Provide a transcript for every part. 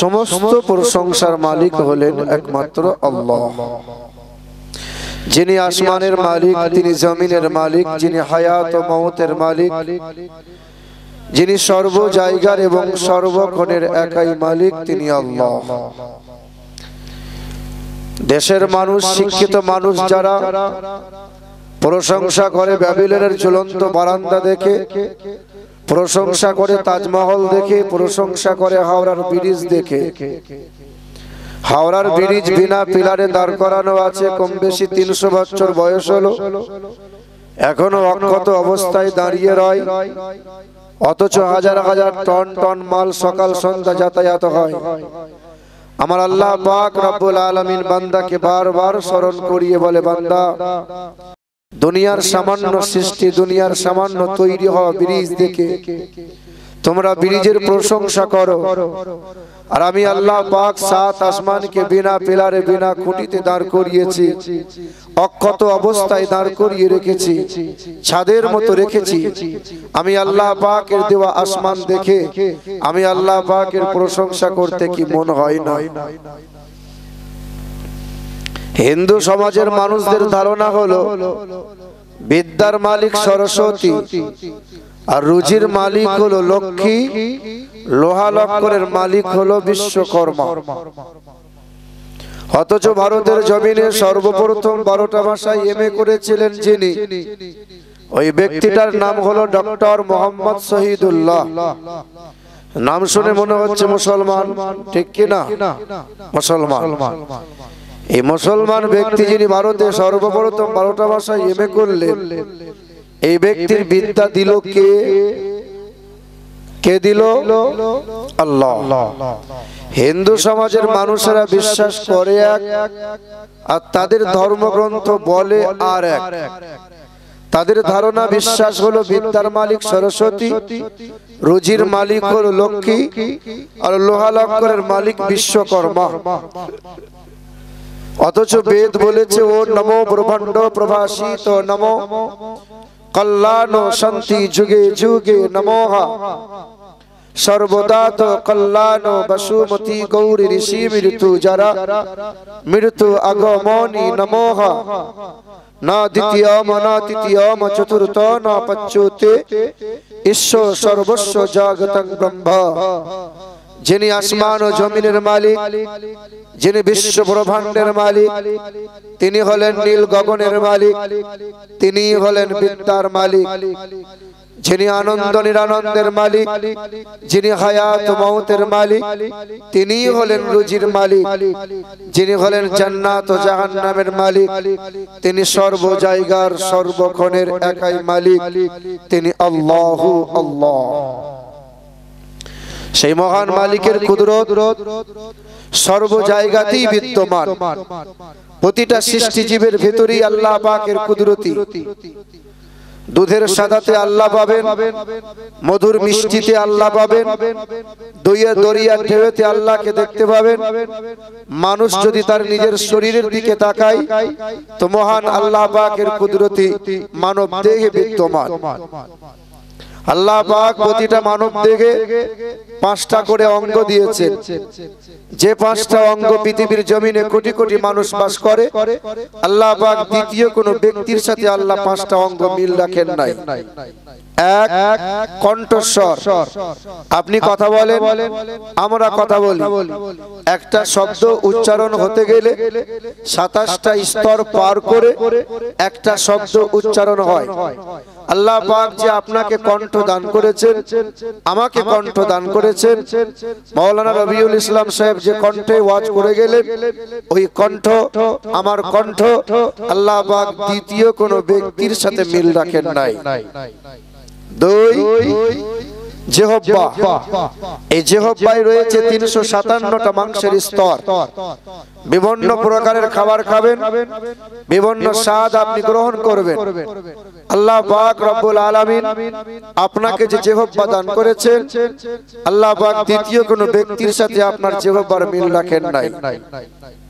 সমস্ত প্রশংসার মালিক হলেন একমাত্র আল্লাহ। যিনি আসমানের মালিক, তিনি জমিনের মালিক, যিনি হায়াত ও মৌতের মালিক, যিনি সর্ব জায়গার এবং সর্বক্ষণের একাই মালিক, তিনি আল্লাহ। দেশের মানুষ, শিক্ষিত মানুষ যারা প্রশংসা করে ব্যাবিলনের ঝুলন্ত বারান্দা দেখে প্রশংসা করে তাজমহল দেখে প্রশংসা করে হাওড়ার ব্রিজ দেখে। হাওড়ার ব্রিজ বিনা পিলারে দাঁড় করানো আছে কম বেশি তিনশো বছর বয়স হলো। এখনও অক্ষত অবস্থায় দাঁড়িয়ে রয়। অথচ হাজার হাজার টন টন মাল সকাল সন্ধ্যা যাতায়াত হয়। আমার আল্লাহ পাক রব্বুল আলামিন বান্দাকে বারবার স্মরণ করিয়ে বলে বান্দা দুনিয়ার সামান্য সৃষ্টি দুনিয়ার সামান্য তৈরি হওয়া ব্রিজ দেখে তোমরা ব্রিজের প্রশংসা করো। আর আমি আল্লাহ পাক সাত আসমানকে বিনা পিলারে বিনা খুঁটিতে দাঁড় করিয়েছি। অক্ষত অবস্থায় দাঁড় করিয়ে রেখেছি। ছাদের মতো রেখেছি। আমি আল্লাহ পাকের দেওয়া আসমান দেখে আমি আল্লাহ পাকের প্রশংসা করতে কি মন হয় না? হিন্দু সমাজের মানুষদের ধারণা হলো, বিদ্যার মালিক সরস্বতী আর রুজির মালিক হলো লক্ষ্মী, লোহা লক্করের মালিক হলো বিশ্বকর্মা। অথচ ভারতের জমিনে সর্বপ্রথম বারোটা ভাষায় এম করেছিলেন যিনি। ওই ব্যক্তিটার নাম হলো ডক্টর মোহাম্মদ শহীদুল্লাহ। নাম শুনে মনে হচ্ছে মুসলমান, ঠিক কি না মুসলমান। এই মুসলমান ব্যক্তি যিনি ভারতে সর্বপ্রথম বারোটা ভাষায় এম এ করলেন এই ব্যক্তির বিদ্যা দিল কে? কে? দিল? আল্লাহ। হিন্দু সমাজের মানুষেরা বিশ্বাস করে এক আর তাদের ধর্মগ্রন্থ বলে আর এক। তাদের ধারণা বিশ্বাস হলো বিদ্যার মালিক সরস্বতী রুজির মালিক হলো লক্ষ্মী আর লোহা লক্করের মালিক বিশ্বকর্মা। অথচ বেদ বলেছে ও নমো ব্রহ্মাণ্ড প্রভাসিত নমো। কল্যাণ শান্তি যুগে যুগে নমোহা। সর্বদা তো কল্যাণ বসুমতি গৌরী ঋষি মৃত্যু যারা মৃত্যু আগমনি নমোহা। না দ্বিতীয়ম না তৃতীয়ম চতুর্থ না পচ্যুতে ঈশ্বর সর্বস্ব জাগতং ব্রহ্ম। যিনি আসমান ও জমিনের মালিক, যিনি বিশ্ব ব্রহ্মাণ্ডের মালিক, তিনি হলেন নীল গগনের মালিক, তিনি হলেন বিদ্যার মালিক, যিনি আনন্দ নিরানন্দের মালিক, যিনি হায়াত মৌতের মালিক, তিনি হলেন রুজির মালিক, যিনি হলেন জান্নাত ও জাহান্নামের মালিক, তিনি সর্ব জায়গার সর্বক্ষণের একাই মালিক, তিনি আল্লাহ আল্লাহ। সেই মহান মালিকের কুদরত সর্ব জায়গাতেই বিদ্যমান। প্রতিটা সৃষ্টিজীবের ভেতরেই আল্লাহ পাকের কুদরতি। দুধের সাদাতে আল্লাহ পাবেন মধুর মিষ্টিতে আল্লাহ পাবেন দইয়া দরিয়ার ঢেউতে আল্লাহকে দেখতে পাবেন। মানুষ যদি তার নিজের শরীরের দিকে তাকায় তো মহান আল্লাহ পাকের কুদরতি মানব দেহে বিদ্যমান। আল্লাহ পাক প্রতিটা মানব দেহে পাঁচটা করে অঙ্গ দিয়েছেন। যে পাঁচটা অঙ্গ পৃথিবীর জমিনে কোটি কোটি মানুষ বাস করে, আল্লাহ পাক দ্বিতীয় কোনো ব্যক্তির সাথে আল্লাহ পাঁচটা অঙ্গ মিল রাখেন নাই। এক কণ্ঠস্বর। আপনি কথা বলেন, আমরা কথা বলি। একটা শব্দ উচ্চারণ হতে গেলে সাতাশটা স্তর পার করে একটা শব্দ উচ্চারণ হয়। আল্লাহ পাক যে আপনাকে কণ্ঠ দান করেছেন আমাকে কণ্ঠ দান করেছেন। মাওলানা রবিউল ইসলাম সাহেব যে কণ্ঠে ওয়াজ করে গেলেন ওই কণ্ঠ আমার কণ্ঠ আল্লাহ পাক দ্বিতীয় কোনো ব্যক্তির সাথে মিল রাখেন নাই। দুই জেহব্বা। এই রয়েছে তিনশো সাতান্নটা স্তর। বিভিন্ন প্রকারের খাবার খাবেন, বিভিন্ন স্বাদ আপনি গ্রহণ করবেন। আল্লাহ আপনাকে যে জেহব্বা দান করেছেন, আল্লাহ দ্বিতীয় কোনো ব্যক্তির সাথে আপনার জেহব্বার মিল রাখেন নাই।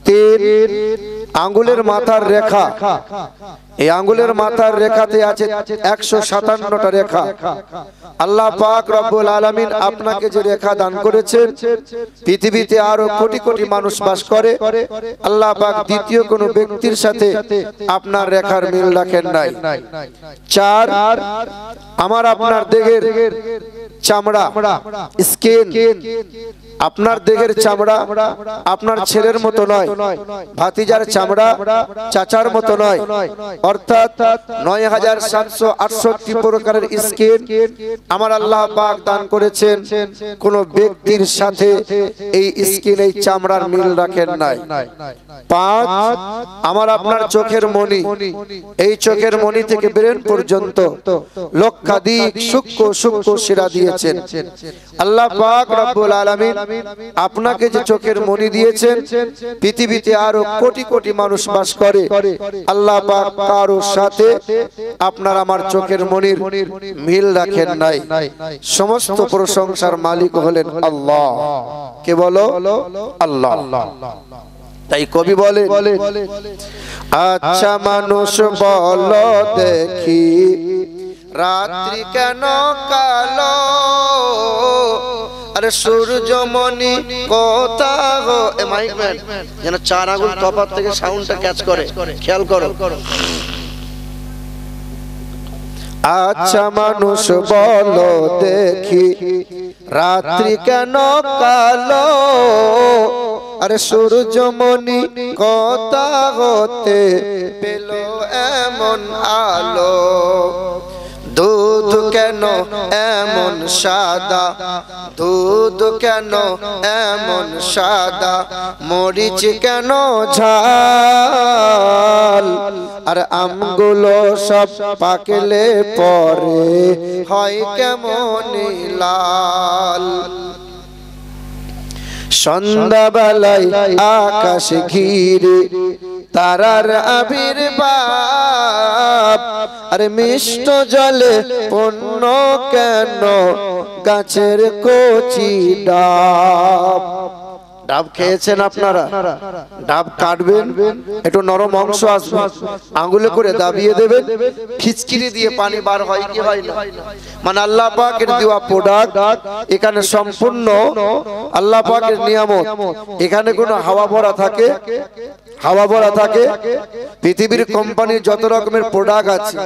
তিন আঙ্গুলের মাথার রেখা। এই আঙ্গুলের মাথার রেখাতে আছে একশো সাতান্নটা রেখা। আল্লাহ পাক রব্বুল আলামিন আপনাকে যে রেখা দান করেছেন, পৃথিবীতে আরও কোটি কোটি মানুষ বাস করে। আল্লাহ পাক দ্বিতীয় কোন ব্যক্তির সাথে আপনার রেখার মিল রাখেন নাই। চার, আমার আপনার দেহের চামড়া, স্কিন আপনার দেহের চামড়া আপনার ছেলের মতো নয় ভাতিজার চামড়া চাচার মতো নয় অর্থাৎ নয় হাজার সাতশো আটষট্টি প্রকারের স্কিন আমার আল্লাহ পাক দান করেছেন। কোন ব্যক্তির সাথে এই স্কিন এই চামড়ার মিল রাখেন নাই। পাঁচ আমার আপনার চোখের মণি। এই চোখের মণি থেকে ব্রেন পর্যন্ত লক্ষাধিক সূক্ষ্ম সূক্ষ্ম শিরা দিয়েছেন। আল্লাহ পাক রব্বুল আলামিন আপনাকে যে চোখের মনি দিয়েছেন, পৃথিবীতে আরও কোটি কোটি মানুষ বাস করে। আল্লাহ কারোর সাথে আপনার আমার চোখের মনির মিল রাখেন নাই। সমস্ত প্রশংসার মালিক হলেন আল্লাহ। কে বলো? আল্লাহ। তাই কবি বলে আচ্ছা মানুষ বল দেখি, রাত্রি কেন কালো? আরে সূর্যমণি কোথা গো। এ মাইক ম্যান যেন চার আঙুল তফাত থেকে সাউন্ডটা ক্যাচ করে। খেয়াল করো। আচ্ছা মানুষ বলো দেখি, রাত্রি কেন কালো? আরে সূর্যমণি কথা হতে পেল এমন আলো। দুধ কেন এমন সাদা? দুধ কেন এমন সাদা? মরিচ কেন ঝাল? আর আমগুলো সব পাকলে পরে হয় কেমন লাল? সন্ধ্যাবেলায় আকাশ ঘিরে তারার আবির্ভাব। আরে মিষ্ট জলে পণ্য কেন গাছের কচি ডাব খেয়েছেন আপনারা? ডাব কাটবেন একটু নরম অংশ আসবে। আঙ্গুলে করে দাবিয়ে দেবেন। খিচকিরি দিয়ে পানি বার হয় কি হয় না মানে আল্লাহ পাকের দেওয়া প্রোডাক্ট এখানে সম্পূর্ণ আল্লাহ পাকের নিয়ামত। এখানে কোনো হাওয়া ভরা থাকে? হাওয়া ভরা থাকে? পৃথিবীর কোম্পানির যত রকমের প্রোডাক্ট আছে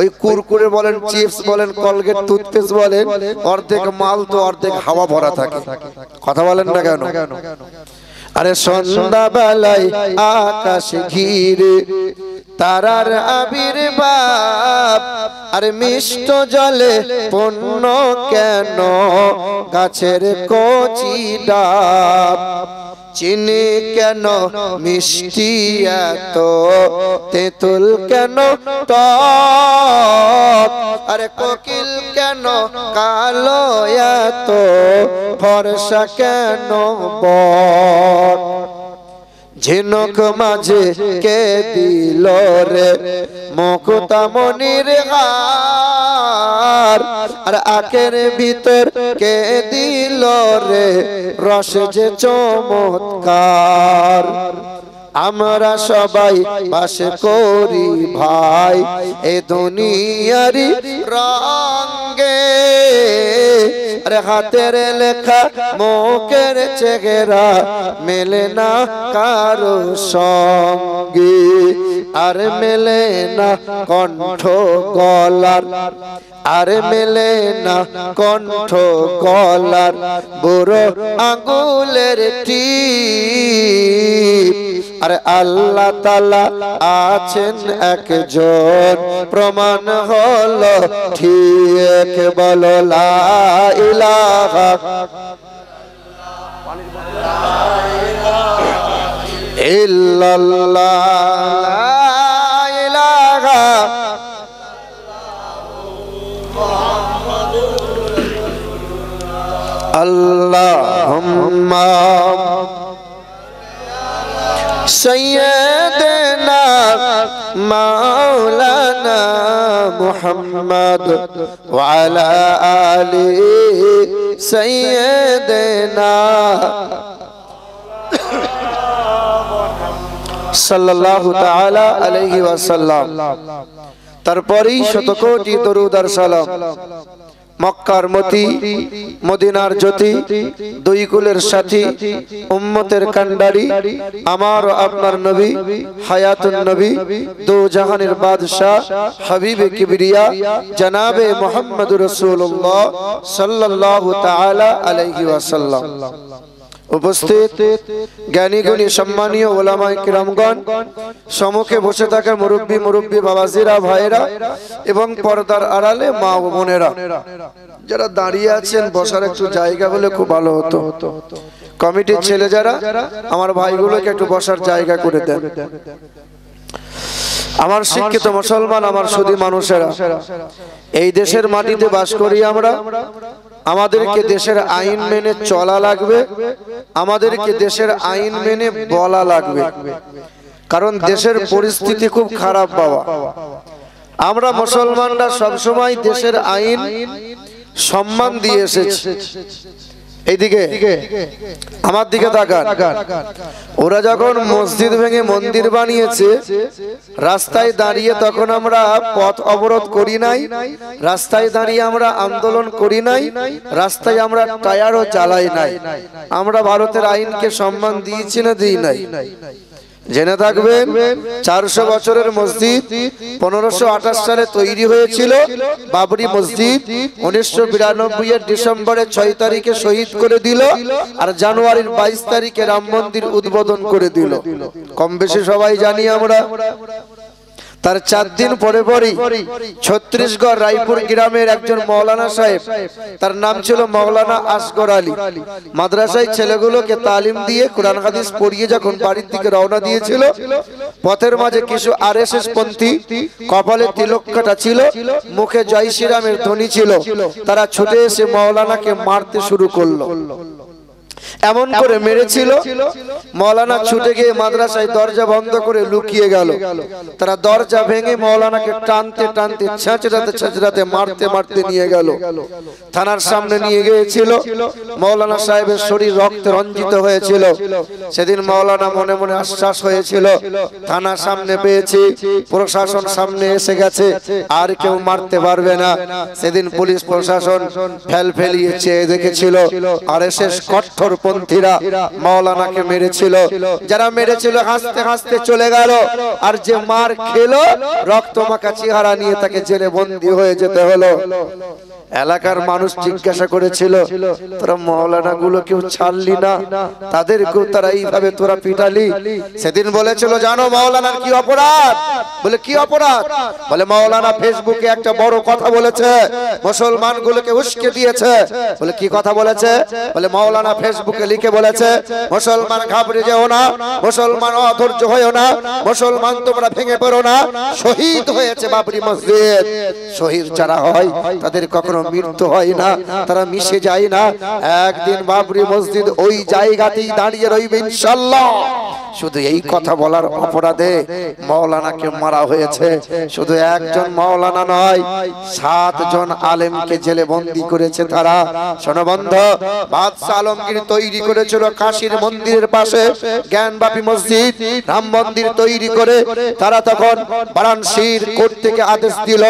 ওই কুরকুরে বলেন চিপস বলেন কলগেট টুথপেস্ট বলেন অর্ধেক মাল তো অর্ধেক হাওয়া ভরা থাকে। কথা বলেন না কেন? আরে সন্ধ্যাবেলায় আকাশ ঘিরে তারার আবির্ভাব আরে মিষ্ট জলে পণ্য কেন? গাছের কচি ডাব। চিনি কেন? মিষ্টি এত। তেঁতুল কেন? আরে কোকিল কেন? কালো এত। ফর্সা কেন বট? ঝিনুক মাঝে কে দিল রে? মুকুতামনির হার। আর আকের ভিতর কে দিল রে? রস যে চমৎকার। আমরা সবাই বাস করি ভাই, এ দুনিয়ারি রঙ্গে আরে হাতের লেখা, মুখের চেহারা মেলে না কারও সঙ্গে, আর মেলে না কণ্ঠ গলার। আর মেলে না কণ্ঠ গলার বুড়ো আঙুলের টিপ আরে আল্লাহ তালা আছেন একজন, প্রমাণ হল ঠিক, বলো লা ইলাহা। ইল্লাল্লাহ। اللهم سيدنا مولانا محمد وعلى آله سيدنا صلى الله تعالى عليه وسلم. তারপরেই শতকোটি দরুদ আর সালাম। মক্কার মতি মদিনার জ্যোতি দুই কুলের সাথী উম্মতের কান্ডারি আমার আপনার নবী হায়াতুন নবী দু জাহানের বাদশাহ হাবিবে কিবরিয়া জনাবে মোহাম্মদ রাসূলুল্লাহ সাল্লাল্লাহু তাআলা আলাইহি ওয়াসাল্লাম। উপস্থিত জ্ঞানী, গুণী, সম্মানীয় ওলামাই কিরামগণ সম্মুখে বসে থাকা মুরব্বী মুরব্বী বাবাজিরা ভাইরা এবং পর্দার আড়ালে মা ও বোনেরা। যারা দাঁড়িয়ে আছেন, বসার একটু জায়গা হলে খুব ভালো হতো। কমিটির ছেলে যারা, আমার ভাইগুলোকে একটু বসার জায়গা করে দেন। আমার শিক্ষিত মুসলমান, আমার সুদী মানুষেরা, এই দেশের মাটিতে বাস করি আমরা। আমাদেরকে দেশের আইন মেনে চলা লাগবে আমাদেরকে দেশের আইন মেনে বলা লাগবে। কারণ দেশের পরিস্থিতি খুব খারাপ বাবা। আমরা মুসলমানরা সবসময় দেশের আইন সম্মান দিয়ে এসেছি। এইদিকে আমার দিকে তাকান। ওরা যখন মসজিদ ভেঙে মন্দির বানিয়েছে রাস্তায় দাঁড়িয়ে তখন আমরা পথ অবরোধ করি নাই রাস্তায় দাঁড়িয়ে আমরা আন্দোলন করি নাই রাস্তায় আমরা টায়ারও চালাই নাই। আমরা ভারতের আইনকে সম্মান দিয়েছি না দিই নাই। জেনে থাকবেন, চারশো বছরের মসজিদ পনেরোশো আঠাশ সালে তৈরি হয়েছিল। বাবরি মসজিদ উনিশশো বিরানব্বই এর ডিসেম্বরের ছয় তারিখে শহীদ করে দিল আর জানুয়ারির বাইশ তারিখে রাম মন্দির উদ্বোধন করে দিল। কম বেশি সবাই জানি আমরা। তার চার দিন পরে পরই ছত্রিশগড় রায়পুর গ্রামের একজন মৌলানা সাহেব, তার নাম ছিল মৌলানা আসগর আলী। মাদ্রাসায় ছেলেগুলোকে তালিম দিয়ে কোরআন হাদিস পড়িয়ে যখন বাড়ির দিকে রওনা দিয়েছিল, পথের মাঝে কিছু আর এস এস পন্থী কপালে তিলক কাটা ছিল, মুখে জয় শ্রীরামের ধ্বনি ছিল। তারা ছুটে এসে মৌলানাকে মারতে শুরু করল। এমন করে মেরেছিল মৌলানা ছুটে গিয়ে মাদ্রাসায় দরজা বন্ধ করে লুকিয়ে গেল। তারা দরজা ভেঙে মৌলানাকে টানতে টানতে ছেঁচড়াতে ছেঁচড়াতে মারতে মারতে নিয়ে গেল। থানার সামনে নিয়ে গিয়েছিল মৌলানা সাহেবের শরীর রক্তে রঞ্জিত হয়েছিল। সেদিন মৌলানা মনে মনে আশ্বাস হয়েছিল থানার সামনে পেয়েছি প্রশাসন সামনে এসে গেছে আর কেউ মারতে পারবে না। সেদিন পুলিশ প্রশাসন ফেল ফেলিয়ে চেয়ে দেখেছিল আর শেষ কঠোর পন্থীরা মাওলানাকে মেরেছিল। যারা মেরেছিল, হাসতে হাসতে চলে গেল। আর যে মার খেলো, রক্ত মাখা চেহারা নিয়ে তাকে জেলে বন্দী হয়ে যেতে হলো। এলাকার মানুষ জিজ্ঞাসা করেছিল তোরা মৌলানা গুলো কেউ ছাড়লি না? তাদেরকেও তারা এইভাবে তোরা পিটালি? সেদিন বলেছিল জানো মৌলানার কি অপরাধ? বলে কি অপরাধ? বলে মৌলানা ফেসবুকে একটা বড় কথা বলেছে। মুসলমান গুলোকে উস্কে দিয়েছে। বলে কি কথা বলেছে? বলে মৌলানা ফেসবুকে লিখে বলেছে মুসলমান ঘাবড়ে যেও না মুসলমান অধৈর্য হয়েও না মুসলমান তোমরা ভেঙে পড়ো না। শহীদ হয়েছে বাবরি মসজিদ। শহীদ যারা হয় তাদের কখনো মৃত্যু হয় না, তারা মিশে যায় না। একদিন বাবরি মসজিদ ওই জায়গাতেই দাঁড়িয়ে রইবে ইনশাল্লাহ। শুধু এই কথা বলার অপরাধে মৌলানাকে মারা হয়েছে। শুধু একজন মৌলানা নয়, সাতজন আলেমকে জেলে বন্দি করেছে তারা। শোনবন্ধ বাদশাহ আলমগীর তৈরি করেছিল কাশীর মন্দিরের পাশে, জ্ঞানবাপী মসজিদ, রাম মন্দির তৈরি করে তারা তখন বারাণসীর কোর্ট থেকে আদেশ দিল,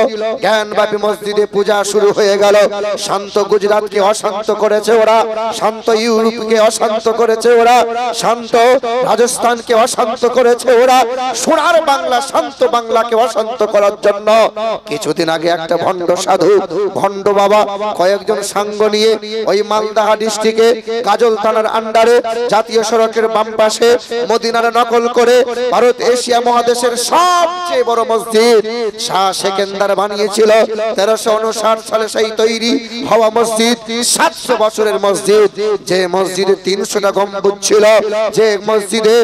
জ্ঞানবাপী মসজিদে পূজা শুরু হয়ে গেল। শান্ত গুজরাটকে অশান্ত করেছে ওরা, শান্ত ইউরোপকে অশান্ত করেছে ওরা, শান্ত রাজস্থানকে অশান্ত করেছে ওরা, সোনার বাংলা, শান্ত বাংলাকে অশান্ত করার জন্য। কিছুদিন আগে একটা ভণ্ড সাধু, ভণ্ড বাবা, কয়েকজন সাঙ্গ নিয়ে ওই মালদাহা ডিস্ট্রিক্টে কাজল থানার আন্ডারে জাতীয় সড়কের বাম পাশে মদিনার নকল করে ভারত এশিয়া মহাদেশের সবচেয়ে বড় মসজিদ শাহ সেকেন্দার বানিয়েছিল। তেরোশো উনষাট সালে সেই তৈরি, হওয়া মসজিদ, সাতশো বছরের মসজিদ। যে মসজিদে তিনশোটা গম্বুজ ছিল, যে মসজিদে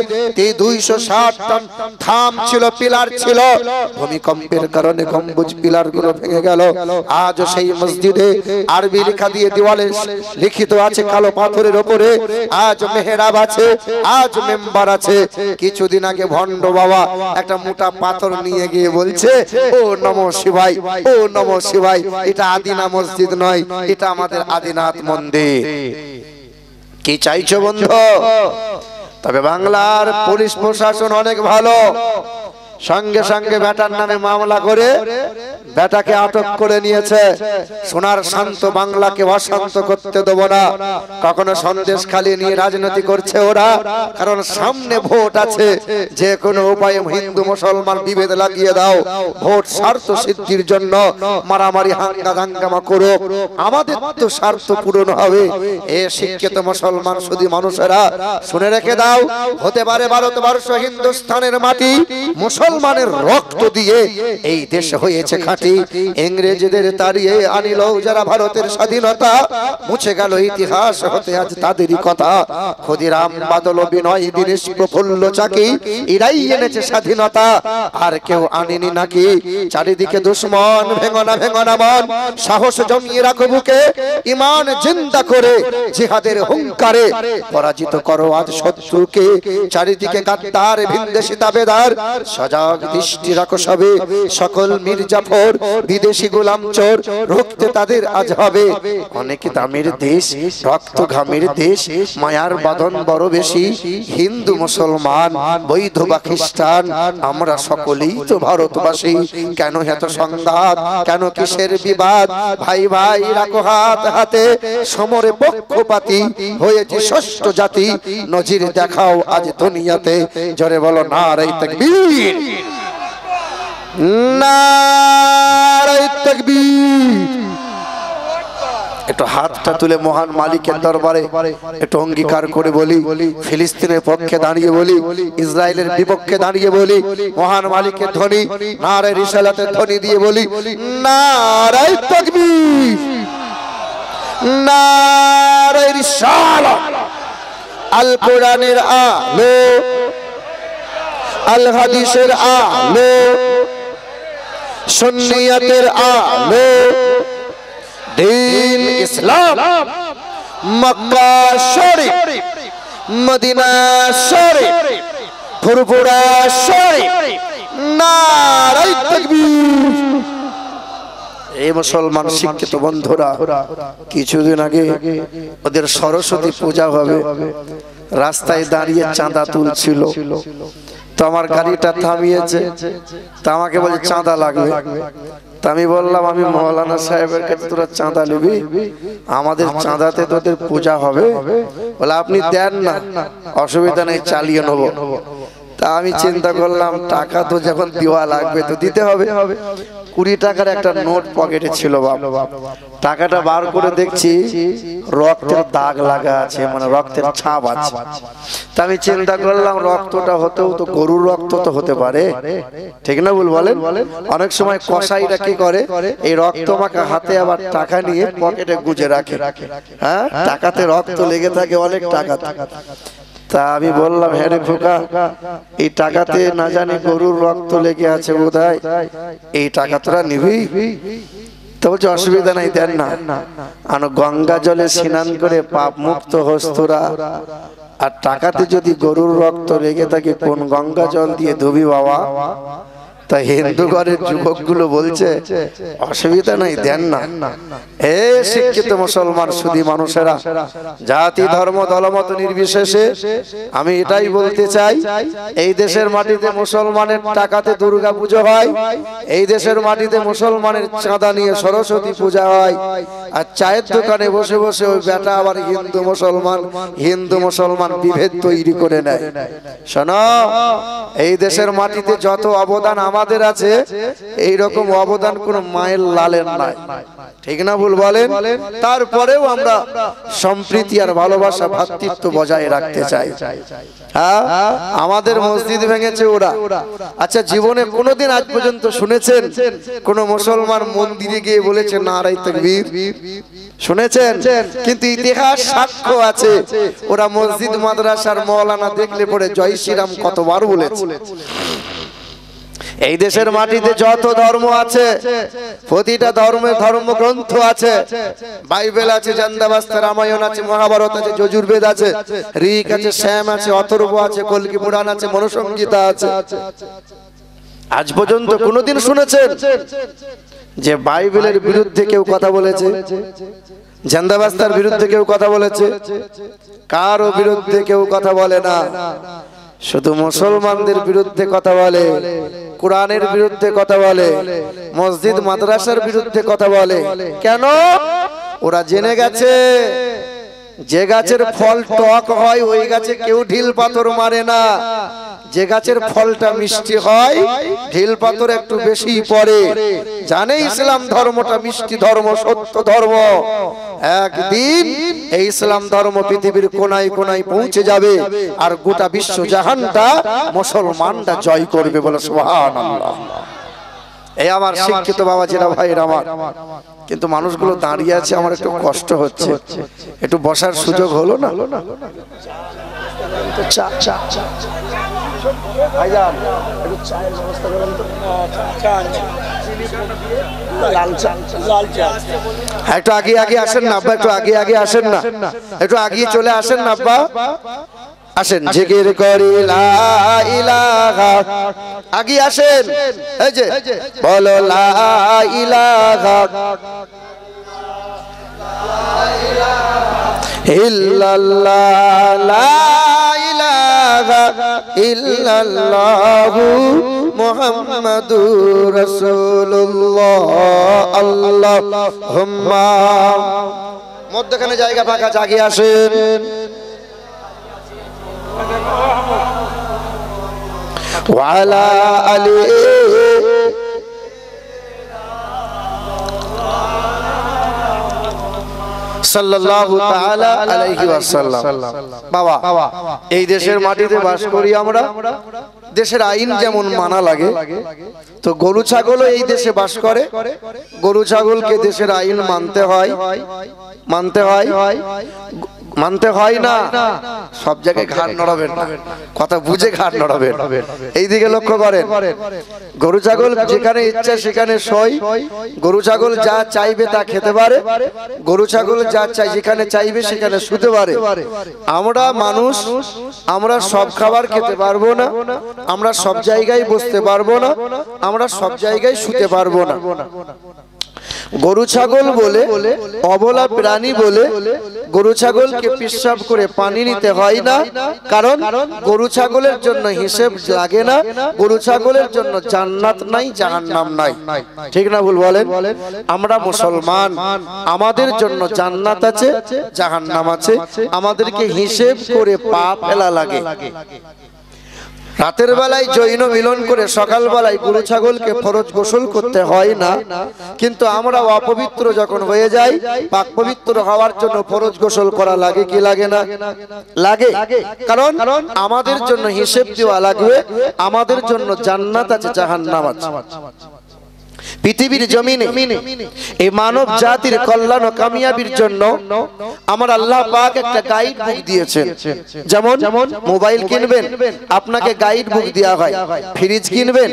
দুইশো ষাট থাম ছিল, পিলার ছিল। ভূমিকম্পের কারণে গম্বুজ পিলারগুলো ভেঙে গেল। আজ সেই মসজিদে আরবি লেখা দিয়ে দেওয়ালে লিখিত আছে, কালো পাথরের ওপরে। আজ মেহরাব আছে আজ মেম্বার আছে। কিছুদিন আগে ভণ্ড বাবা একটা মোটা পাথর নিয়ে গিয়ে বলছে, ও নম শিবাই ও নম শিবাই এটা আদিনা মসজিদ নয়, এটা আমাদের আদিনাথ মন্দির। কি চাইছো বন্ধু? তবে বাংলার পুলিশ প্রশাসন অনেক ভালো। সঙ্গে সঙ্গে বেটার নামে মামলা করে বেটাকে আটক করে নিয়েছে। সোনার শান্ত বাংলাকে অশান্ত করতে দেবো না। কখনো সন্দেশ খালি নিয়ে রাজনীতি করছে ওরা। কারণ সামনে ভোট আছে। যে কোনো উপায়ে হিন্দু মুসলমান বিভেদ লাগিয়ে দাও। ভোট স্বার্থ সিদ্ধির জন্য মারামারি হাঙ্গা দাঙ্গামা করো। আমাদের তো স্বার্থ পূরণ হবে। এ শিক্ষিত মুসলমান শুধু মানুষেরা। শুনে রেখে দাও। হতে পারে ভারতবর্ষ হিন্দুস্থানের মাটি। মুসলমানের রক্ত দিয়ে এই দেশ হয়েছে খাঁটি। ইংরেজদের তাড়িয়ে আনিল যারা ভারতের স্বাধীনতা। মুছে গেল ইতিহাস হতে আজ তাদেরই কথা। ক্ষুদিরাম বাদল বিনয় দীনেশ প্রফুল্ল চাকি। এরাই এনেছে স্বাধীনতা। আর কেউ আনেনি নাকি? চারিদিকে দুশ্মন ভেঙনা ভেঙনা মন সাহস জমিয়ে রাখো বুকে। ইমান জিন্দা করে। জিহাদের হুঙ্কারে। পরাজিত করো আজ শত্রুকে। চারিদিকে গাদ্দার ভিনদেশি দাবেদার। সজাগ দৃষ্টি রাখো সবে। সকল মির্জাফর বিদেশি গোলাম চোর রুখতে তাদের আজ হবে। অনেক দামের দেশ রক্ত ঘামের দেশ মায়ার বাদন বড় বেশি হিন্দু মুসলমান বৈধ বা খ্রিস্টান আমরা সকলেই তো ভারতবাসী। কেন এত সংঘাত? কেন কিসের বিবাদ? ভাই ভাই রাখো হাত হাতে সমরে পক্ষপাতি হয়েছে ষষ্ঠ জাতি। নজির দেখাও আজ দুনিয়াতে। জোরে বলো না নারাই তাকবীর। একটু হাতটা তুলে মহান মালিকের দরবারে একটু অঙ্গীকার করে বলি, ফিলিস্তিনের পক্ষে দাঁড়িয়ে বলি, ইসরায়েলের বিপক্ষে দাঁড়িয়ে বলি, মহান মালিকের ধ্বনি, নারায় রিসালাতের ধ্বনি দিয়ে বলি, নারায় তাকবীর। নারায় রিসালাত। আল কোরআনের আলো আল হাদিসের আলো সুন্নিয়াতের আলো দিন ইসলাম, মক্কা শরীফ, মদিনা শরীফ, ফুরফুরা শরীফ নারাই তাকবীর। এই মুসলমান শিক্ষিত বন্ধুরা, কিছুদিন আগে ওদের সরস্বতী পূজা হবে। রাস্তায় দাঁড়িয়ে চাঁদা তুলছিল। তো আমার গাড়িটা থামিয়েছে। তা আমাকে বলছে চাঁদা লাগবে। তা আমি বললাম আমি মৌলানা সাহেবের কাছে তোরা চাঁদা নিবি। আমাদের চাঁদাতে তোদের পূজা হবে। বলে আপনি দেন না। অসুবিধা নেই চালিয়ে নেব। তা আমি চিন্তা করলাম টাকা তো যখন দেওয়া লাগবে তো দিতে হবে। কুড়ি টাকার একটা নোট পকেটে ছিল বাপ। টাকাটা বার করে দেখছি রক্তের দাগ লাগা আছে মানে রক্তের ছাপ আছে। তা আমি চিন্তা করলাম রক্তটা হতেও তো গরুর রক্ত তো হতে পারে। ঠিক না বল বলেন? অনেক সময় কসাইরা কি করে? এই রক্ত মাখা হাতে আবার টাকা নিয়ে পকেটে গুজে রাখে। হ্যাঁ? টাকাতে রক্ত লেগে থাকে অনেক টাকা তা আমি বললাম হ্যাঁ রে খোকা এই টাকাতে না জানি গরুর রক্ত লেগে আছে বোধ এই টাকা তোরা নিবি? তো বলছে অসুবিধা নাই দেন না। আনো গঙ্গা জলে স্নান করে পাপ মুক্ত হস্তরা আর টাকাতে যদি গরুর রক্ত লেগে থাকে কোন গঙ্গা জল দিয়ে ধুবি বাবা? তা হিন্দু ঘরের যুবকগুলো বলছে, অসুবিধা নাই, দেন না। এ শিক্ষিত মুসলমান সুদী মানুষেরা, জাতি, ধর্ম, দলমত নির্বিশেষে আমি এটাই বলতে চাই, এই দেশের মাটিতে মুসলমানের টাকাতে দুর্গা পুজো হয়, এই দেশের মাটিতে মুসলমানের চাঁদা নিয়ে সরস্বতী পূজা হয়, আর চায়ের দোকানে বসে বসে ওই বেটা আবার হিন্দু মুসলমান হিন্দু মুসলমান বিভেদ তৈরি করে নেয়। শোনো, এই দেশের মাটিতে যত অবদান আমাদের আছে এই রকম অবদান কোন মায়ের লালের নাই। ঠিক না ভুল বলেন? তারপরেও আমরা সম্প্রীতি আর ভালোবাসা ভ্রাতৃত্ব বজায় রাখতে চাই। হ্যাঁ? আমাদের মসজিদ ভেঙেছে ওরা। আচ্ছা জীবনে কোনোদিন আজ পর্যন্ত শুনেছেন? কোন মুসলমান মন্দিরে গিয়ে বলেছে নারাই তকবীর শুনেছেন? কিন্তু ইতিহাস সাক্ষ্য আছে। ওরা মসজিদ, মাদ্রাসার মৌলানা দেখলে পরে জয় শ্রীরাম কতবার বলেছে। এই দেশের মাটিতে যত ধর্ম আছে প্রতিটা ধর্মের ধর্মগ্রন্থ আছে। বাইবেল আছে জান্দাবাস্তা রামায়ণ আছে মহাভারত আছে যজুর্বেদ আছে ঋক আছে শ্যাম আছে অথর্ব আছে কলকি পুরাণ আছে মনুসংগীতা আছে। আজ পর্যন্ত কোনোদিন শুনেছেন যে বাইবেলের বিরুদ্ধে কেউ কথা বলেছে? জান্দাবাস্তার বিরুদ্ধে কেউ কথা বলেছে? কারও বিরুদ্ধে কেউ কথা বলে না। শুধু মুসলমানদের বিরুদ্ধে কথা বলে। কোরআনের বিরুদ্ধে কথা বলে, মসজিদ, মাদ্রাসার বিরুদ্ধে কথা বলে। কেন? ওরা জেনে গেছে, যে গাছের ফল টক হয়, ওই গাছে কেউ ঢিল পাথর মারে না। যে গাছের ফলটা মিষ্টি হয় ঢিল পাথর একটু বেশি পড়ে। জানে ইসলাম ধর্মটা মিষ্টি ধর্ম সত্য ধর্ম। একদিন এই ইসলাম ধর্ম পৃথিবীর কোনায় কোনায় পৌঁছে যাবে আর গোটা বিশ্ব জাহানটা মুসলমানটা জয় করবে বলে সুবহানাল্লাহ। এই আমার শিক্ষিত বাবা যেটা ভাইয়ের আমার। কিন্তু মানুষগুলো দাঁড়িয়ে আছে আমার একটু কষ্ট হচ্ছে। একটু বসার সুযোগ হলো না? চা চা চা। ভাইজান একটু চায়ের ব্যবস্থা করেন তো। লাল চা। হ্যাঁ, একটু আগে আগে আসেন না আব্বা একটু আগে আগে আসেন না। একটু আগিয়ে চলে আসেন না আব্বা। আসেন জিকির করি লা ইলাহা। আগে আসেন। এই যে বলো লা ইলাহা। ইল্লাল্লাহ লা ইলাহা ইল্লাল্লাহু মুহাম্মাদুর রাসূলুল্লাহ আল্লাহুম্মা মধ্যখানে জায়গা ফাঁকা জাগি আসেন وعلى آله সাল্লাল্লাহু তাআলা আলাইহি ওয়াসাল্লাম। বাবা এই দেশের মাটিতে বাস করি আমরা। দেশের আইন যেমন মানা লাগে তো গরু ছাগলও এই দেশে বাস করে। গরু ছাগলকে দেশের আইন মানতে হয়। মানতে হয়। মানতে হয় না। সব জায়গায় ঘাট নড়াবেন না। কথা বুঝে ঘাট নড়াবেন। এইদিকে লক্ষ্য করেন। গরু ছাগল যেখানে ইচ্ছা সেখানে সই। গরু ছাগল যা চাইবে তা খেতে পারে। গরু ছাগল যা চাই যেখানে চাইবে সেখানে শুতে পারে। আমরা মানুষ আমরা সব খাবার খেতে পারব না। আমরা সব জায়গায় বসতে পারব না। আমরা সব জায়গায় শুতে পারব না। গরু ছাগল বলে অবলা প্রাণী বলে গরু ছাগলকে পিসাব করে পানি নিতে হয় না কারণ গরু ছাগলের জন্য হিসেব লাগে না গরু ছাগলের জন্য জান্নাত নাই জাহান্নাম নাই। ঠিক না ভুল বলেন? আমরা মুসলমান আমাদের জন্য জান্নাত আছে জাহান্নাম আছে। আমাদেরকে হিসেব করে পা ফেলা লাগে। রাতের বেলায় জৈন মিলন করে সকাল বেলায় গরু ছাগলকে ফরজ গোসল করতে হয় না। কিন্তু আমরা অপবিত্র যখন হয়ে যাই, পাক পবিত্র হওয়ার জন্য ফরজ গোসল করা লাগে কি লাগে না? লাগে। কারণ আমাদের জন্য হিসেব দেওয়া লাগবে, আমাদের জন্য জান্নাত আছে, জাহান্নাম আছে। পৃথিবীর জমিনে এই মানব জাতির কল্যাণ ও কামিয়াবির জন্য আমার আল্লাহ পাক একটা গাইড বুক দিয়েছেন। যেমন মোবাইল কিনবেন, আপনাকে গাইড বুক দেওয়া হয়। ফ্রিজ কিনবেন,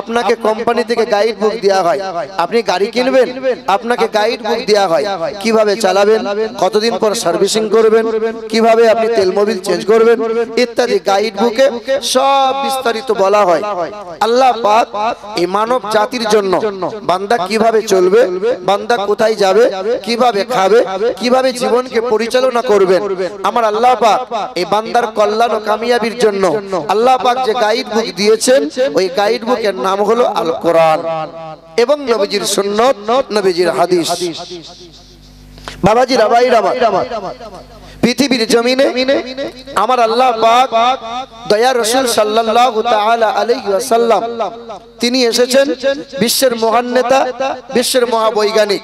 আপনাকে কোম্পানি থেকে গাইড বুক দেওয়া হয়। আপনি গাড়ি কিনবেন, আপনাকে গাইড বুক দেওয়া হয়। কীভাবে চালাবেন, কতদিন পর সার্ভিসিং করবেন, কীভাবে আপনি তেল মোবিল চেঞ্জ করবেন, ইত্যাদি গাইড বুকে সব বিস্তারিত বলা হয়। আল্লাহ পাক এই মানব জাতির জন্য বান্দা কীভাবে চলবে? বান্দা কোথায় যাবে? কীভাবে খাবে? কীভাবে জীবনকে পরিচালনা করবেন? আমার আল্লাহ পাক এই বান্দার কল্যাণ ও কামিয়াবির জন্য আল্লাহ পাক যে গাইড বুক দিয়েছেন ওই গাইড বুকের নাম হলো আল কোরআন এবং নবীজির সুন্নত নবীজির হাদিস। বাবাজি রাবাই রাবা পৃথিবীর জমিনে আমার আল্লাহ পাক দয়া রসুল সাল্লাল্লাহু তাআলা আলাইহি ওয়াসাল্লাম, তিনি এসেছেন বিশ্বের মহান নেতা, বিশ্বের মহাবৈজ্ঞানিক।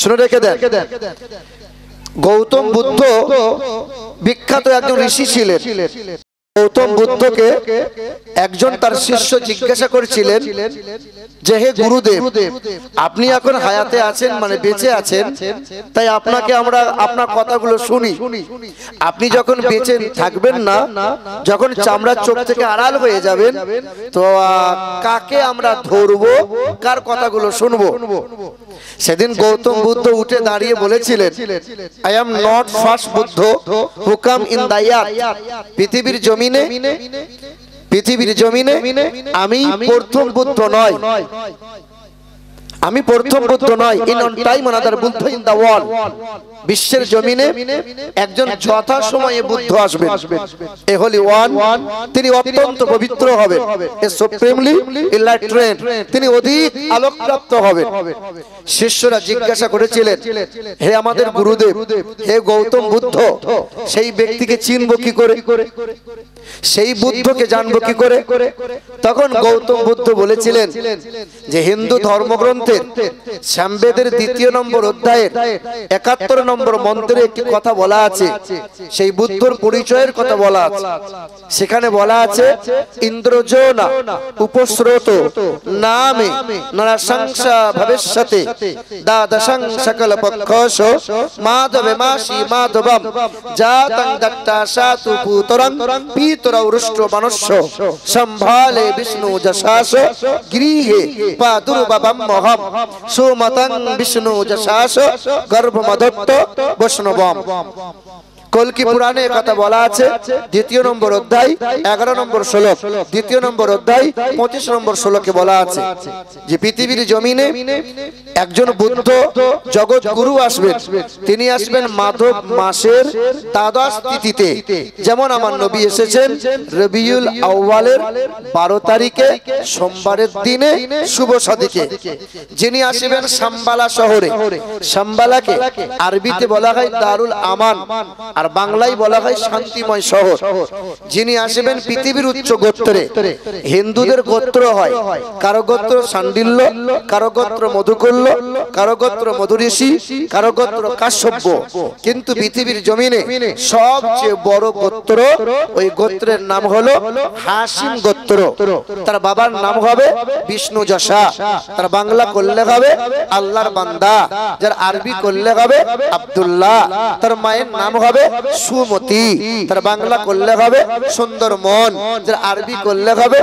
শুনে রেখে দেন, গৌতম বুদ্ধ বিখ্যাত একজন ঋষি ছিলেন। গৌতম বুদ্ধকে একজন তার শিষ্য জিজ্ঞাসা করেছিলেন যে হে গুরুদেব আপনি এখন হায়াতে আছেন মানে বেঁচে আছেন তাই আপনাকে আমরা আপনার কথাগুলো শুনি। আপনি যখন বেঁচে থাকবেন না যখন চামড়ার চোখ থেকে আড়াল হয়ে যাবেন তো কাকে আমরা ধরবো? কার কথাগুলো শুনব? সেদিন গৌতম বুদ্ধ উঠে দাঁড়িয়ে বলেছিলেন I am not first Buddha who came in দায়াত পৃথিবীর জমিনে পৃথিবীর জমিনে আমি প্রথম পুত্র নয়। আমি প্রথম বুদ্ধ নয় in on time another Buddha in the world বিশ্বের জমিনে একজন যথা সময়ে বুদ্ধ আসবেন। এ হলি ওয়ান তিনি অত্যন্ত পবিত্র হবেন। এ সুপ্রিমলি ইলাইট্রেন তিনি অধিক আলোকপ্রাপ্ত হবেন। শিষ্যরা জিজ্ঞাসা করেছিলেন হে আমাদের গুরুদেব হে গৌতম বুদ্ধ সেই ব্যক্তিকে চিনব কি করে? সেই বুদ্ধকে জানব কি করে? তখন গৌতম বুদ্ধ বলেছিলেন যে হিন্দু ধর্মগ্রন্থের শ্যামবেদের দ্বিতীয় নম্বর অধ্যায়ের একাত্তর নম্বর মন্ত্রে একটি কথা বলা আছে। সেই বুদ্ধর পরিচয়ের কথা বলা আছে। সেখানে বলা আছে উপস্রোত নামে নরসংসা ভবিষ্যতে দ্বাদশং সকল মাধবে মাসি মাধবম জাতং দত্তা সাতু পুতরং মনুষ্য সম্ভালে বিষ্ণু গৃহে পাদুর্ববম মহম। সুমতং বিষ্ণু যশাস গর্ভমদত্ত বৈষ্ণবম। কলকি পুরাণে কথা বলা আছে? দ্বিতীয় নম্বর অধ্যায় এগারো নম্বর শ্লোক। দ্বিতীয় নম্বর অধ্যায় পঁচিশ নম্বর শ্লোকে বলা আছে যে পৃথিবীর জমিনে একজন বুদ্ধ জগৎ গুরু আসবেন। তিনি আসবেন মাধব মাসের দ্বাদশ তিথিতে। যেমন আমার নবী এসেছেন রবিউল আউ্বালের বারো তারিখে সোমবারের দিনে শুভ সাদিকে। যিনি আসবেন সাম্বালা শহরে। সাম্বালাকে আরবিতে বলা হয় দারুল আমান। আর বাংলায় বলা হয় শান্তিময় শহর। যিনি আসবেন পৃথিবীর উচ্চ গোত্রে। হিন্দুদের গোত্র হয়। কারও গোত্র সান্ডিল্য, কারও গোত্র মধুকল্য কারও গোত্র মধুঋষি কারও গোত্র কাশ্যপ্য কিন্তু পৃথিবীর জমিনে সবচেয়ে বড় গোত্র, ওই গোত্রের নাম হলো হাসিম গোত্র। তার বাবার নাম হবে বিষ্ণু যশা। তার বাংলা করলে হবে আল্লাহর বান্দা। যার আরবি করলে হবে আব্দুল্লাহ। তার মায়ের নাম হবে সুমতি তার বাংলা করলে হবে সুন্দর মন যার আরবি করলে হবে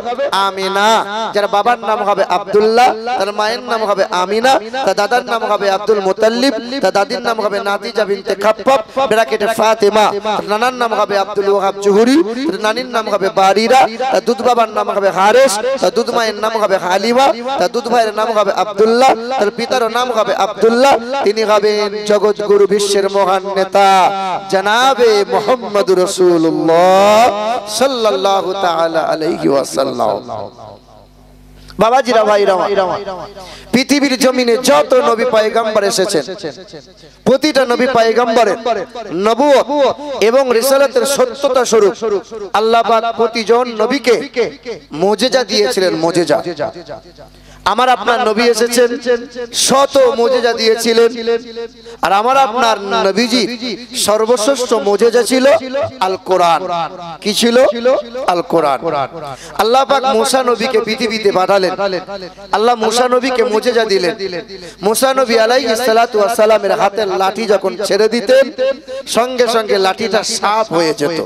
আমিনা যার বাবার নাম হবে আব্দুল্লাহ তার মায়ের নাম হবে আমিনা তার দাদার নাম হবে আব্দুল মুতাল্লিব তার দাদির নাম হবে নাতিজা বিনতে খাপ্পাব ব্র্যাকেটে ফাতেমা নানার নাম হবে আব্দুল ওহাব জুহুরি তার নানির নাম হবে বারিরা তার দুধ বাবার নাম হবে হারেস তার দুধ মায়ের নাম হবে হালিমা তার দুধ ভাইয়ের নাম হবে আব্দুল্লাহ তার পিতার নাম হবে আব্দুল্লাহ তিনি হবেন জগৎ গুরু বিশ্বের মহান নেতা জনাবে মোহাম্মদ রসুল্লাহ সাল্লাল্লাহু তাআলা আলাইহি ওয়াসাল্লাম। বাবাজিরা, ভাইরা, পৃথিবীর জমিনে যত নবী পায়গাম্বার এসেছেন, প্রতিটা নবী পায়গাম্বারের নবুয়ত এবং রিসালাতের সত্যতা স্বরূপ আল্লাহ পাক প্রতিজন নবীকে মুজিজা দিয়েছিলেন, মুজিজা। আমার আপনার নবী এসেছেন শত মোজেজা দিয়েছিলেন। আর আমার আপনার নবীজি সর্বশ্রেষ্ঠ মোজেজা ছিল আল কোরআন কি ছিল? আল কোরআন আল্লাহ পাক মুসা নবীকে পৃথিবীতে পাঠালেন। আল্লাহ মুসা নবীকে মোজেজা দিলেন। মুসা নবী আলাইহিস সালাতু ওয়াস সালামের হাতের লাঠি যখন ছেড়ে দিতেন সঙ্গে সঙ্গে লাঠিটা সাফ হয়ে যেত।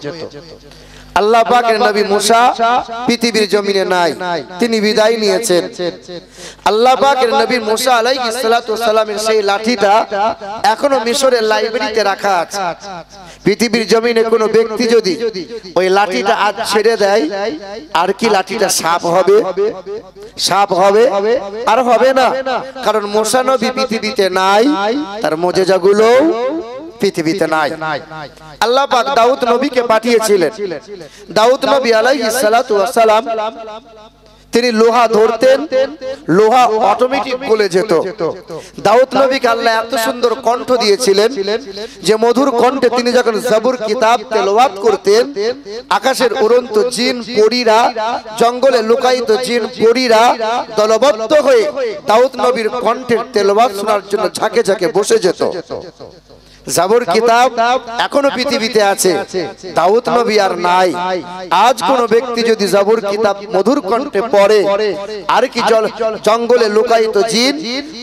আল্লাহ পাকের নবী মুসা পৃথিবীর জমিনে নাই। তিনি বিদায় নিয়েছেন। আল্লাহ পাকের নবী মুসা আলাইহিস সালাতু সালামের সেই লাঠিটা এখনও মিশরের লাইব্রেরিতে রাখা আছে। পৃথিবীর জমিনে কোনো ব্যক্তি যদি ওই লাঠিটা আজ ছেড়ে দেয় আর কি লাঠিটা সাপ হবে? সাপ হবে? আর হবে না। কারণ মোসা নবী পৃথিবীতে নাই তার মোজেজাগুলো পৃথিবীতে নাই। আল্লাহ পাক দাউদ নবীকে পাঠিয়েছিলেন। দাউদ নবী আলাইহিস সালাতু ওয়াস সালাম তিনি লোহা ধরতেন লোহা অটোমেটিক গলে যেত। দাউদ নবীকে আল্লাহ এত সুন্দর কণ্ঠ দিয়েছিলেন যে মধুর কণ্ঠে তিনি যখন জাবুর কিতাব তেলাওয়াত করতেন আকাশের উড়ন্ত জিন পরীরা জঙ্গলে লুকায়িত জিন পরীরা দলবদ্ধ হয়ে দাউদ নবীর কণ্ঠের তেলাওয়াত শোনার জন্য ঝাঁকে ঝাঁকে বসে যেত। জাবর কিতাব এখনও পৃথিবীতে আছে। দাউদ নবী আর নাই। আজ কোন ব্যক্তি যদি জাবর কিতাব মধুর কণ্ঠে পড়ে আর কি জল জঙ্গলে লুকায়িত জিন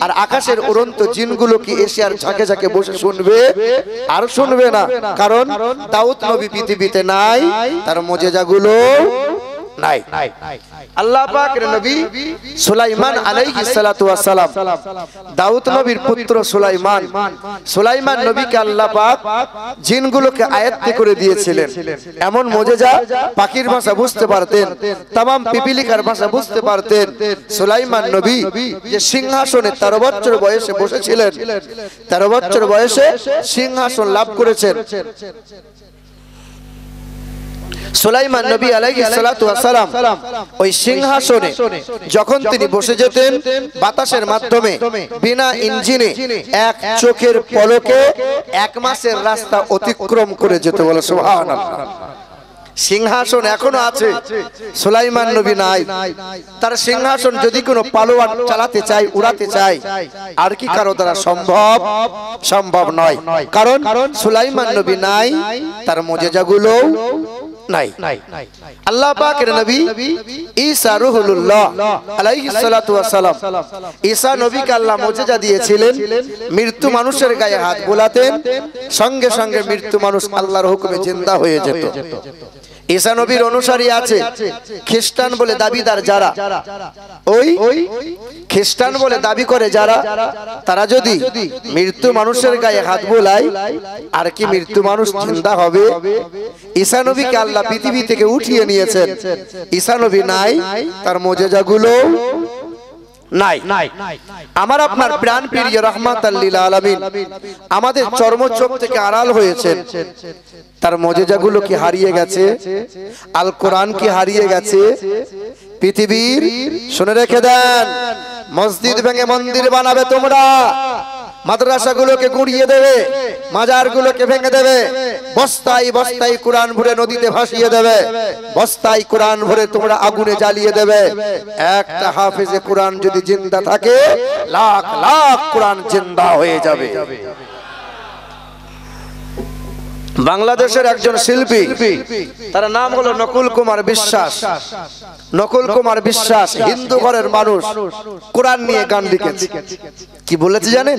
আর আকাশের উড়ন্ত জিনগুলো কি এসে আর ঝাঁকে ঝাঁকে বসে শুনবে? আর শুনবে না। কারণ দাউদ নবী পৃথিবীতে নাই তার মজেজাগুলো নাই। আল্লাহ পাকের নবী সুলাইমান আলাইহিস সালাতু ওয়াস সালাম দাউদ নবীর পুত্র সুলাইমান সুলাইমান নবীকে আল্লাহ পাক জিনগুলোকে আয়াত্ত করে দিয়েছিলেন। এমন মজেজা পাখির ভাষা বুঝতে পারতেন, তামাম পিপিলিকার ভাষা বুঝতে পারতেন। সুলাইমান নবী যে সিংহাসনে তেরো বছর বয়সে বসেছিলেন, তেরো বছর বয়সে সিংহাসন লাভ করেছেন। সুলাইমান নবী আলাইহিস সালাতু ওয়াস সালাম ওই সিংহাসনে যখন তিনি বসে যেতেন, বাতাসের মাধ্যমে, বিনা ইঞ্জিনে, এক চোখের পলকে এক মাসের রাস্তা অতিক্রম করে যেত বলে, সুবহানাল্লাহ। সিংহাসন এখনও আছে, সুলাইমান নবী নাই। তার সিংহাসন যদি কোনো পালোয়ান চালাতে চায়, উড়াতে চায়, আর কি কারও দ্বারা সম্ভব? সম্ভব নয়। কারণ সুলাইমান নবী নাই, তার মজেজাগুলো নাই। আল্লাহ পাকের নবী ঈসা রুহুল্লাহ আলাইহিস সালাতু ওয়াস সালাম ঈসা নবীকে আল্লাহ মুজিজা দিয়েছিলেন মৃত্যু মানুষের গায়ে হাত বোলাতেন সঙ্গে সঙ্গে মৃত্যু মানুষ আল্লাহর হুকুমে চিন্তা হয়ে যেত। ঈসা নবীর অনুসারী আছে, খ্রিস্টান বলে দাবিদার যারা। ওই খ্রিস্টান বলে দাবি করে যারা, তারা যদি মৃত্যু মানুষের গায়ে হাত বোলায়, আর কি মৃত্যু মানুষ চিন্তা হবে? ঈসা নবীকে আল্লাহ পৃথিবী থেকে উঠিয়ে নিয়েছেন। ঈসা নবী নাই, তার মোজেজাগুলো নাই। আমার আপনার প্রাণ প্রিয় রহমাত আলামিন আমাদের চর্মচোখ থেকে আড়াল হয়েছে তার মজেজাগুলো কি হারিয়ে গেছে? আল কোরআন কি হারিয়ে গেছে? পৃথিবীর শুনে রেখে দেন। মসজিদ ভেঙে মন্দির বানাবে তোমরা। মাদ্রাসাগুলোকে গুড়িয়ে দেবে, মাজারগুলোকে ভেঙে দেবে, বস্তায় বস্তায় কোরআন ভরে নদীতে ভাসিয়ে দেবে, বস্তায় কোরআন ভরে তোমরা আগুনে জ্বালিয়ে দেবে। একটা হাফেজে কোরআন যদি জিন্দা থাকে, লাখ লাখ কোরআন জিন্দা হয়ে যাবে। বাংলাদেশের একজন শিল্পী তার নাম হলো নকুল কুমার বিশ্বাস। নকুল কুমার বিশ্বাস হিন্দু ঘরের মানুষ কোরআন নিয়ে গান লিখেছে। কি বলেছে জানেন?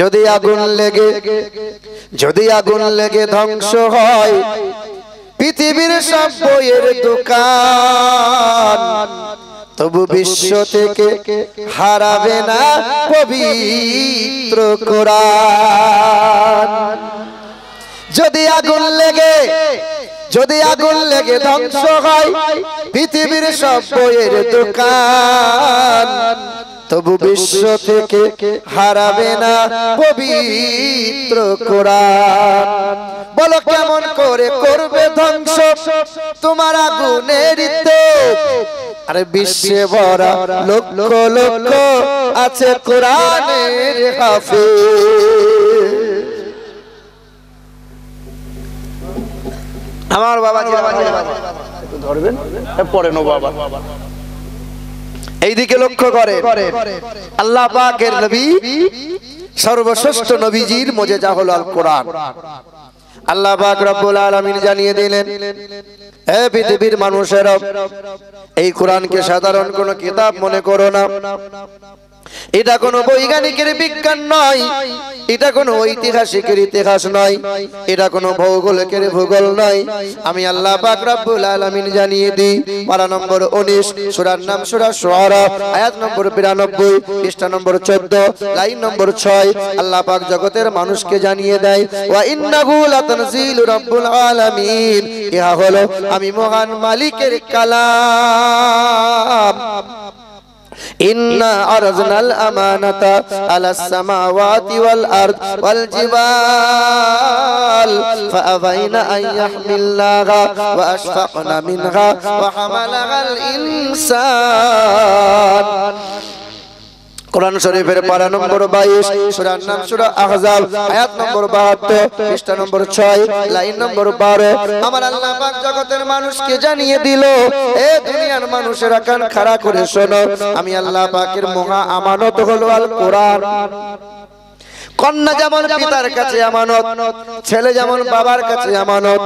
যদি আগুন লেগে যদি আগুন লেগে ধ্বংস হয় পৃথিবীর সব বইয়ের দোকান। তবু বিশ্ব থেকে হারাবে না পবিত্র কোরআন। যদি আগুন লেগে যদি আগুন লেগে ধ্বংস হয় পৃথিবীর সব বইয়ের দোকান। তবু বিশ্ব থেকে হারাবে না পবিত্র কোরআন। বলো কেমন করে করবে ধ্বংস? তোমার আগুনের আরে বিশ্বে ভরা লক্ষ লক্ষ আছে কোরআনের হাফেজ। আমার বাবা ধরবেন? পরে নো বাবা এইদিকে লক্ষ্য করে আল্লাহ পাকের নবী সর্বশ্রেষ্ঠ নবীজির মজেজা হলো আল কোরআন আল্লাহ পাক রব্বুল আলামিন জানিয়ে দিলেন হে পৃথিবীর মানুষেরা এই কোরআনকে সাধারণ কোনো কিতাব মনে করো না। এটা কোনো বৈজ্ঞানিকের বিজ্ঞান নয়, এটা কোনো ঐতিহাসিকের ইতিহাস নয়, এটা কোনো ভৌগোলিকের ভূগোল নয়। আমি আল্লাহ পাক রব্বুল আলামিন জানিয়ে দিই, পারা নম্বর 19 সূরার নাম সূরা শুআরা আয়াত নম্বর 92 পৃষ্ঠা নম্বর 14 লাইন নম্বর 6 আল্লাহ পাক জগতের মানুষকে জানিয়ে দেয়, ওয়া ইন্নাহু লাতানজিলু রাব্বুল আলামিন ইহা হলো আমি মহান মালিকের কালাম। إنا عرضنا الأمانة على السماوات والأرض والجبال فأبين أن يحملناها وأشفقن منها وحملها الإنسان কোরআন শরীফের পারা নম্বর বাইশ, সুরার নাম সুরা আহজাব, আয়াত নম্বর বাহাত্তর, পৃষ্ঠা নম্বর ছয়, লাইন নম্বর বারো। আমার আল্লাহ জগতের মানুষকে জানিয়ে দিল, এ দুনিয়ার মানুষেরা কান খাড়া করে শোনো, আমি আল্লাহ পাকের মহা আমানত হলো আল কোরআন কন্যা যেমন পিতার কাছে আমানত ছেলে যেমন বাবার কাছে আমানত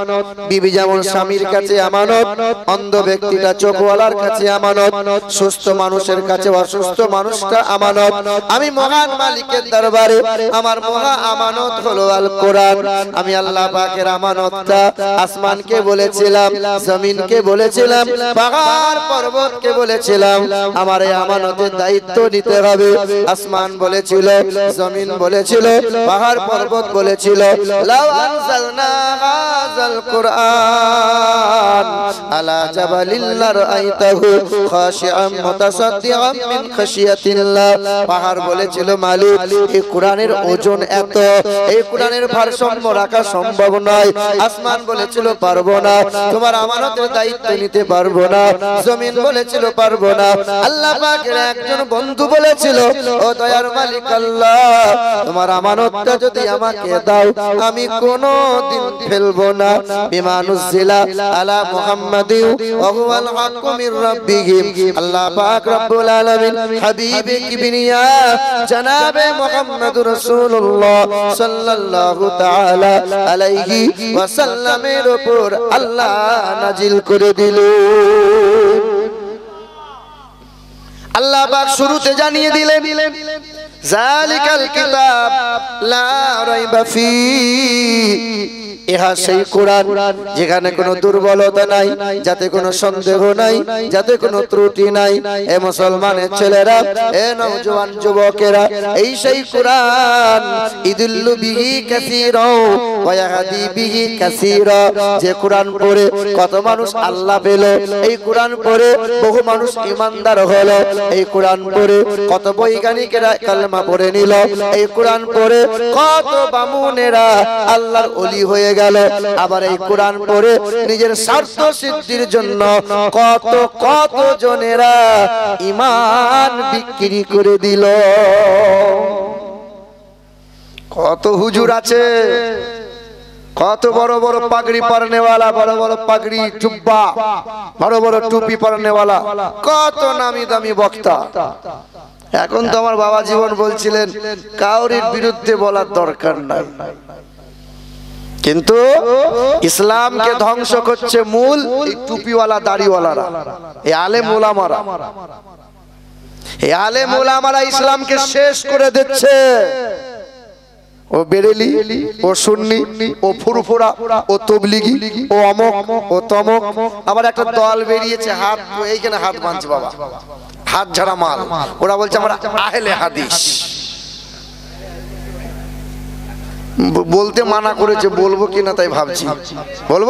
বিবি যেমন স্বামীর কাছে আমানত অন্ধ ব্যক্তিটা চোখওয়ালার কাছে আমানত সুস্থ মানুষের কাছে অসুস্থ মানুষটা আমানত। আমি মহান মালিকের দরবারে আমার মহা আমানত হলো আল কোরআন। আমি আল্লাহ পাকের আমানতটা আসমানকে বলেছিলাম জমিনকে বলেছিলাম পাহাড় পর্বতকে বলেছিলাম। আমার এই আমানতের দায়িত্ব নিতে হবে। আসমান বলেছিল জমিন বলেছিল পাহাড় পর্বত বলেছিল পাহাড় বলেছিল, মালিক, এই কোরআনের ওজন এত, এই কোরআনের ভারসাম্য রাখা সম্ভব নয়। আসমান বলেছিল, পারব না। তোমার আমানতের দায়িত্ব নিতে পারব না। জমিন বলেছিল, পারব না। আল্লাহ একজন বন্ধু বলেছিল, ও দয়ার মালিক আল্লাহ, তোমার আমানতটা যদি আমাকে দাও, আমি কোনো দিন ফেলব না। বিমানুজ্জিলা আলা মুহাম্মাদিন ওয়া হুয়াল হাক্কু মির রাব্বিহিম। আল্লাহ পাক রব্বুল আলামিন হাবিবে কিবরিয়া জনাবে মুহাম্মদুর রাসূলুল্লাহ সাল্লাল্লাহু তাআলা আলাইহি ওয়াসাল্লামের উপর আল্লাহ নাজিল করে দিলেন আল্লাহ পাক শুরুতে জানিয়ে দিলেন জালিকাল কিতাব লা রাইবা ফি। ইহা সেই কোরআন যেখানে কোনো দুর্বলতা নাই যাতে কোনো সন্দেহ নাই যাতে কোনো ত্রুটি নাই। এ মুসলমানের ছেলেরা এ নওজোয়ান যুবকেরা এই সেই কোরআন ইদুল্লু বিহি কাসীরা বিহি কাসীরা যে কোরআন পড়ে কত মানুষ আল্লাহ পেল এই কোরআন পড়ে বহু মানুষ ইমানদার হলো এই কোরআন পড়ে কত বৈজ্ঞানিকেরা কালেমা পড়ে নিল এই কোরআন পড়ে কত বামুনেরা আল্লাহর অলি হয়ে গেল আবার এই কোরআন পড়ে নিজের স্বার্থ সিদ্ধির জন্য কত কত জনেরা ইমান বিক্রি করে দিল। কত হুজুর আছে, কত বড় বড় পাগড়ি পরনেওয়ালা, বড় বড় পাগড়ি জুব্বা বড় বড় টুপি পরনেওয়ালা, কত নামি দামি বক্তা। এখন তো আমার বাবা জীবন বলছিলেন, কাউরির বিরুদ্ধে বলার দরকার নাই। কিন্তু ইসলামকে ধ্বংস করছে মূল টুপিওয়ালা, দাড়িওয়ালারা, এই আলে মোলামারা এই আলে মোলামারা ইসলামকে শেষ করে দিচ্ছে। ও বেরেলি, ও সুন্নি, ও ফুরফুরা, ও তবলিগি, ও অমক, ও তমক। আবার একটা দল বেরিয়েছে, হাত, এইখানে হাত বাঁধছে বাবা। হাত ঝাড়া মাল। ওরা বলছে, আমরা আহলে হাদিস ব- বলতে মানা করেছে, বলব কিনা তাই ভাবছি। বলব?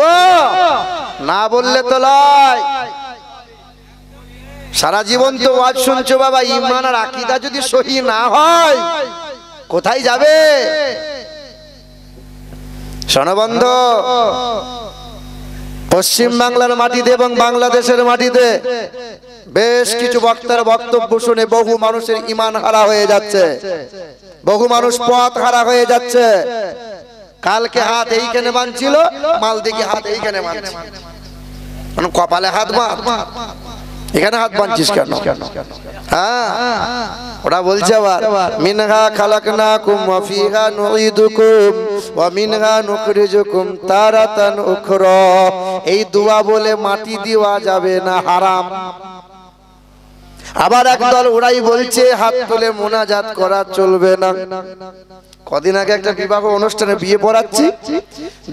না বললে তো লয় সারা জীবন তো ওয়াজ শুনছো বাবা ইমান আর আকিদা যদি সহি না হয়, কোথায় যাবে? শোনবন্ধ পশ্চিম বাংলার মাটিতে এবং বাংলাদেশের মাটিতে বেশ কিছু বক্তার বক্তব্য শুনে বহু মানুষের ইমান হারা হয়ে যাচ্ছে। বহু মানুষ পথ হারা হয়ে যাচ্ছে। কালকে হাত এইখানে বাঁধছিল মাল দেখি হাত এইখানে বাঁধছে মানে কপালে হাত বাঁধ। এখানে হাত বাঁধছিস কেন? হ্যাঁ। ওরা বলছে আবার মিনহা খালাকনাকুম ওয়া ফিহা নুঈদুকুম ওয়া মিনহা নুখরিজুকুম তারাতান উখরা। এই দোয়া বলে মাটি দেওয়া যাবে না হারাম। আবার একদল ওরাই বলছে, হাত তুলে মোনাজাত করা চলবে না। কদিন আগে একটা বিবাহ অনুষ্ঠানে বিয়ে পড়াচ্ছি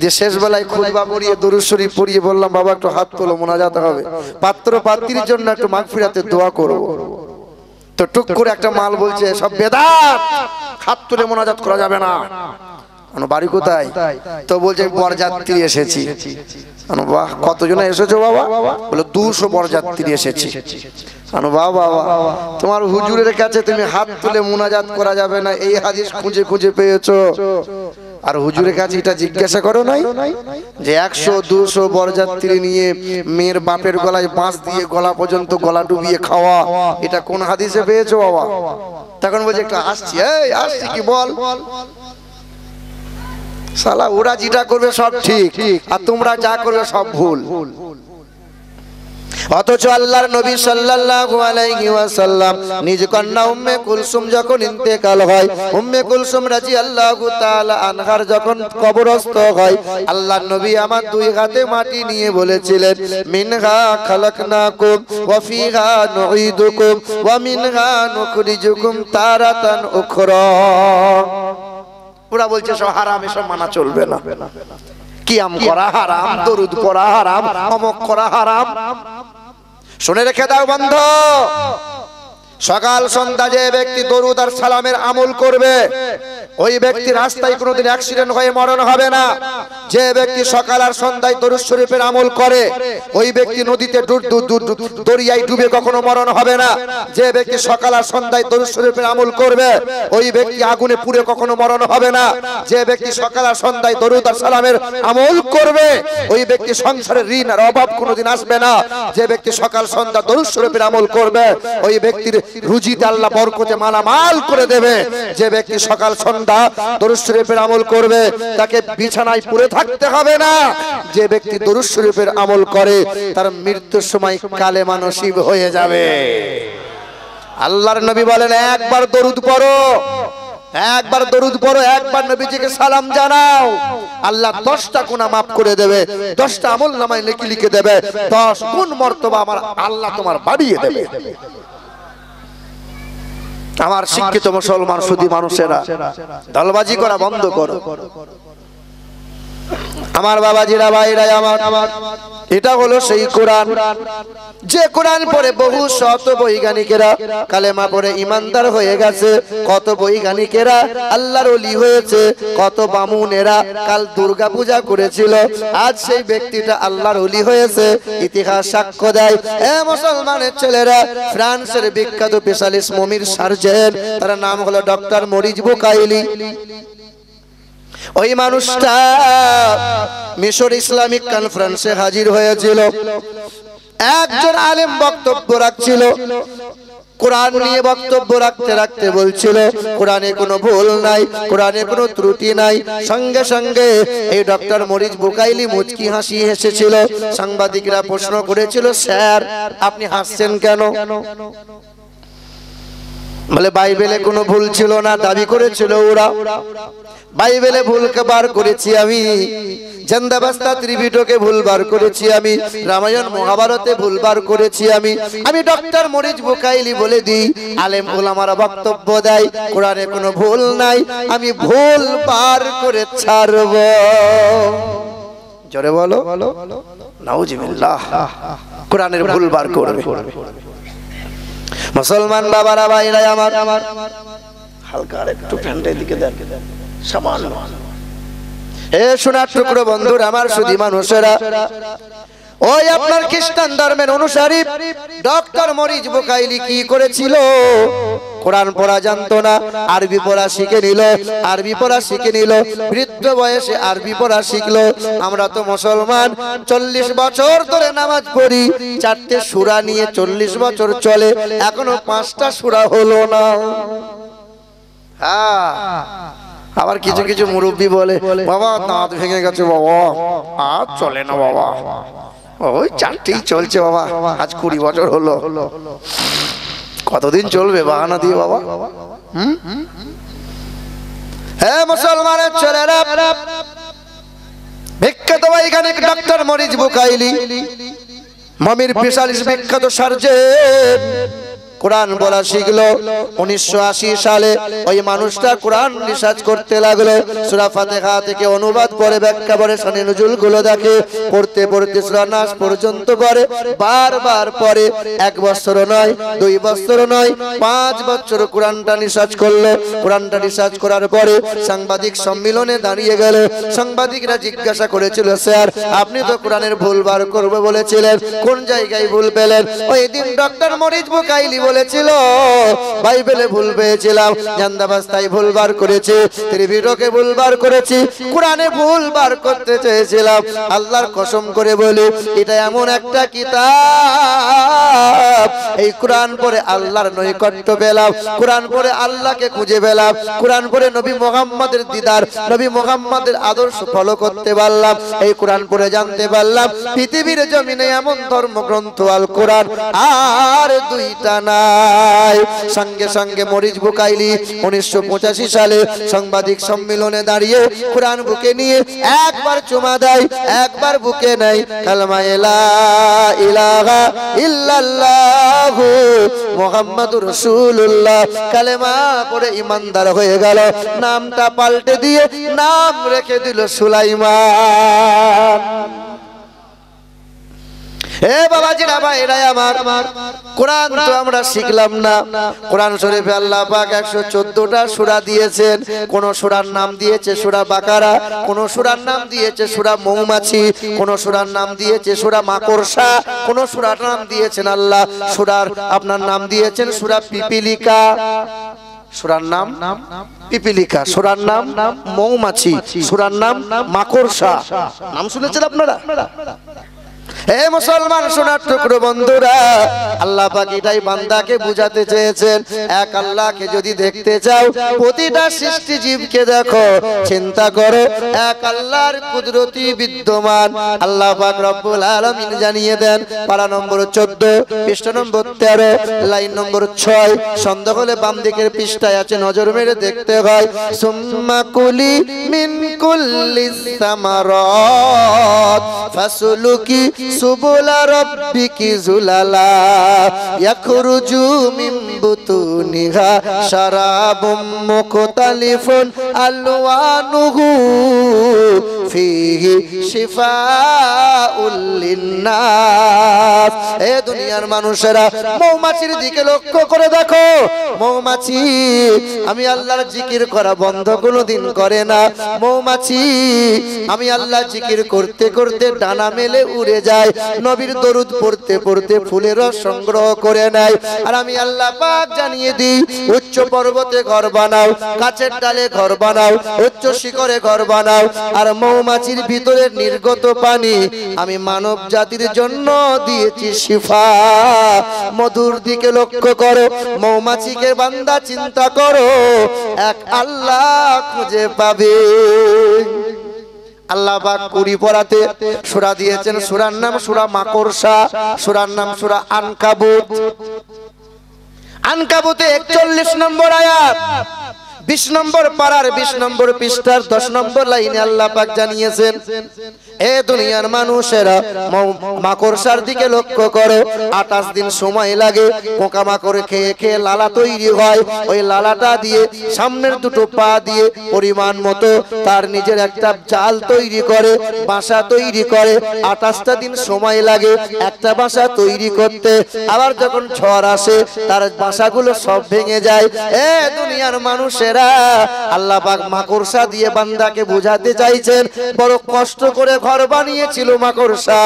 যে শেষ বেলায় খুদবা পড়িয়ে দরুশ্বরী পড়িয়ে বললাম, বাবা, একটু হাত তোলো, মোনাজাত হবে। পাত্র পাত্রীর জন্য একটু মাগফিরাতে দোয়া করব। তো টুক করে একটা মাল বলছে সব বেদাত, হাত তুলে মোনাজাত করা যাবে না। বাড়ি কোথায়? তো বলছে বরযাত্রী এসেছি। বাহ কতজন এসেছ বাবা? বলে দুশো বরযাত্রী এসেছি। আনো বাবা। তোমার হুজুরের কাছে তুমি হাত তুলে মোনাজাত করা যাবে না এই হাদিস খুঁজে খুঁজে পেয়েছ। আর হুজুরের কাছে এটা জিজ্ঞাসা করো নাই যে একশো দুশো বরযাত্রী নিয়ে মেয়ের বাপের গলায় বাঁশ দিয়ে গলা পর্যন্ত গলা ডুবিয়ে খাওয়া। এটা কোন হাদিসে পেয়েছ বাবা? তখন বলছে একটু আসছি। এই আসছি কি বল? সালা, ওরা যেটা করবে সব ঠিক, আর তোমরা যা করবে সব ভুল। অথচ আল্লাহর নবী সাল্লাল্লাহু আলাইহি ওয়াসাল্লাম নিজ কন্যা উম্মে কুলসুম যখন ইন্তেকাল হয়, উম্মে কুলসুম রাদিয়াল্লাহু তাআলা আনহার যখন কবরস্থ হয়, আল্লাহর নবী আমার দুই হাতে মাটি নিয়ে বলেছিলেন, মিনহা খালাকনাকুম ওয়া ফিহা নুঈদুকুম ওয়া মিনহা নুখরিজুকুম তারাতান উখরা। ওরা বলছে সব হারাম এসব মানা চলবে না। কিয়াম করা হারাম দরুদ পড়া হারাম। অমক করা হারাম। শুনে রেখে দাও বন্ধ। সকাল সন্ধ্যা যে ব্যক্তি দরুদ আর সালামের আমল করবে, ওই ব্যক্তি রাস্তায় কোনোদিন অ্যাক্সিডেন্ট হয়ে মরণ হবে না। যে ব্যক্তি সকাল আর সন্ধ্যায় দরুদ শরীফের আমল করে, ওই ব্যক্তি নদীতে দরিয়ায় ডুবে কখনো মরণ হবে না। যে ব্যক্তি সকাল আর সন্ধ্যায় দরুদ শরীফের আমল করবে, ওই ব্যক্তি আগুনে পুড়ে কখনো মরণ হবে না। যে ব্যক্তি সকাল আর সন্ধ্যায় দরুদ আর সালামের আমল করবে, ওই ব্যক্তি সংসারের ঋণ আর অভাব কোনোদিন আসবে না। যে ব্যক্তি সকাল সন্ধ্যা দরুদ শরীফের আমল করবে, ওই ব্যক্তির রুজিতে আল্লাহ বরকতে মালামাল করে দেবে। যে ব্যক্তি সকাল, সন্ধ্যা দরুদ শরীফের আমল করবে, তাকে বিছানায় পড়ে থাকতে হবে না। যে ব্যক্তি দরুদ শরীফের আমল করে, তার মৃত্যুর সময় কালে মানসিব হয়ে যাবে। আল্লাহর নবী বলেন, একবার দরুদ পড়ো, একবার দরুদ পড়ো, একবার নবীজিকে সালাম জানাও। আল্লাহ দশটা গুণা মাফ করে দেবে, দশটা আমল নামায় লিখে লিখে দেবে, দশ গুণ মর্তবা আমার আল্লাহ তোমার বাড়িয়ে দেবে। আমার শিক্ষিত মুসলমান শুধু মানুষেরা। দলবাজি করা বন্ধ করো। আমার বাবাজিরা, ভাইরাই আমার। এটা হলো সেই কোরআন। যে কোরআন পরে বহু শত বৈজ্ঞানিকেরা কালেমা পড়ে ইমানদার হয়ে গেছে, কত বৈজ্ঞানিকেরা আল্লাহর অলি হয়েছে, কত বামুনেরা কাল দুর্গা পূজা করেছিল, আজ সেই ব্যক্তিটা আল্লাহর অলি হয়েছে, ইতিহাস সাক্ষ্য দেয়। এ মুসলমানের ছেলেরা, ফ্রান্সের বিখ্যাত স্পেশালিস্ট মমির সার্জেন, তার নাম হলো ডক্টর মরিজ বুকাইলি। ওই মানুষটা মিশর ইসলামিক কনফারেন্সে হাজির হয়েছিল। একজন আলেম বক্তব্য রাখছিল। কোরআন নিয়ে বক্তব্য রাখতে রাখতে বলছিল, কোরআনে কোনো ভুল নাই, কোরআনে কোনো ত্রুটি নাই। সঙ্গে সঙ্গে এই ডক্টর মরিচ বুকাইলি মুচকি হাসি হেসেছিল। সাংবাদিকরা প্রশ্ন করেছিল, স্যার, আপনি হাসছেন কেন? বলে বাইবেলে কোনো ভুল ছিল না, দাবি করেছিল ওরা। বাইবেলে ভুল বার করেছি আমি। জন্দাবাস্তা ত্রিপিটকে ভুল বার করেছি আমি। রামায়ণ মহাভারতে ভুল বার করেছি আমি। আমি ডক্টর মরিজ বুকাইলি বলে দিই। আলেম ওলামারা বক্তব্য দেয়, কোরআনে কোনো ভুল নাই। আমি ভুল বার করে ছাড়ব। জোরে বলো। নাউজিবিল্লাহ। কোরআনের ভুল বার করবে। মুসলমান বাবারা ভাইরাই আমার। হালকা আর একটু ফ্যানটা দিকে দেন। সামান্য। এ, সোনার টুকরো বন্ধুর, আমার সুধী মানুষেরা। ওই আপনার খ্রিস্টান ধর্মের অনুসারী, ডক্টর মরিজ বুকাইলি কি করেছিল? কোরআন পড়া জানতো না, আরবি পড়া শিখে নিল, আরবি পড়া শিখে নিল, বৃদ্ধ বয়সে আরবি পড়া শিখলো। আমরা তো মুসলমান, চল্লিশ বছর ধরে নামাজ পড়ি, চারটে সুরা নিয়ে চল্লিশ বছর চলে, এখনও পাঁচটা সুরা হলো না। হ্যাঁ আবার কিছু কিছু মুরব্বী বলে, বাবা, দাঁত ভেঙে গেছে বাবা আর চলে না বাবা। ওই চারটেই চলছে বাবা। আজ কুড়ি বছর হলো। কতদিন চলবে বাহানা দিয়ে বাবা? হ্যাঁ মুসলমানের ছেলেরা, বিখ্যাত এখানে ডাক্তার মরিজ বুকাইলি, মমির স্পেশালিস্ট বিখ্যাত সার্জেন। কোরআন বলা শিখলো উনিশশো আশি সালে। ওই মানুষটা কোরআন রিসার্চ করতে লাগল। সুরা ফাতেহা থেকে অনুবাদ করে ব্যাখ্যা করে সানি নজুলগুলো দেখে, পড়তে পড়তে সুরা পর্যন্ত করে বারবার পরে এক বছর নয়, দুই বছর নয়, পাঁচ বছর কোরআনটা রিসার্চ করল। কোরআনটা রিসার্চ করার পরে সাংবাদিক সম্মিলনে দাঁড়িয়ে গেল সাংবাদিকরা জিজ্ঞাসা করেছিল, স্যার, আপনি তো কোরআনের ভুল বার করবে বলেছিলেন, কোন জায়গায় ভুল পেলেন? ওই দিন ডক্টর মরিজ বুকাইলি বলে বলেছিল, বাইবেলে ভুল পেয়েছিলাম, জান্দাবাস্তায় ভুলবার করেছি, ত্রিবিটকে ভুলবার করেছি, কোরআনে ভুলবার করতে চেয়েছিলাম। আল্লাহর কসম করে বলি, এটা এমন একটা কিতাব। এই কোরআন পড়ে আল্লাহর নৈকট্য পেলাম, কোরআন পড়ে আল্লাহকে খুঁজে পেলাম, কোরআন পরে নবী মোহাম্মদের দিদার, নবী মোহাম্মদের আদর্শ ফলো করতে পারলাম, এই কোরআন পরে জানতে পারলাম, পৃথিবীর জমিনে এমন ধর্মগ্রন্থ আল কোরআন, আর দুইটা নাই সঙ্গে সঙ্গে মরিচ বুকাইলি উনিশশো পঁচাশি সালে সাংবাদিক সম্মেলনে দাঁড়িয়ে কোরআন বুকে নিয়ে একবার চুমা দেয়, একবার বুকে নেয়। কালমা ইলা ইলাহা ইল্লাল্লাহু মুহাম্মাদুর রাসূলুল্লাহ। কালেমা পড়ে ইমানদার হয়ে গেল। নামটা পাল্টে দিয়ে নাম রেখে দিল সুলাইমান। এ বাবাজিরা ভাইরাই আমার। কোরআন তো আমরা শিখলাম না। কোরআন আল্লাহ একশো দিয়েছেন। কোন সুরার নাম বাকারা, কোন সুরার নাম মৌমাছি, কোন সুরার নাম মাকড়সা, কোন সুরার নাম দিয়েছেন আল্লাহ। সুরার আপনার নাম দিয়েছেন সুরা পিপিলিকা। সুরার নাম পিপিলিকা, সুরার নাম মৌমাছি, সুরার নাম মাকড়সা। নাম শুনেছেন আপনারা? হে মুসলমান, সোনার টুকরো বন্ধুরা, আল্লাহ পাক এটাই বান্দাকে বুঝাতে চেয়েছেন। এক আল্লাহকে যদি দেখতে চাও, প্রতিটা সৃষ্টি জীবকে দেখো, চিন্তা করো, এক আল্লাহর কুদরতি বিদ্যমান, আল্লাহ পাক রব্বুল আলামিন জানিয়ে দেন, পারা নম্বর 14 পৃষ্ঠা নম্বর 13 লাইন নম্বর 6 সন্দেহ হলে বাম দিকের পৃষ্ঠায় আছে, নজর মেরে দেখতে হয়, সুম্মা কুলি মিন কুল্লিস সামারাত, ফাসলুকি সুবুলা রব্বিকি জুলালা, ইয়াখরুজু মিন বুতুনিহা শারাবুম মুখতালিফুন আলওয়ানুহু, ফিহি শিফাউল লিন্নাস। এ দুনিয়ার মানুষেরা, মৌমাছির দিকে লক্ষ্য করে দেখো। মৌমাছি, আমি আল্লাহর জিকির করা বন্ধ কোনো দিন করে না। মৌমাছি, আমি আল্লাহ জিকির করতে করতে ডানা মেলে উড়ে যায়। নবীর দরুদ পড়তে পড়তে ফুলের রস সংগ্রহ করে নেয় আর আমি আল্লাহ পাক জানিয়ে দিই, উচ্চ পর্বতে ঘর বানাও, কাছের ডালে ঘর বানাও, উচ্চ শিখরে ঘর বানাও, আর মৌমাছির ভিতরে নির্গত পানি আমি মানব জাতির জন্য দিয়েছি শিফা। মধুর দিকে লক্ষ্য করো, মৌমাছিকে বান্দা চিন্তা করো, এক আল্লাহ খুঁজে পাবে। আল্লাহ কুড়ি পড়াতে সুরা দিয়েছেন, সুরার নাম সুরা মাকড়সা, সুরার নাম সুরা আনকাবুত। আনকাবুতে একচল্লিশ নম্বর আয়াত। বিশ নম্বর পাড়ার বিশ নম্বর পৃষ্ঠার দশ নম্বর লাইনে আল্লাহ পাক জানিয়েছেন এ দুনিয়ার মানুষেরা মাকড়সার দিকে লক্ষ্য করো। আঠাশ দিন সময় লাগে পোকা মাকড় খেয়ে খেয়ে লালা তৈরি হয়। ওই লালাটা দিয়ে, সামনের দুটো পা দিয়ে পরিমাণ মতো তার নিজের একটা জাল তৈরি করে, বাসা তৈরি করে। আঠাশটা দিন সময় লাগে একটা বাসা তৈরি করতে। আবার যখন ঝড় আসে, তার বাসাগুলো সব ভেঙে যায়। এ দুনিয়ার মানুষেরা, আল্লাহ মাকড়সা দিয়ে বান্দাকে বোঝাতে চাইছেন, বড় কষ্ট করে ঘর বানিয়েছিল মাকড়সা।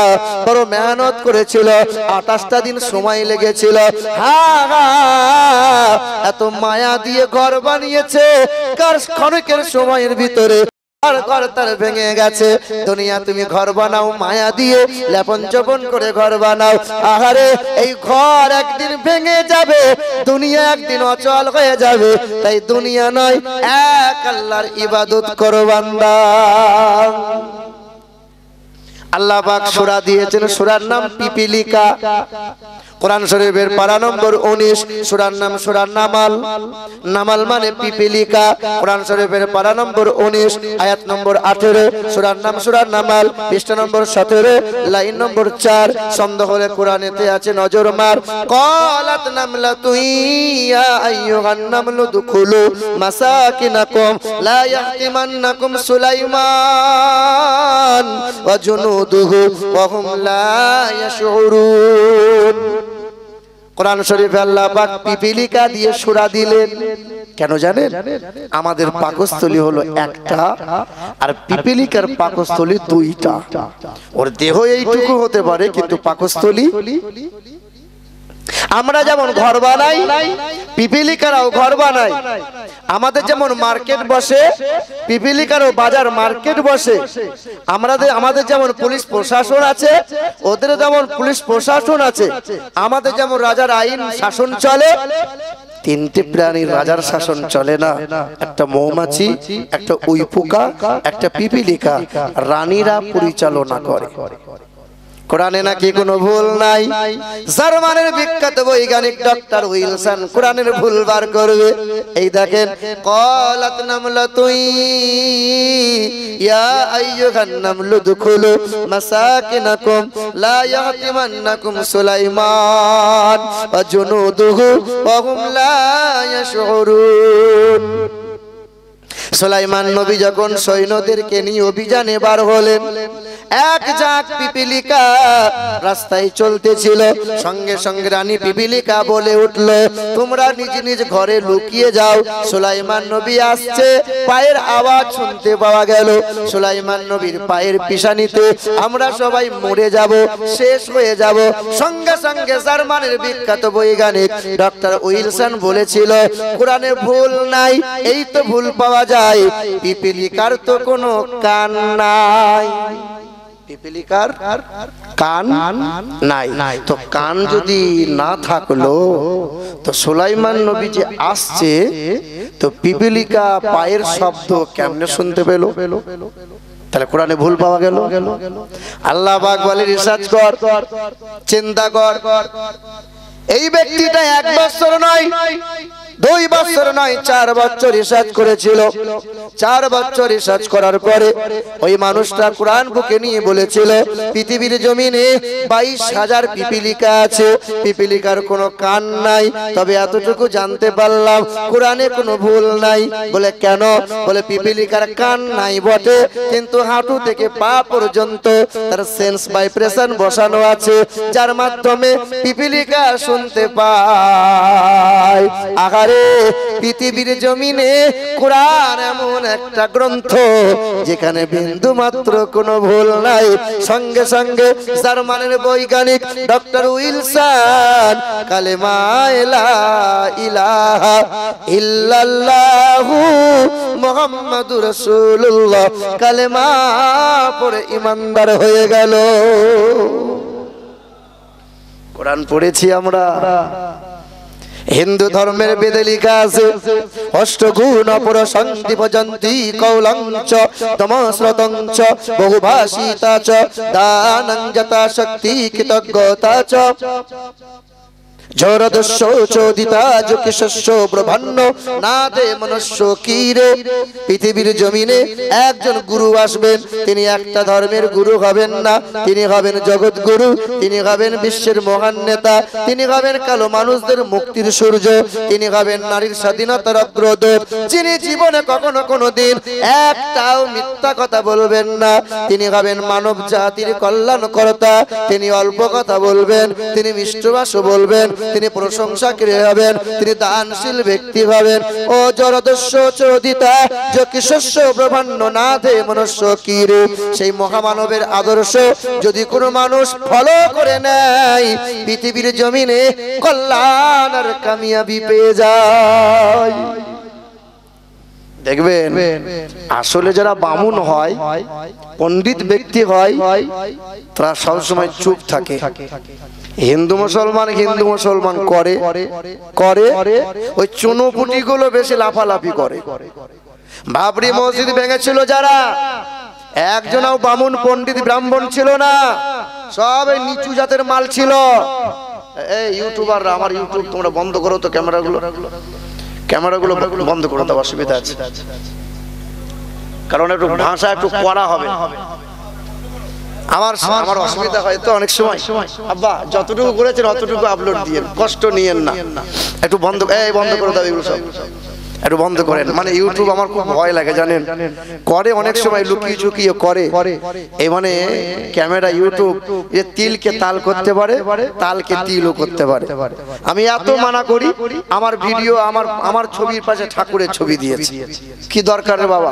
বড় মেহনত করেছিল। আঠাশটা দিন সময় লেগেছিল। এত মায়া দিয়ে ঘর বানিয়েছে। কার ক্ষণিকের সময়ের ভিতরে? ঘর তার ভেঙে গেছে। দুনিয়া, তুমি ঘর বানাও, মায়া দিয়ে লেপন চপন করে ঘর বানাও। আহারে, এই ঘর একদিন ভেঙে যাবে। দুনিয়া একদিন অচল হয়ে যাবে। তাই দুনিয়া নয়, এক ইবাদত করো বান্দা। আল্লাহ সূরা দিয়েছেন সুরার নাম পিপিলিকা। কোরআন শরীফের পারা নম্বর উনিশ, সুরার নাম সুরার নামাল। নামাল মানে পিপিলিকা। কোরআন শরীফের পারা নম্বর উনিশ, আয়াত নম্বর আঠেরো, সুরার নাম সুরার নামাল, পৃষ্ঠা নম্বর সতেরো, লাইন নম্বর চার। সন্দেহ হলে কোরআনেতে আছে নজর মার। কলাত নামলা তুই আইয়ুহান নামলু দুখুলু মাসাকিনাকুম, লা ইয়াহতিমান্নাকুম সুলাইমান, ওয়া জুনুদুহু, ওয়া হুম লা ইয়াশউরুন। কোরআন শরীফে আল্লাহ পাক পিপিলিকা দিয়ে সুরা দিলেন। কেন জানেন? আমাদের পাকস্থলী হলো একটা আর পিপিলিকার পাকস্থলী দুইটা। ওর দেহ এইটুকু হতে পারে কিন্তু পাকস্থলী আমরা যেমন ঘর বানাই পিপিলিকারাও ঘর বানাই। আমাদের যেমন মার্কেট বসে পিপিলিকারও বাজার মার্কেট বসে। আমাদের আমাদের যেমন পুলিশ প্রশাসন আছে ওদের যেমন পুলিশ প্রশাসন আছে। আমাদের যেমন রাজার আইন শাসন চলে তিনটে প্রাণীর রাজার শাসন চলে না। একটা মৌমাছি একটা উইপোকা একটা পিপিলিকা। রানীরা পরিচালনা করে। কোরআনে নাকি কোনো ভুল নাই? জার্মানের বিখ্যাত বৈজ্ঞানিক ডক্টর উইলসন কোরআনের ভুল বার করবে। এই দেখেন কলাত নামলাতুই ইয়া আইয়ুহান নামলু দুখুলু মাসাকিনাকুম লা ইয়াহতিমান্নাকুম সুলাইমান ওয়া জুনুদুহু ওয়া হুম লা ইয়াশউরুন। সুলাইমান নবী যখন সৈন্যদেরকে নিয়ে অভিযানে বার হলেন এক জাক পিপিলিকা রাস্তায় চলতেছিল। সঙ্গে সঙ্গে রানী পিপিলিকা বলে উঠল, তোমরা নিজ নিজ ঘরে লুকিয়ে যাও। সুলাইমান নবী আসছে, পায়ের আওয়াজ শুনতে পাওয়া গেল। সুলাইমান নবীর পায়ের পিছানিতে আমরা সবাই মরে যাব, শেষ হয়ে যাব। সঙ্গে সঙ্গে জার্মানের বিখ্যাত বৈজ্ঞানিক ডক্টর উইলসন বলেছিল, কোরআনে ভুল নাই, এই তো ভুল পাওয়া যায়। পিপিলিকার তো কোনো কান নাই। পিপিলিকার কান নাই। তো কান যদি না থাকল, তো সুলাইমান নবী যে আসছে, তো পিপিলিকা পায়ের শব্দ কেমনে শুনতে পেল? তাহলে কোরআনে ভুল পাওয়া গেল। আল্লাহ বাগ বলে রিসার্চ কর, চিন্তা কর। এই ব্যক্তিটা এক বছর নয় দুই বছর নয়, চার বছর রিসার্চ করেছিল। চার বছর রিসার্চ করার পরে ওই মানুষটা কোরআন বুকে নিয়ে বলেছিল, পৃথিবীর জমিনে বাইশ হাজার পিপিলিকা আছে, পিপিলিকার কোনো কান নাই, তবে এতটুকু জানতে পারলাম, কোরআনে কোনো ভুল নাই। বলে, কেন? বলে, পিপিলিকার কান নাই বটে, কিন্তু হাঁটু থেকে পা পর্যন্ত তার সেন্স ভাইব্রেশন বসানো আছে, যার মাধ্যমে পিপিলিকা শুনতে পায়। আহারে পৃথিবীর জমিনে কোরআন এমন একটা গ্রন্থ যেখানে বিন্দু মাত্র কোনো ভুল নাই। সঙ্গে সঙ্গে জার্মানের বৈজ্ঞানিক ডক্টর উইলসন, কালেমা ইলা ইলাহা ইল্লাল্লাহু মুহাম্মাদুর রাসূলুল্লাহ, কালেমা পড়ে ইমানদার হয়ে গেল। কোরআন পড়েছি আমরা। হিন্দু ধর্মের বেদে লেখা আছে। অষ্টগুণ অপর সন্দীপ জন্তি কৌলঞ্চ তমস্রতঞ্চ, বহুভাষিতা চ, দানঞ্জতা শক্তি কৃতজ্ঞতা চ। জরদস্য চোদিতা যকিশস্য ব্রহ্মাণ্য না দে মনুষ্য কিরে পৃথিবীর জমিনে একজন গুরু আসবেন, তিনি একটা ধর্মের গুরু হবেন না। তিনি হবেন জগৎ গুরু তিনি হবেন বিশ্বের মহান নেতা, তিনি হবেন কালো মানুষদের মুক্তির সূর্য, তিনি হবেন নারীর স্বাধীনতার অগ্রদূত। যিনি জীবনে কখনো কোনো দিন একটাও মিথ্যা কথা বলবেন না। তিনি হবেন মানব জাতির কল্যাণকর্তা, তিনি অল্প কথা বলবেন, তিনি মিষ্টভাষ বলবেন তিনি প্রশংসা করে হবেন তিনি দানশীল ব্যক্তি হবেন। ও জরদস্য চোদিতা যকিশস্য ব্রহ্মাণ্ড না দে মনুষ্য কি রে সেই মহামানবের আদর্শ যদি কোনো মানুষ ফলো করে নেয় পৃথিবীর জমিনে কল্যাণ আর কামিয়াবি পেয়ে যায়। দেখবেন আসলে যারা বামুন হয় পণ্ডিত ব্যক্তি হয় তারা সবসময় চুপ থাকে। হিন্দু মুসলমান হিন্দু মুসলমান করে করে, ওই চুনোপুটি গুলো বেশি লাফালাফি করে। বাবরি মসজিদ ভেঙেছিল যারা, একজনও বামুন পণ্ডিত ব্রাহ্মণ ছিল না, সব নিচু জাতের মাল ছিল। এই ইউটিউবাররা আমার ইউটিউব তোমরা বন্ধ করো তো ক্যামেরাগুলো। ক্যামেরাগুলো বন্ধ করো তো অসুবিধা আছে। কারণ একটু ভাষা একটু করা হবে। আমার আমার অসুবিধা হয় তো অনেক সময়। আব্বা যতটুকু করেছেন অতটুকু আপলোড দিয়ে কষ্ট নিয়েন না। একটু বন্ধ এই বন্ধ করে দাও এগুলো সব। একটু বন্ধ করেন। মানে ইউটিউব আমার খুব ভয় লাগে জানেন? করে অনেক সময় লুকিয়ে চুকিয়ে করে। এই মানে ক্যামেরা ইউটিউব যে তিলকে তাল করতে পারে তালকে তিলও করতে পারে। আমি এত মানা করি আমার ভিডিও আমার আমার ছবির পাশে ঠাকুরের ছবি দিয়েছি। কি দরকার রে বাবা?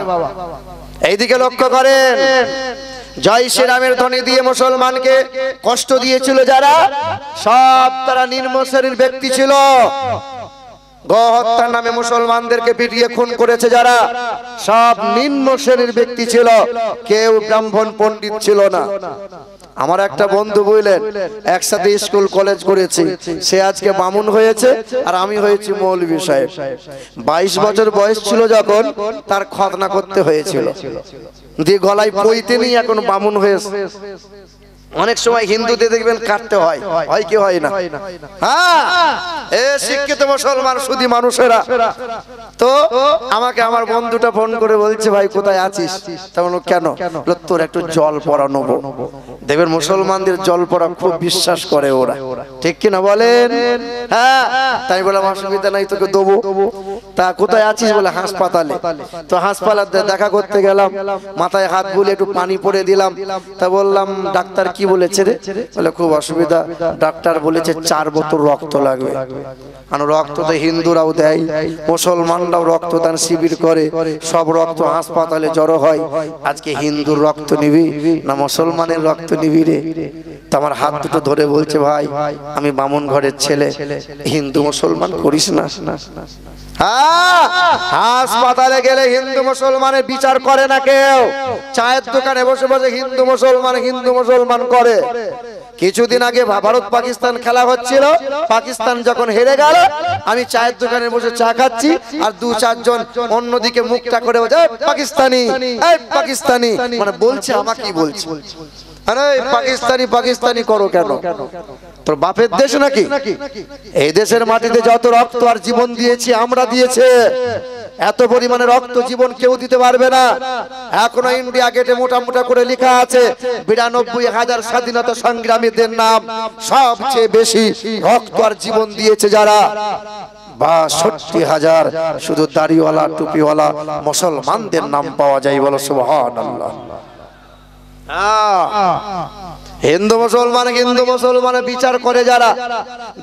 এইদিকে লক্ষ্য করেন। জয় শ্রীরামের ধ্বনি দিয়ে মুসলমানকে কষ্ট দিয়েছিল যারা, সব তারা নিম্ন শ্রেণির ব্যক্তি ছিল। গহত্যার নামে মুসলমানদেরকে পিটিয়ে খুন করেছে যারা, সব নিম্ন শ্রেণির ব্যক্তি ছিল। কেউ ব্রাহ্মণ পণ্ডিত ছিল না। আমার একটা বন্ধু বুঝলেন, একসাথে স্কুল, কলেজ করেছি। সে আজকে বামুন হয়েছে আর আমি হয়েছি মৌলবী সাহেব। বাইশ বছর বয়স ছিল যখন তার খতনা করতে হয়েছিল। দিয়ে গলায় পইতে নেই এখন বামুন হয়েছে। অনেক সময় হিন্দুদের দেখবেন কাটতে হয়। হয়। কি হয় না? হ্যাঁ এ শিক্ষিত মুসলমান শুধু মানুষেরা। তো আমাকে আমার বন্ধুটা ফোন করে বলছে ভাই কোথায় আছিস? তেমন কেন? তোর একটু জল পড়া নেব। দেখবেন মুসলমানদের জল পড়া খুব বিশ্বাস করে ওরা। ঠিক কিনা বলেন? হ্যাঁ। তাই বললাম অসুবিধা নাই তোকে দেবো। তা কোথায় আছিস? বলে হাসপাতালে। তো হাসপাতালে দেখা করতে গেলাম। মাথায় হাত বুলে একটু পানি পরে দিলাম। তা বললাম ডাক্তার কি বলেছে রে? বলে, খুব অসুবিধা। ডাক্তার বলেছে চার বোতল রক্ত লাগবে। কারণ রক্ত তো হিন্দুরাও দেয়, মুসলমানরাও রক্তদান শিবির করে, সব রক্ত হাসপাতালে জড়ো হয়। আজকে হিন্দুর রক্ত নিবি না মুসলমানের রক্ত নিবি রে? তো আমার হাত দুটো ধরে বলছে, ভাই, আমি বামুন ঘরের ছেলে। হিন্দু মুসলমান করিস না। হাসপাতালে গেলে হিন্দু মুসলমানের বিচার করে না কেউ। চায়ের দোকানে বসে বসে হিন্দু মুসলমান হিন্দু মুসলমান করে। কিছুদিন আগে ভারত পাকিস্তান খেলা হচ্ছিল। পাকিস্তান যখন হেরে গেল, আমি চায়ের দোকানে বসে চা খাচ্ছি আর দু চারজন অন্যদিকে মুখটা করে পাকিস্তানি পাকিস্তানি। মানে বলছে আমাকেই বলছে। আরে পাকিস্তানি পাকিস্তানি করো কেন? তোর বাপের দেশ নাকি? এই দেশের মাটিতে যত রক্ত আর জীবন দিয়েছি আমরা দিয়েছে। এত পরিমাণে রক্ত জীবন কেউ দিতে পারবে না। এখনও ইন্ডিয়া গেটে মোটা মোটা করে লেখা আছে বিরানব্বই হাজার স্বাধীনতা সংগ্রামীদের নাম। সবচেয়ে বেশি রক্ত আর জীবন দিয়েছে যারা। বাষট্টি হাজার শুধু দাড়িওয়ালা টুপিওয়ালা মুসলমানদের নাম পাওয়া যায় বলো সুবহান আল্লাহ হিন্দু মুসলমান, হিন্দু মুসলমানের বিচার করে যারা,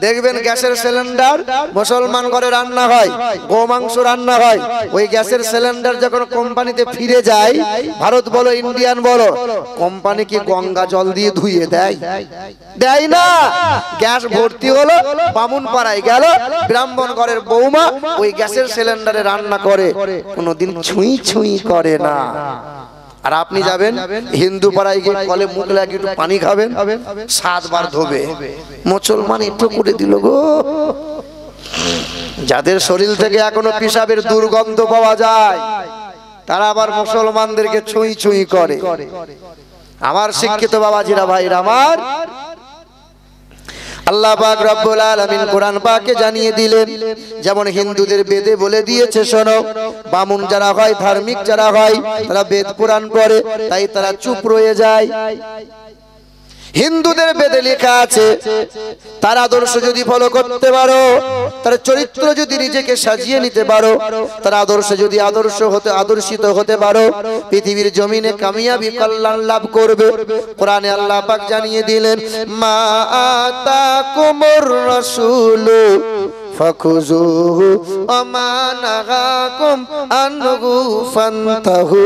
দেখবেন গ্যাসের সিলিন্ডার মুসলমান ঘরে রান্না হয়, গোমাংস রান্না হয়। ওই গ্যাসের সিলিন্ডার যখন কোম্পানিতে ফিরে যায়, ভারত বলো, ইন্ডিয়ান বলো, কোম্পানি কি গঙ্গা জল দিয়ে ধুইয়ে দেয়? দেয় না। গ্যাস ভর্তি হলো বামুন পাড়ায় গেল, ব্রাহ্মণ ঘরের বৌমা ওই গ্যাসের সিলিন্ডারে রান্না করে। কোনোদিন ছুঁই ছুঁই করে না। আর আপনি যাবেন হিন্দু পাড়ায় গিয়ে কলে মুখ লাগিয়ে একটু পানি খাবেন সাতবার ধোবে। মুসলমান একটু করে দিল গো। যাদের শরীর থেকে এখনও পিসাবের দুর্গন্ধ পাওয়া যায় তারা আবার মুসলমানদেরকে ছুঁই ছুঁই করে। আমার শিক্ষিত বাবাজিরা ভাইরা আমার আল্লাহ পাক রব্বুল আলামিন কোরআন পাকে জানিয়ে দিলেন, যেমন হিন্দুদের বেদে বলে দিয়েছে, শোনো, বামুন যারা হয়, ধার্মিক যারা হয়, তারা বেদ কোরআন পড়ে, তাই তারা চুপ রয়ে যায়। হিন্দুদের বেদে লেখা আছে, তার আদর্শ যদি ফলো করতে পারো, তার চরিত্র যদি নিজেকে সাজিয়ে নিতে পারো, তার আদর্শ যদি আদর্শ হতে, আদর্শিত হতে পারো, পৃথিবীর জমিনে কামিয়াবি কল্যাণ লাভ করবে। কোরআনে আল্লাহ পাক জানিয়ে দিলেন, মা আতা কুমুর রসুল ফাখুজুহু আমা নাগাকুম আনহু ফান্তাহু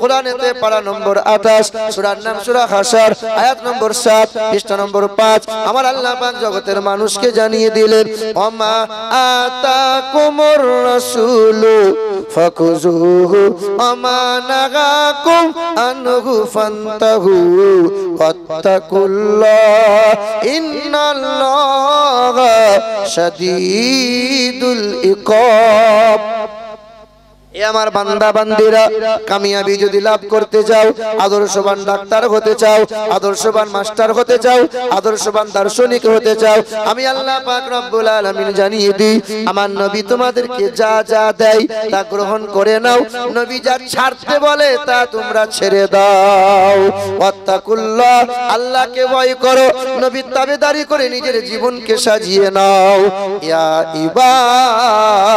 কোরআনেতে পারা নম্বর 28 সূরার নাম সূরা হাসার, আয়াত নম্বর 7 পৃষ্ঠা নম্বর 5 আমার আল্লাহ পাক জগতের মানুষকে জানিয়ে দিলেন আমা আতাকুমুর রাসূল ফাকুজুহু আমা নাগাকুম আনহু ফান্তাহু ওয়াত্তাকুল্লাহ ইন্নাল্লাহা شديد الإقاب. এ আমার বান্দা বান্দিরা কামিয়াবি যদি লাভ করতে চাও, আদর্শবান ডাক্তার হতে চাও, আদর্শবান মাস্টার হতে চাও, আদর্শবান দার্শনিক হতে চাও, আমি আল্লাহ পাক রব্বুল আলামিন জানিয়ে দিই, আমার নবী তোমাদেরকে যা যা দেয় তা গ্রহণ করে নাও, নবী যা ছাড়তে বলে তা তোমরা ছেড়ে দাও। ওয়াত্তাকুল্লাহ, আল্লাহকে ভয় করো নবীর তাবেদারি করে নিজের জীবনকে সাজিয়ে নাও। ইয়া ইবাদ।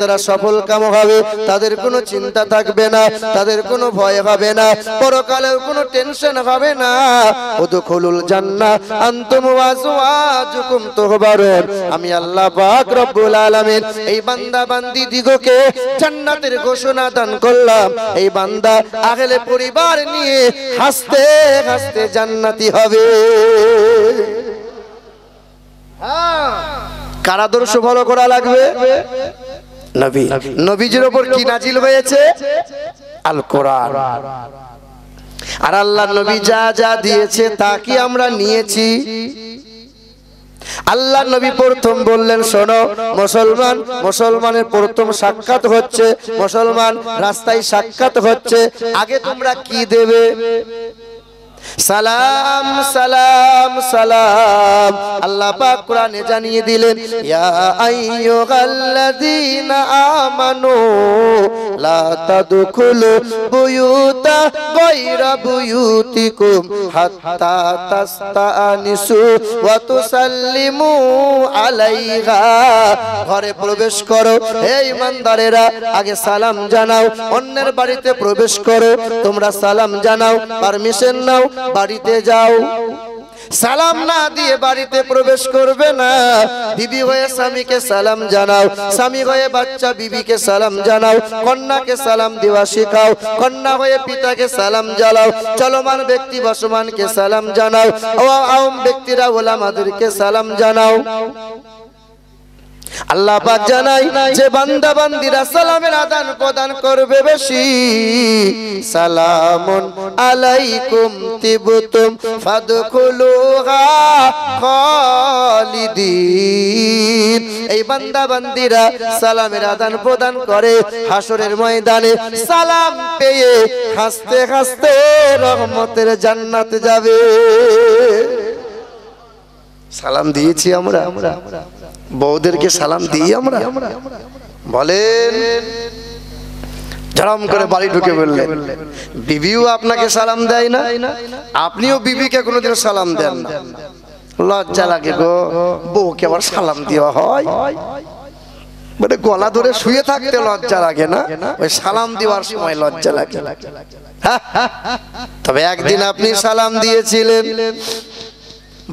তারা সফল কাম হবে, তাদের কোনো চিন্তা থাকবে না, তাদের কোনো ভয় হবে না, পরকালেও কোনো টেনশন হবে না। উদখুলুল জান্নাহ, আনতুম ওয়াজওয়াজুকুম তুহবারুন। আমি আল্লাহ পাক রব্বুল আলামিন এই বান্দা বান্দি দিগকে জান্নাতের ঘোষণা দান করলাম। এই বান্দা আহলে পরিবার নিয়ে হাসতে হাসতে জান্নাতি হবে। কার আদর্শ ফলো করা লাগবে? নবী। নবীজির ওপর কি নাজিল হয়েছে? আল কোরআন। আর আল্লাহ নবী যা যা দিয়েছে তা কি আমরা নিয়েছি? আল্লাহ নবী প্রথম বললেন শোনো মুসলমান মুসলমানের প্রথম সাক্ষাৎ হচ্ছে মুসলমান রাস্তায় সাক্ষাৎ হচ্ছে আগে তোমরা কি দেবে? সালাম সালাম সালাম। আল্লাহ পাক কোরআনে জানিয়ে দিলেন, ইয়া আইয়ুহাল্লাযীনা আমানু, লা তাদখুলু বুয়ুতা গায়রা বুয়ুতিকুম হাত্তা তাস্তানিসু ওয়া তুসাল্লিমু আলাইহা। ঘরে প্রবেশ করো, হে ইমানদারেরা, আগে সালাম জানাও, অন্যের বাড়িতে প্রবেশ করো। তোমরা সালাম জানাও, পারমিশন নাও বাড়িতে যাও। সালাম না দিয়ে বাড়িতে প্রবেশ করবে না। বিবি হয়ে স্বামীকে সালাম জানাও। স্বামী হয়ে বাচ্চা বিবিকে সালাম জানাও। কন্যাকে সালাম দেওয়া শেখাও। কন্যা হয়ে পিতাকে সালাম জানাও চলমান ব্যক্তি বসমানকে সালাম জানাও। ও আওম ব্যক্তিরা ওলামাদেরকে সালাম জানাও। আল্লাহ পাক জানাই যে বান্দা বান্দিরা সালামের আদান প্রদান করবে বেশি। সালামুন আলাইকুম তিবতুম ফাদখুলুহা খালিদিন। এই বান্দা বান্দিরা সালামের আদান প্রদান করে হাসরের ময়দানে সালাম পেয়ে হাসতে হাসতে রহমতের জান্নাতে যাবে। সালাম দিয়েছি আমরা। বউদেরকে সালাম দিই আমরা। বলেন ঝড়ম করে বাড়ি ঢুকে বললেন বিবিও আপনাকে সালাম দেয় না? আপনিও বিবিকে কোনোদিন সালাম দেন না। লজ্জা লাগে গো। বউকে আবার সালাম দেওয়া হয়? মানে গলা ধরে শুয়ে থাকতে লজ্জা লাগে না? ওই সালাম দেওয়ার সময় লজ্জা লাগে? তবে একদিন আপনি সালাম দিয়েছিলেন।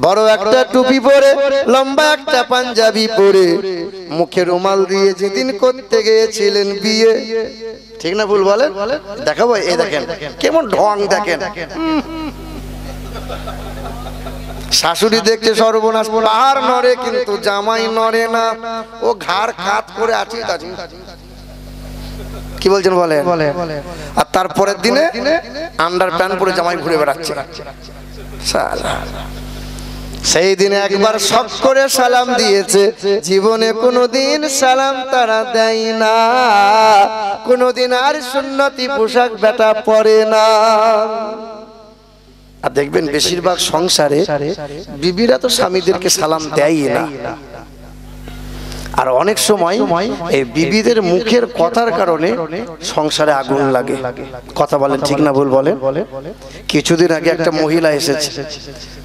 বড় একটা টুপি পরে লম্বা একটা পাঞ্জাবি পরে। মুখে রুমাল দিয়ে যেদিন করতে গিয়েছিলেন বিয়ে। ঠিক না ভুল বলেন? দেখাবো এই দেখেন কেমন ঢং দেখেন। শাশুড়ি দেখছে সর্বনাশ পাহাড় নড়ে কিন্তু জামাই নড়ে না। ও ঘাড় খাত করে আছে কি বলছেন বলে আর তারপরের দিনে আন্ডার প্যান্ট পরে জামাই ঘুরে বেড়াচ্ছে। সেই দিন একবার সব করে সালাম দিয়েছে জীবনে কোনোদিন সালাম তারা দেয় না। কোনোদিন আর সুন্নতি পোশাক বেটা পরে না। আর দেখবেন বেশিরভাগ সংসারে বিবিরা তো স্বামীদেরকে সালাম দেয় না। আর অনেক সময় এই বিবিদের মুখের কথার কারণে সংসারে আগুন লাগে। কথা বলেন ঠিক না ভুল বলেন? কিছুদিন আগে একটা মহিলা এসেছে।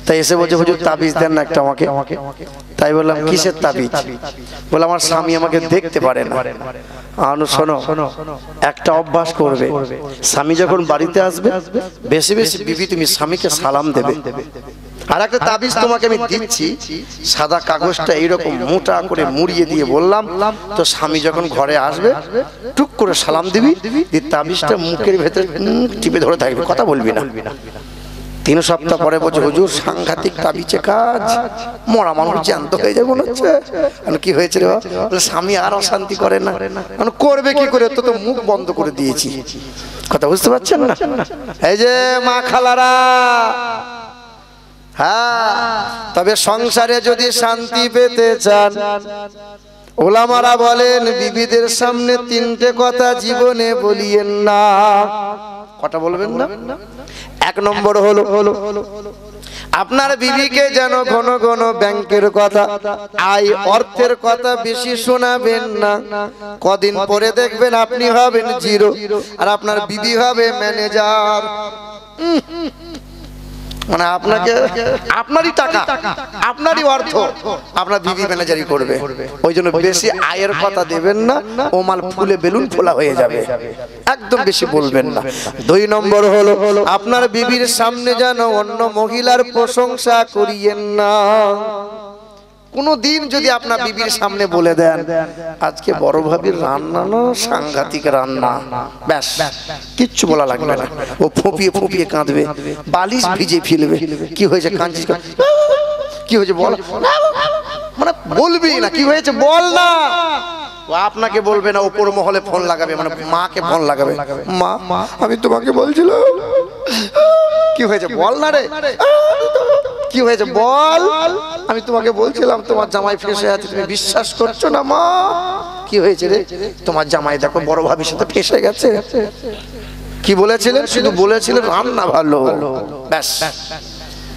তাই এসে বলছে হুজুর তাবিজ দেন না একটা আমাকে। তাই বললাম কিসের তাবিজ? বলে আমার স্বামী আমাকে দেখতে পারে না। আনু শোনো একটা অভ্যাস করবে। স্বামী যখন বাড়িতে আসবে বেশি বেশি বিবি তুমি স্বামীকে সালাম দেবে। আর একটা তাবিজ তোমাকে আমি দিচ্ছি। সাদা কাগজটা এইরকম মোটা করে মুড়িয়ে দিয়ে বললাম তো স্বামী যখন ঘরে আসবে টুক করে সালাম দিবি দিয়ে তাবিজটা মুখের ভেতরে টিপে ধরে থাকবে কথা বলবি না। তিন সপ্তাহ পরে বলছে হুজুর সাংঘাতিক তাবিজে কাজ মরা মানুষ জ্যান্ত হয়ে যাবে মনে হচ্ছে? মানে কি হয়েছে রে? স্বামী আর অশান্তি করে না। মানে করবে কি করে? তো তো মুখ বন্ধ করে দিয়েছি। কথা বুঝতে পারছেন না? এই যে মা খালারা হ্যাঁ। তবে সংসারে যদি শান্তি পেতে চান, ওলামারা বলেন, বিবিদের সামনে তিনটে কথা জীবনে বলিয়েন না। কথা বলবেন না? এক নম্বর হলো হলো আপনার বিবিকে যেন ঘন ঘন ব্যাংকের কথা, আয় অর্থের কথা বেশি শোনাবেন না। কদিন পরে দেখবেন আপনি হবেন জিরো, আর আপনার বিবি হবে ম্যানেজার। মানে আপনাকে আপনারই টাকা আপনারই অর্থ আপনার বিবি ম্যানেজারি করবে। ওই জন্য বেশি আয়ের কথা দেবেন না ও মাল ফুলে বেলুন ফোলা হয়ে যাবে। একদম বেশি বলবেন না। দুই নম্বর হলো আপনার বিবির সামনে যেন অন্য মহিলার প্রশংসা করিয়েন না। কোনো দিন যদি আপনার বিবির সামনে বলে দেন আজকে বড় ভাবির রান্না না সাংঘাতিক রান্না? ব্যাস কিচ্ছু বলা লাগবে না। ও ফুপিয়ে ফুপিয়ে কাঁদবে। বালিশ ভিজে ফেলবে। কি হয়েছে কাঁদছিস? কি হয়েছে বল। মানে বলবি না কি হয়েছে বল না। ও আপনাকে বলবে না ওপর মহলে ফোন লাগাবে মানে মাকে ফোন লাগাবে। মা আমি তোমাকে বলছিলাম। কি হয়েছে বল না রে। কি হয়েছে? বল। আমি তোমাকে বলছিলাম তোমার জামাই ফেসে আছে তুমি বিশ্বাস করছ না মা? কি হয়েছে রে? তোমার জামাই দেখো বড় ভাবির সাথে ফেসে গেছে। কি বলেছিলেন? শুধু বলেছিলেন রান্না ভালো। ব্যাস।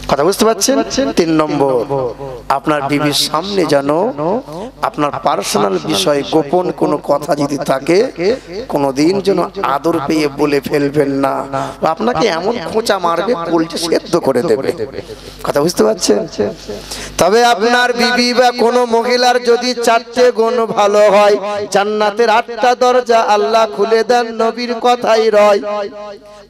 কথা বুঝতে পারছেন? তিন নম্বর আপনার বিবির সামনে যেন আপনার পার্সোনাল বিষয় গোপন কোনো কথা যদি থাকে কোনোদিন যেন আদর পেয়ে বলে ফেলবেন না আপনাকে এমন খোঁচা মারবে পোলট্রি সেদ্ধ করে দেবে। কথা বুঝতে পারছেন? তবে আপনার বিবি বা কোনো মহিলার যদি চারটে গুণ ভালো হয় জান্নাতের আটটা দরজা আল্লাহ খুলে দেন নবীর কথাই রয়।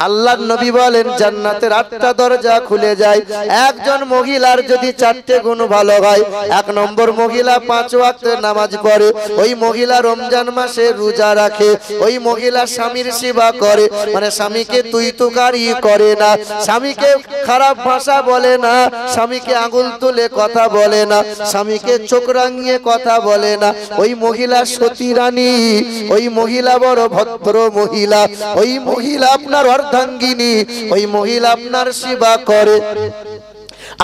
আল্লাহর নবী বলেন জান্নাতের আটটা দরজা খুলে যায়। একজন মহিলার যদি চারটে গুণ ভালো হয় এক নম্বর মহিলা পাঁচ ওয়াক্ত নামাজ পড়ে, ওই মহিলা রমজান মাসে রোজা রাখে, ওই মহিলা স্বামীর সেবা করে। মানে স্বামীকে তুই তুকারি করে না, স্বামীকে খারাপ ভাষা বলে না, স্বামীকে আঙুল তুলে কথা বলে না, স্বামীকে চোখ রাঙিয়ে কথা বলে না। ওই মহিলা সতী রানী, ওই মহিলা বড় ভদ্র মহিলা, ওই মহিলা আপনার অর্ধাঙ্গিনী, ওই মহিলা আপনার সেবা করে।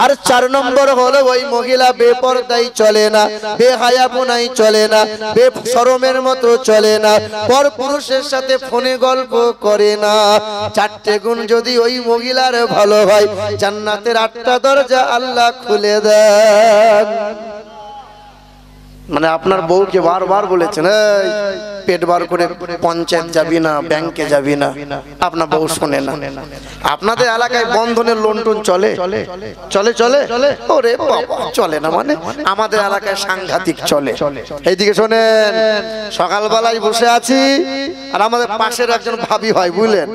আর চার নম্বর হলো ওই মহিলা বেপরদাই চলে না বেহায়াপনাই চলে না বে সরমের মতো চলে না, পর পুরুষের সাথে ফোনে গল্প করে না। চারটে গুণ যদি ওই মহিলার ভালো হয়, জান্নাতের আটটা দরজা আল্লাহ খুলে দেন। মানে আপনার বউকে বারবার বলেছেন এই পেট বার করে পঞ্চায়েত যাবি না ব্যাংকে যাবি না। আপনার বউ শোনে না। আপনাদের এলাকায় বন্ধনের লোন টোন চলে? চলে চলে? ওরে চলে না মানে? আমাদের এলাকায় সাংঘাতিক চলে। এইদিকে শোনেন সকালবেলায় বসে আছি আর আমাদের পাশের একজন ভাবি হয় বুঝলেন?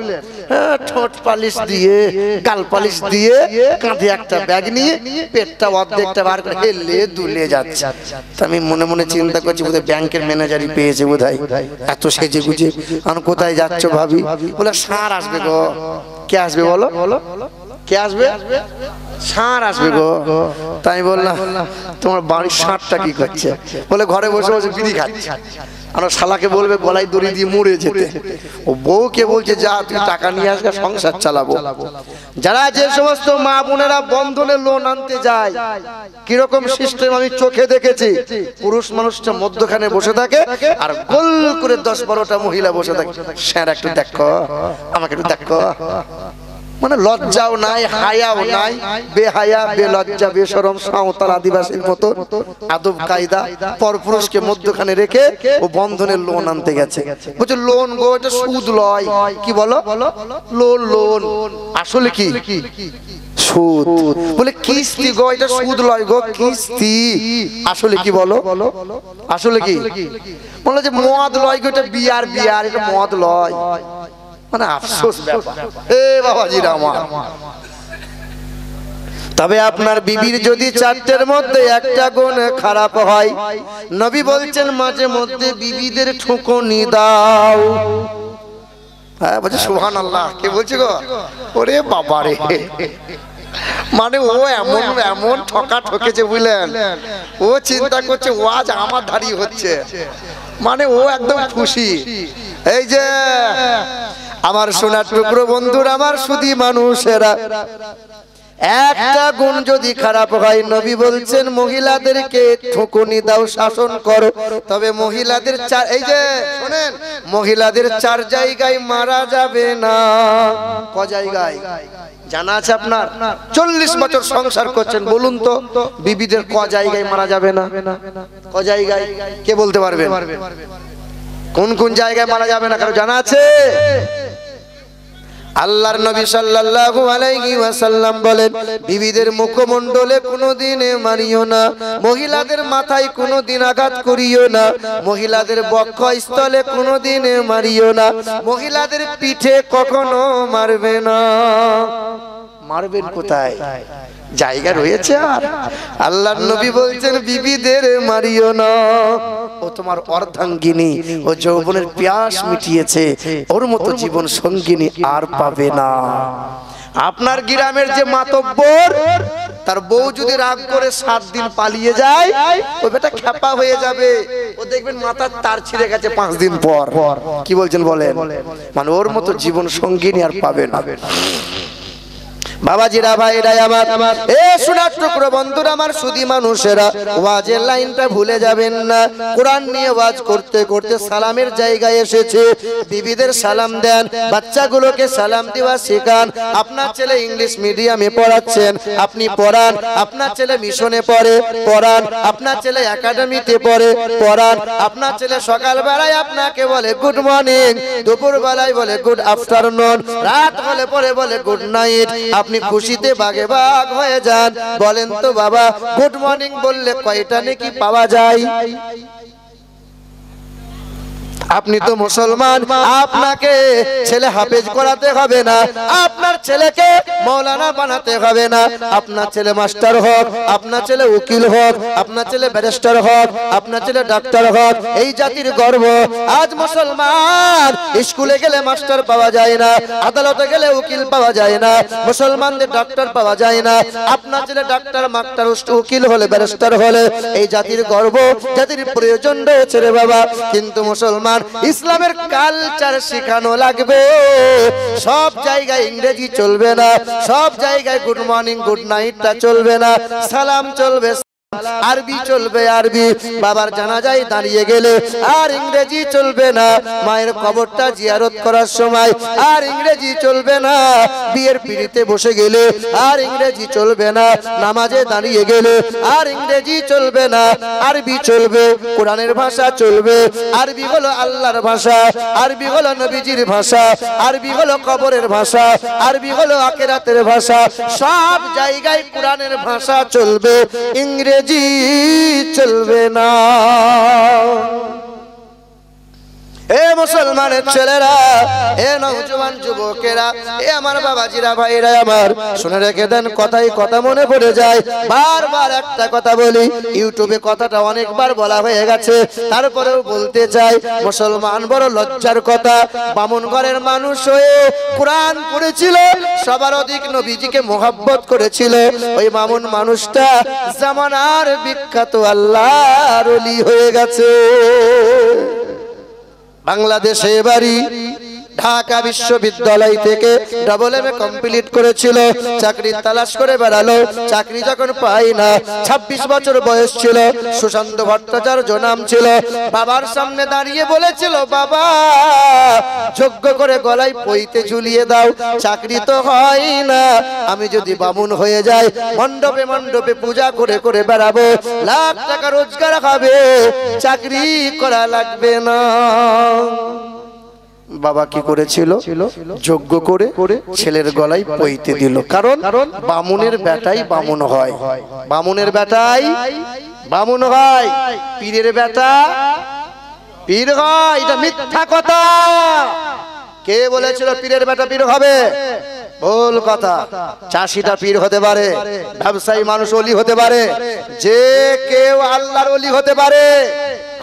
হ্যাঁ, ঠোঁট পালিশ দিয়ে গাল পালিশ দিয়ে কাঁধে একটা ব্যাগ নিয়ে পেটটা অর্ধেকটা বার করে হেলে দুলে যাচ্ছে। আমি মনে মনে মনে চিন্তা করছি বোধহয় ব্যাংকের ম্যানেজারই পেয়েছে বোধহয়। এত সেজে গুজে আমি কোথায় যাচ্ছ ভাবি? বলে সার আসবে গো। কে আসবে বলো? কে আসবে? ষাঁড় আসবে গো। তাই বললাম তোমার বাড়ির সারটা কি করছে? বলে ঘরে বসে বসে বিড়ি খাচ্ছে। আর ওর শালাকে বলবে, গলায় দড়ি দিয়ে মুড়ে যেতে। ও বউকে বলছে, যা, তুই টাকা নিয়ে আসবে, সংসার চালাবো। যারা যে সমস্ত মা বোনেরা বন্ধনে লোন আনতে যায়, কীরকম সিস্টেম আমি চোখে দেখেছি। পুরুষ মানুষটা মধ্যখানে বসে থাকে আর গোল করে দশ বারোটা মহিলা বসে থাকে। স্যার, একটু দেখো, আমাকে একটু দেখো। মানে লজ্জাও নাই, হায়াও নাই, বেহায়া, বেলজ্জা, বেশরম, সাঁওতাল, আদিবাসীর মতো আদব কায়দা পরপুরুষকে মধ্যখানে রেখে ও বন্ধনের লোন আনতে গেছে। বলছে, লোন গো, এটা সুদ লয়। কি বলো? Loan loan. আসলে কি? সুদ। বলে, কিস্তি গো, এটা সুদ লয় গো, কিস্তি। আসলে কি বলো? আসলে কি? বলে যে, মদ লয় গো, এটা বিয়ার বিয়ার, এটা মদ লয়। মানে আফসোস ব্যাপার। এ বাবাজিরা আমার। তবে আপনার বিবির যদি চারটের মধ্যে একটা গুণ খারাপ হয় নবী বলছেন মাঝে মধ্যে বিবিদের ঠুকুনি দাও। হ্যাঁ বলছে সুহান আল্লাহ কে বলছে গো? ওরে বাবা রে। মানে ও এমন এমন ঠকা ঠকেছে বুঝলেন? ও চিন্তা করছে ও আজ আমার ধারি হচ্ছে। মানে ও একদম খুশি। এই যে আমার সোনার টুকরো বন্ধুর, আমার সুদি মানুষেরা। একটা গুণ যদি খারাপ হয়, নবী বলছেন, মহিলাদেরকে ঠুকুনি দাও, শাসন করো। তবে মহিলাদের চার এই যে, শোনেন, মহিলাদের চার জায়গায় মারা যাবে না। ক জায়গায়? জানা আছে আপনার? চল্লিশ বছর সংসার করছেন, বলুন তো, বিবিদের ক জায়গায় মারা যাবে না? ক জায়গায়? কে বলতে পারবে কোন কোন জায়গায় মারা যাবে না, কারও জানা আছে? আল্লাহর নবী সাল্লাল্লাহু আলাইহি ওয়াসাল্লাম বলেন, বিবিদের মুখমণ্ডলে কোনোদিনে মারিও না, মহিলাদের মাথায় কোনোদিন আঘাত করিও না, মহিলাদের বক্ষস্থলে কোনোদিনে মারিও না, মহিলাদের পিঠে কখনো মারবে না। মারবেন কোথায়? জায়গা রয়েছে আর। আল্লাহর নবী বলছেন বিবিদের মারিও না। ও তোমার অর্ধাঙ্গিনী ও যৌবনের পিয়াস মিটিয়েছে ওর মতো জীবন সঙ্গিনী আর পাবে না। আপনার গ্রামের যে মাতব্বর তার বউ যদি রাগ করে সাত দিন পালিয়ে যায় ও বেটা খেপা হয়ে যাবে। ও দেখবেন মাথার তার ছিঁড়ে গেছে পাঁচ দিন পর। কি বলছেন বলেন? মানে ওর মতো জীবন সঙ্গিনী আর পাবে না। বাবাজিরা ভাইরা আমার। এ শোনার টুকরো বন্ধুরা আমার সুদি মানুষেরা, ওয়াজের লাইনটা ভুলে যাবেন না। কোরআন নিয়ে ওয়াজ করতে করতে সালামের জায়গায় এসেছে। বিবিদের সালাম দেন, বাচ্চাগুলোকে সালাম দেওয়া শেখান। আপনার ছেলে ইংলিশ মিডিয়ামে পড়াচ্ছেন, আপনি পড়ান। আপনার ছেলে মিশনে পড়ে, পড়ান। আপনার ছেলে একাডেমিতে পড়ে, পড়ান। আপনার ছেলে সকালবেলায় আপনাকে বলে, গুড মর্নিং। দুপুর বেলায় বলে, গুড আফটারনুন। রাত হলে পরে বলে, গুড নাইট। আপনি খুশিতে বাগে বাগ হয়ে যান। বলেন তো বাবা গুড মর্নিং বললে কয়টা নাকি পাওয়া যায়? আপনি তো মুসলমান, আপনাকে ছেলে হাফেজ করাতে হবে না, আপনার ছেলেকে মৌলানা বানাতে হবে না। আপনার ছেলে মাস্টার হোক, আপনার ছেলে উকিল হোক, আপনার ছেলে ব্যারিস্টার হোক, আপনার ছেলে ডাক্তার হোক, এই জাতির গর্ব, আজ মুসলমান স্কুলে গেলে মাস্টার পাওয়া যায় না, আদালতে গেলে উকিল পাওয়া যায় না, মুসলমানদের ডাক্তার পাওয়া যায় না, আপনার ছেলে ডাক্তার, মাস্টার, উকিল হলে, ব্যারিস্টার হলে, এই জাতির গর্ব, জাতির প্রয়োজন রয়েছে রে বাবা। কিন্তু মুসলমান ইসলামের কালচার শেখানো লাগবে। সব জায়গায় ইংরেজি চলবে না সব জায়গায় গুড মর্নিং গুড নাইটটা চলবে না। সালাম চলবে আরবি চলবে আরবি, বাবার জানাজায় দাঁড়িয়ে গেলে আর ইংরেজি চলবে না। মায়ের কবরটা জিয়ারত করার সময় আর ইংরেজি চলবে না। বিয়ের পিড়িতে বসে গেলে আর ইংরেজি চলবে না। নামাজে দাঁড়িয়ে গেলে আর ইংরেজি চলবে না। আরবি চলবে, কোরআনের ভাষা চলবে। আরবি হলো আল্লাহর ভাষা, আরবি হলো নবীজির ভাষা, আরবি হলো কবরের ভাষা, আরবি হলো আকেরাতের ভাষা। সব জায়গায় কোরআনের ভাষা চলবে, ইংরেজি চলবে না এ মুসলমানের ছেলেরা, এ নৌজওয়ান যুবকেরা, এ আমার বাবাজিরা, ভাইরা আমার, শুনে রেখে দেন কথাই কথা মনে পড়ে যায়। বারবার একটা কথা বলি, ইউটিউবে কথাটা অনেকবার বলা হয়ে গেছে, তারপরেও বলতে চাই, মুসলমান বড় লজ্জার কথা, বামুন ঘরের মানুষ হয়ে কোরআন পড়েছিল, সবার অধিক নবীজিকে মোহাব্বত করেছিল। ওই মামুন মানুষটা জামানার বিখ্যাত আল্লাহর অলি হয়ে গেছে। বাংলাদেশে বাড়ি ঢাকা বিশ্ববিদ্যালয় থেকে ডাবল এম এ কমপ্লিট করেছিল। চাকরি তালাশ করে বেড়ালো। চাকরি যখন পাই না ২৬ বছর বয়স ছিল। সুশান্ত ভট্টাচার্য নাম ছিল। বাবার সামনে দাঁড়িয়ে বলেছিল, বাবা, যোগ্য করে গলায় পইতে ঝুলিয়ে দাও। চাকরি তো হয় না। আমি যদি বামুন হয়ে যাই, মণ্ডপে মণ্ডপে পূজা করে করে বেড়াবো। লাখ টাকা রোজগার হবে। চাকরি করা লাগবে না। বাবা কি করেছিল যোগ্য করে ছেলের গলায় পইতে দিল। কারণ বামুনের বেটাই বামুন হয়। বামুনের বেটাই বামুন হয়। পীরের বেটা পীর হয়। এটা মিথ্যা কথা। কে বলেছিল পীরের বেটা পীর হবে? ভুল কথা। চাষিটা পীর হতে পারে। ব্যবসায়ী মানুষ অলি হতে পারে। যে কেউ আল্লাহর অলি হতে পারে।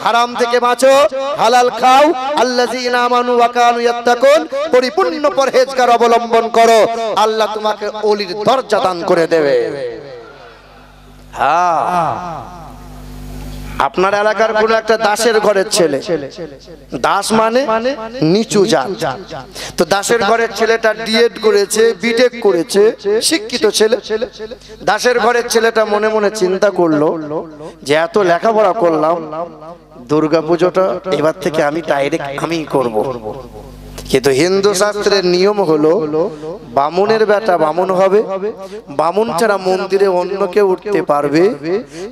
হারাম থেকে বাঁচো, হালাল খাও, আল্লাযীনা আমানু ওয়া কানু পরিপূর্ণ পরহেজগার অবলম্বন করো, আল্লাহ তোমাকে অলির দরজা দান করে দেবে। হ্যাঁ। আপনার এলাকার কোন একটা দাসের ঘরের ছেলে। দাস মানে নিচু জাত। তো দাসের ঘরের ছেলেটা ডিএড করেছে বিটেক করেছে, শিক্ষিত ছেলে। দাসের ঘরের ছেলেটা মনে মনে চিন্তা করল যে এত লেখাপড়া করলাম দুর্গা পুজোটা এবার থেকে আমি ডাইরেক্ট আমিই করব। কিন্তু হিন্দু শাস্ত্রের নিয়ম হলো বামুনের বেটা বামুন হবে বামুন ছাড়া মন্দিরে অন্য কেউ উঠতে পারবে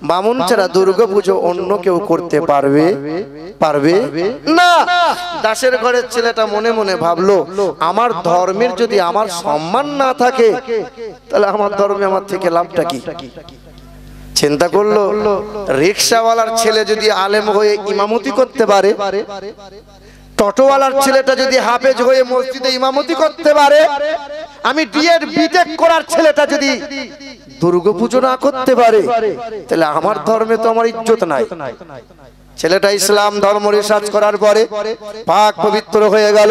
বামুন ছাড়া দুর্গা পুজো অন্য কেউ করতে পারবে পারবে না! দাসের ঘরের ছেলেটা মনে মনে ভাবলো আমার ধর্মের যদি আমার সম্মান না থাকে তাহলে আমার ধর্মে আমার থেকে লাভটা কি? চিন্তা করল রিক্সাওয়ালার ছেলে যদি আলেম হয়ে ইমামতি করতে পারে টোটোওয়ালার ছেলেটা যদি হাফেজ হয়ে মসজিদে ইমামতি করতে পারে আমি ডিএড বিটেক করার ছেলেটা যদি দুর্গাপুজো না করতে পারে তাহলে আমার ধর্মে তো আমার ইজ্জত নাই। ছেলেটা ইসলাম ধর্ম রিসার্চ করার পরে পাক পবিত্র হয়ে গেল।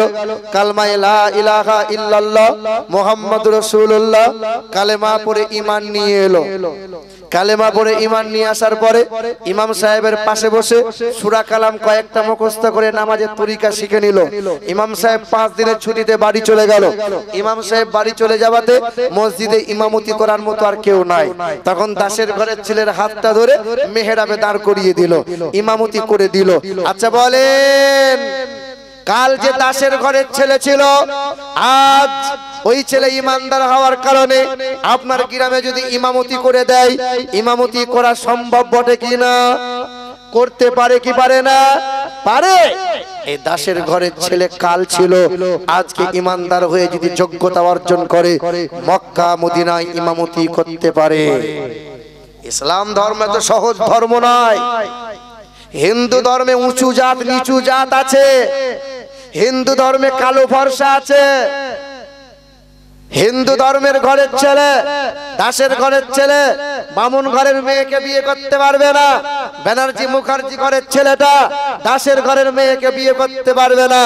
কালমা লা ইলাহা ইল্লাল্লাহ মুহাম্মাদুর রাসূলুল্লাহ। কালেমা পড়ে ঈমান নিয়ে এলো। কালেমা পড়ে ইমান নিয়ে আসার পরে ইমাম সাহেবের পাশে বসে সুরা কালাম কয়েকটা মুখস্থ করে নামাজের তরিকা শিখে নিল। ইমাম সাহেব পাঁচ দিনের ছুটিতে বাড়ি চলে গেল। ইমাম সাহেব বাড়ি চলে যাওয়াতে মসজিদে ইমামতি করার মতো আর কেউ নাই। তখন দাসের ঘরের ছেলের হাতটা ধরে মেহেরাবে দাঁড় করিয়ে দিল। ইমামতি করে দিল। আচ্ছা বলেন। কাল যে দাসের ঘরের ছেলে ছিল আজ ওই ছেলে ইমানদার হওয়ার কারণে আপনার গ্রামে যদি ইমামতি করে দেয় ইমামতি করা সম্ভব বটে কিনা? করতে পারে কি পারে না? পারে? এই দাসের ঘরের ছেলে কাল ছিল আজকে ইমানদার হয়ে যদি যোগ্যতা অর্জন করে মক্কা মদিনায় ইমামতি করতে পারে। ইসলাম ধর্ম তো সহজ ধর্ম নয়। হিন্দু ধর্মে উঁচু জাত নিচু জাত আছে। হিন্দু ধর্মে কালো ফর্সা আছে। হিন্দু ধর্মের ঘরের ছেলে, দাসের ঘরের ছেলে, বামুন ঘরের মেয়েকে বিয়ে করতে পারবে না, ব্যানার্জি মুখার্জি ঘরের ছেলেটা দাসের ঘরের মেয়েকে বিয়ে করতে পারবে না।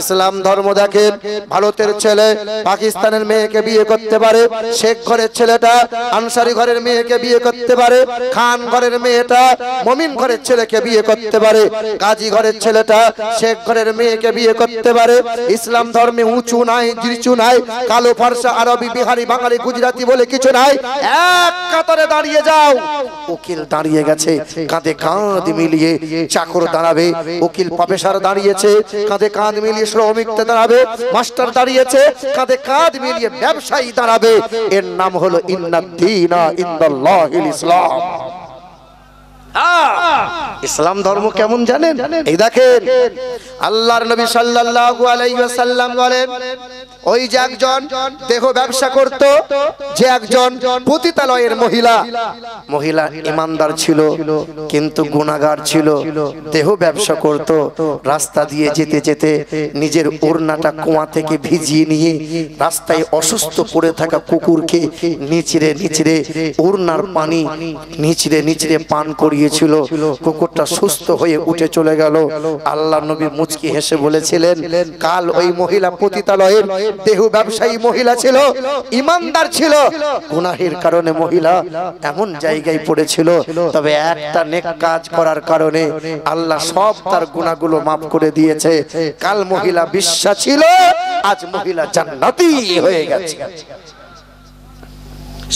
ইসলাম ধর্ম দেখেন, ভারতের ছেলে পাকিস্তানের মেয়েকে বিয়ে করতে পারে, শেখ ঘরের ছেলেটা আনসারি ঘরের মেয়েকে বিয়ে করতে পারে, খান ঘরের মেয়েটা মমিন ঘরের ছেলেকে বিয়ে করতে পারে, গাজী ঘরের ছেলেটা শেখ ঘরের মেয়েকে বিয়ে করতে পারে। ইসলাম ধর্মে উঁচু নাই, নিচু নাই, কালো ফারসা আরবি, বিহারি, বাঙালি গুজরাটি বলে কিছু নাই। এক কাতারে দাঁড়িয়ে যাও। উকিল দাঁড়িয়ে গেছে। কাঁধে কাঁধ মিলিয়ে চাকর দাঁড়াবে। উকিল প্রফেসর দাঁড়িয়েছে। কাঁধে কাঁধ মিলিয়ে শ্রমিকতে দাঁড়াবে। মাস্টার দাঁড়িয়েছে। কাঁধে কাঁধ মিলিয়ে ব্যবসায়ী দাঁড়াবে। এর নাম হলো ইন্নাদ্দিনা ইন্দাল্লাহিল ইসলাম। ইসলাম ধর্ম কেমন জানেন? এই দেখেন, আল্লাহর নবী সাল্লাল্লাহু আলাইহি ওয়াসাল্লাম বলেন, ওই যে একজন দেহ ব্যবসা করত, যে একজন পতিতালয়ের মহিলা। মহিলা ইমানদার ছিল, কিন্তু গুনাহগার ছিল, দেহ ব্যবসা করত, রাস্তা দিয়ে যেতে যেতে নিজের ওড়নাটা কুয়া থেকে ভিজিয়ে নিয়ে রাস্তায় অসুস্থ পড়ে থাকা কুকুরকে নিচড়ে নিচড়ে ওড়নার পানি নিচড়ে নিচড়ে পান করিয়েছিল কুকুরটা সুস্থ হয়ে উঠে চলে গেল। আল্লাহ নবী মুচকি হেসে বলেছিলেন কাল ওই মহিলা পতিতালয়ের দেহ ব্যবসায়ী মহিলা ছিল ইমানদার ছিল। গুনাহের কারণে মহিলা এমন জায়গায় পড়েছিল তবে একটা নেক কাজ করার কারণে আল্লাহ সব তার গুণাগুলো মাফ করে দিয়েছে। কাল মহিলা বিশ্বাস ছিল আজ মহিলা জান্নাতি হয়ে গেছে।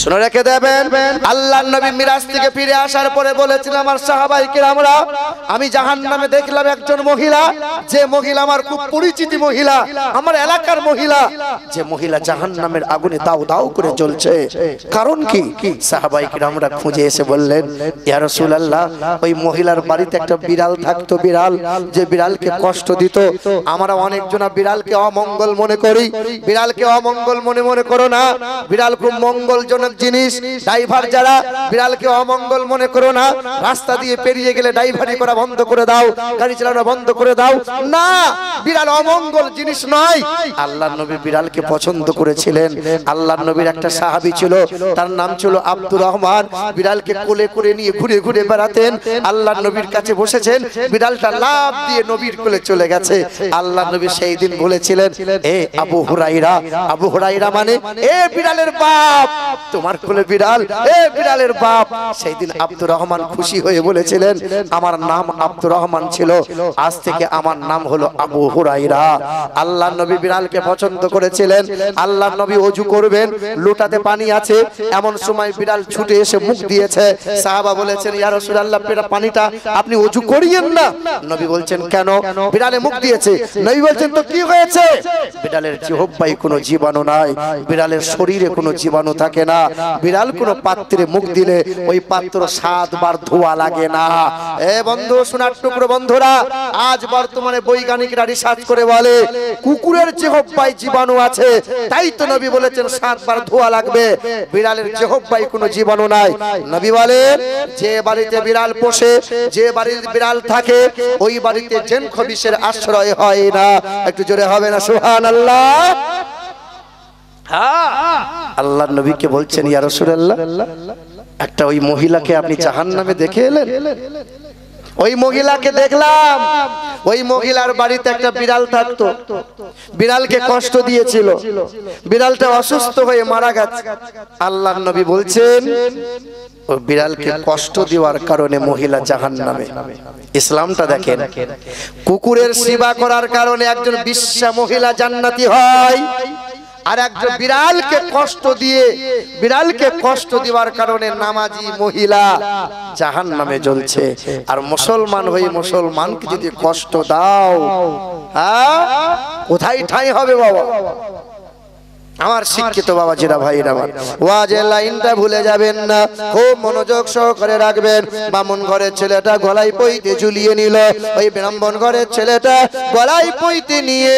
শুনে রেখে দেবেন আল্লাহ নবী মিরাজ থেকে ফিরে আসার পরে বলেছিলেন আমার সাহাবাই কিরামরা, আমি জাহান নামে দেখলাম একজন মহিলা, যে মহিলা আমার খুব পরিচিতি মহিলা, আমার এলাকার মহিলা, যে মহিলা জাহান নামের আগুনে দাউ দাউ করে জ্বলছে। কারণ কি? সাহাবাই কিরামরা খুঁজে এসে বললেন, ইয়া রাসূলুল্লাহ, ওই মহিলার বাড়িতে একটা বিড়াল থাকতো বিড়াল, যে বিড়ালকে কষ্ট দিত। আমরা অনেকজনা বিড়ালকে অমঙ্গল মনে করি। বিড়ালকে অমঙ্গল মনে মনে করো না। বিড়াল খুব মঙ্গলজনক জিনিস, ড্রাইভার যারা বিড়ালকে অমঙ্গল মনে করো না, রাস্তা দিয়ে পেরিয়ে গেলে ড্রাইভারি করা বন্ধ করে দাও, গাড়ি চালানো বন্ধ করে দাও, না, বিড়াল অমঙ্গল জিনিস নয়। আল্লাহ নবী বিড়ালকে পছন্দ করেছিলেন। আল্লাহ নবীর একটা সাহাবী ছিল, তার নাম ছিল আব্দুর রহমান। বিড়ালকে কোলে করে নিয়ে ঘুরে ঘুরে বেড়াতেন। আল্লাহ নবীর কাছে বসেছেন, বিড়ালটা লাভ দিয়ে নবীর কোলে চলে গেছে। আল্লাহ নবী সেই দিন বলেছিলেন, এ আবু হুরাইরা আবু হুরাইরা মানে এ বিড়ালের বাপ তোমার কোলে বিড়াল। এ বিড়ালের বাপ সেই দিন আব্দুর রহমান খুশি হয়ে বলেছিলেন, আমার নাম আব্দুর রহমান ছিল। আজ থেকে আমার নাম হলো আবু হুরাইরা আল্লাহ নবী বিড়ালকে পছন্দ করেছিলেন। আল্লাহ নবী অজু করবেন, লোটাতে পানি আছে। এমন সময় বিড়াল ছুটে এসে মুখ দিয়েছে। সাহাবা বলেছেন, ইয়া রাসূলুল্লাহ পানিটা আপনি অজু করিয়েন না। নবী বলছেন, কেন? বিড়ালে মুখ দিয়েছে। নবী বলছেন, তো কি হয়েছে? বিড়ালের জিহ্বায় কোনো জীবাণু নাই। বিড়ালের শরীরে কোনো জীবাণু থাকে না। বিড়াল কোনো পাত্রে মুখ দিলে ওই পাত্র সাতবার ধোয়া লাগে না। এ বন্ধু, সোনার টুকরো বন্ধুরা, আজ বর্তমানে বৈজ্ঞানিকরা রিসার্চ করে বলে, কুকুরের জিহ্বায় জীবাণু আছে। তাই তো নবী বলেছেন সাতবার ধোয়া লাগবে। বিড়ালের জিহ্বায় কোনো জীবাণু নাই। নবী বলেন যে বাড়িতে বিড়াল পোষে, যে বাড়ির বিড়াল থাকে, ওই বাড়িতে জেন খবিসের আশ্রয় হয় না। একটু জোরে হবে না সুহান আল্লাহ আল্লাহ নবীকে বলছেন, ইয়া একটা ওই মহিলাকে আপনি জাহান্নামে দেখে এলেন? ওই মহিলাকে দেখলাম। ওই মহিলার বাড়িতে একটা বিড়াল থাকতো। বিড়ালকে কষ্ট দিয়েছিল। বিড়ালটা অসুস্থ হয়ে মারা গেছে। আল্লাহ নবী বলছেন, ও বিড়ালকে কষ্ট দেওয়ার কারণে মহিলা জাহান নামে ইসলামটা দেখেন, কুকুরের সেবা করার কারণে একজন বিশ্বা মহিলা জান্নাতি হয়। আর একজন বিড়ালকে কষ্ট দিয়ে বিড়ালকে কষ্ট দেওয়ার কারণে নামাজি মহিলা জাহান নামে জ্বলছে। আর মুসলমান হয়ে মুসলমানকে যদি কষ্ট দাও হ্যাঁ? কোথায় ঠাঁই হবে বাবা? আমার শিক্ষিত বাবা জিরা ভাইরা আমার। ওয়াজের লাইনটা ভুলে যাবেন না। খুব মনোযোগ সহকারে রাখবেন। বামুন ঘরের ছেলেটা গলায় পইতে ঝুলিয়ে নিল। ওই ব্রাহ্মণ ঘরের ছেলেটা গলায় পইতে নিয়ে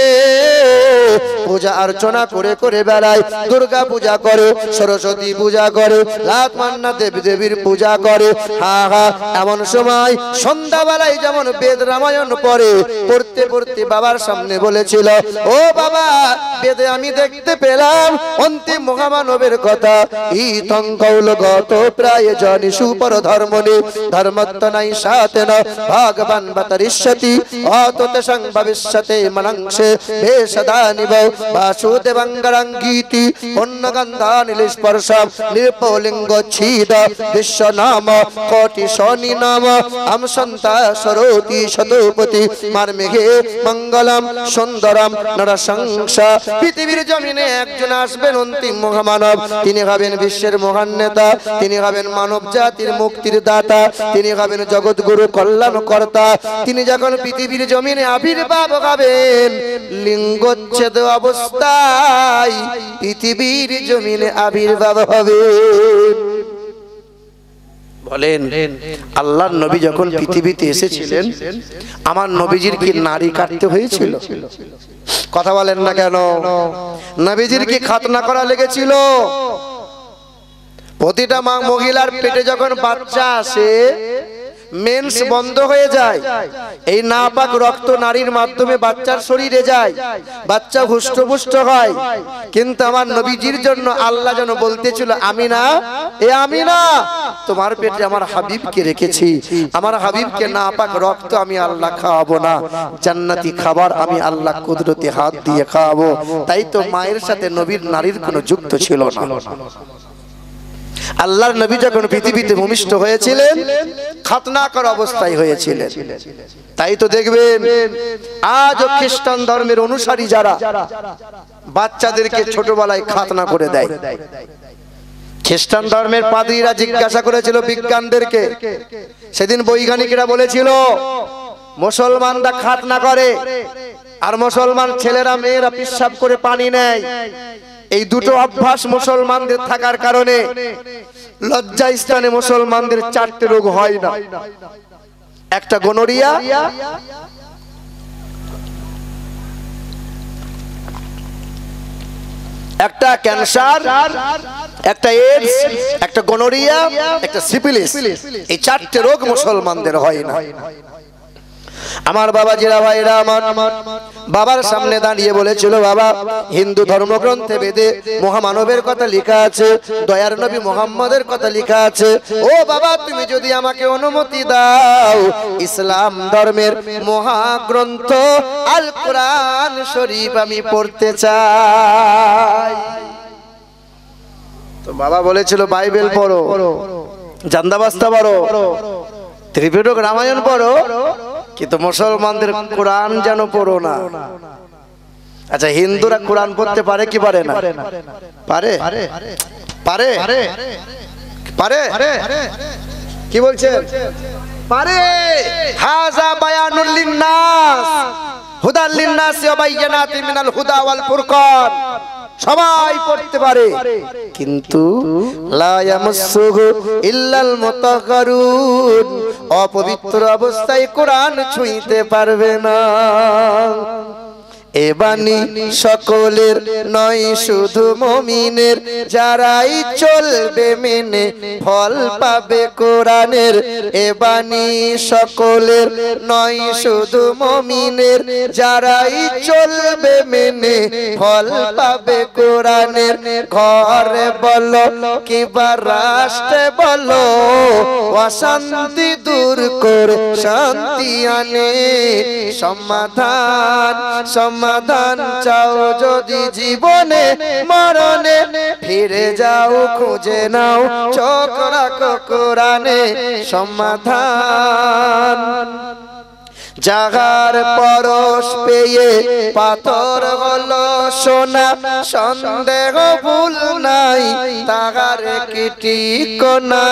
পূজা অর্চনা করে করে বেড়ায়। দুর্গা পূজা করে সরস্বতী পূজা করে লাত মান্না দেবী দেবীর পূজা করে। হা হা এমন সময় সন্ধ্যাবেলায় যেমন বেদ রামায়ণ পড়ে পড়তে পড়তে বাবার সামনে বলেছিল ও বাবা বেদে আমি দেখতে পেলাম অন্তিম মহামানবের কথা। ইতং কৌলগত প্রায় জনি সুপর ধর্মনি ধর্মত্ব নাই সাথে ন, ভগবান বতরিষ্যতি, অততে সং ভবিষ্যতে মনংসে ভেষদানিব বাসুদেবঙ্গরঙ্গীতি পুণ্যগন্ধানিল স্পর্শ নির্পলিঙ্গ ছিদ বিশ্ব নাম কোটি শনি নাম, আম সন্তা সরোতি শতপতি মার্মেঘে মঙ্গলম সুন্দরম নরসংসা। পৃথিবীর জমিনে একজন আসবেন অন্তিম মহামানব। তিনি হবেন বিশ্বের মহান নেতা, তিনি হবেন মানব জাতির মুক্তির দাতা, তিনি হবেন জগৎগুরু কল্যাণ কর্তা তিনি যখন পৃথিবীর জমিনে আবির্ভাব হবেন, লিঙ্গচ্ছেদ অবস্থায় পৃথিবীর জমিনে আবির্ভাব হবে। বলেন, আল্লাহর নবী যখন পৃথিবীতে এসেছিলেন, আমার নবীজির কি নারী কাটতে হয়েছিল? কথা বলেন না কেন? নবীজির কি খাতনা করা লেগেছিল? প্রতিটা মা মহিলার পেটে যখন বাচ্চা আসে মেন্স বন্ধ হয়ে যায়। এই নাপাক রক্ত নারীর মাধ্যমে বাচ্চার শরীরে যায়। বাচ্চা হুষ্টপুষ্ট হয়। কিন্তু আমার নবীজির জন্য আল্লাহ যেন বলতেছিল আমি না এ আমি না তোমার পেটে আমার হাবিবকে রেখেছি। আমার হাবিবকে নাপাক রক্ত আমি আল্লাহ খাওয়াবো না। জান্নাতি খাবার আমি আল্লাহ কুদরতি হাত দিয়ে খাওয়াবো। তাই তো মায়ের সাথে নবীর নারীর কোনো যুক্ত ছিল না। আল্লাহর নবী যখন পৃথিবীতে ভূমিষ্ঠ হয়েছিলেন, খাতনা করা অবস্থায় হয়েছিলেন। তাই তো দেখবেন, আজও খ্রিস্টান ধর্মের অনুসারী যারা, বাচ্চাদেরকে ছোটবেলায় খাতনা করে দেয়। খ্রিস্টান ধর্মের পাদ্রীরা জিজ্ঞাসা করেছিল বিজ্ঞানদেরকে, সেদিন বৈজ্ঞানিকরা বলেছিল, মুসলমানরা খাতনা করে, আর মুসলমান ছেলেরা মেয়েরা পিসাব করে পানি নেয়। এই দুটো অভ্যাস মুসলমানদের থাকার কারণে লজ্জা স্থানে মুসলমানদের চারটে রোগ হয় না। একটা গনোরিয়া একটা ক্যান্সার একটা এইডস একটা গনোরিয়া একটা সিপিলিস এই চারটে রোগ মুসলমানদের হয় না। আমার বাবা জিরা ভাইরা আমার বাবার সামনে দাঁড়িয়ে বলেছিল, বাবা, হিন্দু ধর্মগ্রন্থে বেদে মহামানবের কথা লেখা আছে, দয়ার নবী মোহাম্মদের কথা লেখা আছে। ও বাবা, তুমি যদি আমাকে অনুমতি দাও, ইসলাম ধর্মের মহাগ্রন্থ আল কোরআন শরীফ আমি পড়তে চাই। তো বাবা বলেছিল, বাইবেল পড়ো জান্দাবাস্তা পড়ো, ত্রিপিটক রামায়ণ পড়ো। কিন্তু মুসলমানদের কোরআন যেন পড়ো না। আচ্ছা হিন্দুরা কোরআন পড়তে পারে কি পারে না? পারে? পারে? পারে? কি বলছে পারে। হাজা বায়ানুল লিন্নাস। হুদাল লিন্নাস ওয়া বাইয়ানাতিন মিনাল হুদা ওয়াল ফুরকান। সবাই পড়তে পারে। কিন্তু অপবিত্র অবস্থায় কোরআন ছুঁইতে পারবে না। এ বাণী সকলের নয়, শুধু মমিনের। যারাই চলবে মেনে ফল পাবে কোরআনের। এ বাণী সকলের নয়, শুধু মমিনের। যারাই চলবে মেনে ফল পাবে কোরআনের। ঘরে বলো কিবা রাষ্ট্রে বলো, অশান্তি দূর করে শান্তি আনে। সমাধান সমাধান চাও যদি জীবনে মরণে। ফিরে যাও খুঁজে নাও চোখ রাখো সমাধান। জাগার পরশ পেয়ে পাথর হলো সোনা। সন্দেহ ভুল নাই। তাগার কিটি কোনা।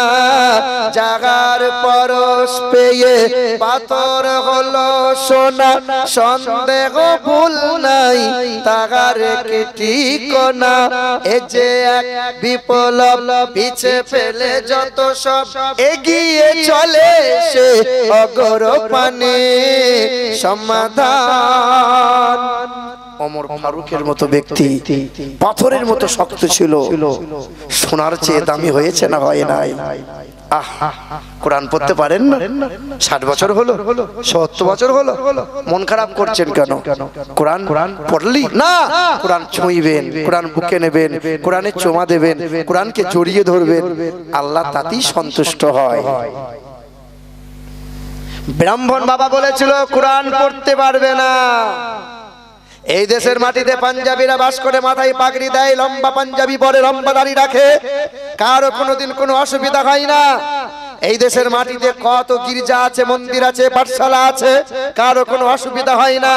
জাগার পরশ পেয়ে পাথর হলো সোনা। সন্দেহ ভুল নাই। তাগার কিটি কোনা। এ যে এক বিপ্লব পিছে ফেলে যত সব। এগিয়ে চলে সে অগর পানে সমাধান। অমর ফারুকের মতো ব্যক্তি, পাথরের মতো শক্ত ছিল। সোনার চেয়ে দামি হয়েছে না হয় নাই? কোরআন পড়তে পারেন না? ষাট বছর হলো, সত্তর বছর হলো, মন খারাপ করছেন কেন? কোরআন কোরআন পড়লি? না, কোরআন ছুঁইবেন, কোরআন বুকে নেবেন, কোরআনে চোমা দেবেন, কোরআনকে জড়িয়ে ধরবেন। আল্লাহ তাতেই সন্তুষ্ট হয়। ব্রাহ্মণ বাবা বলেছিল, কোরআন পড়তে পারবে না। এই দেশের মাটিতে পাঞ্জাবিরা বাস করে, মাথায় পাগড়ি দেয়, লম্বা পাঞ্জাবি পরে লম্বা দাড়ি রাখে। কারও কোনোদিন কোনো অসুবিধা হয় না। এই দেশের মাটিতে কত গির্জা আছে, মন্দির আছে, পাঠশালা আছে, কারও কোনো অসুবিধা হয় না।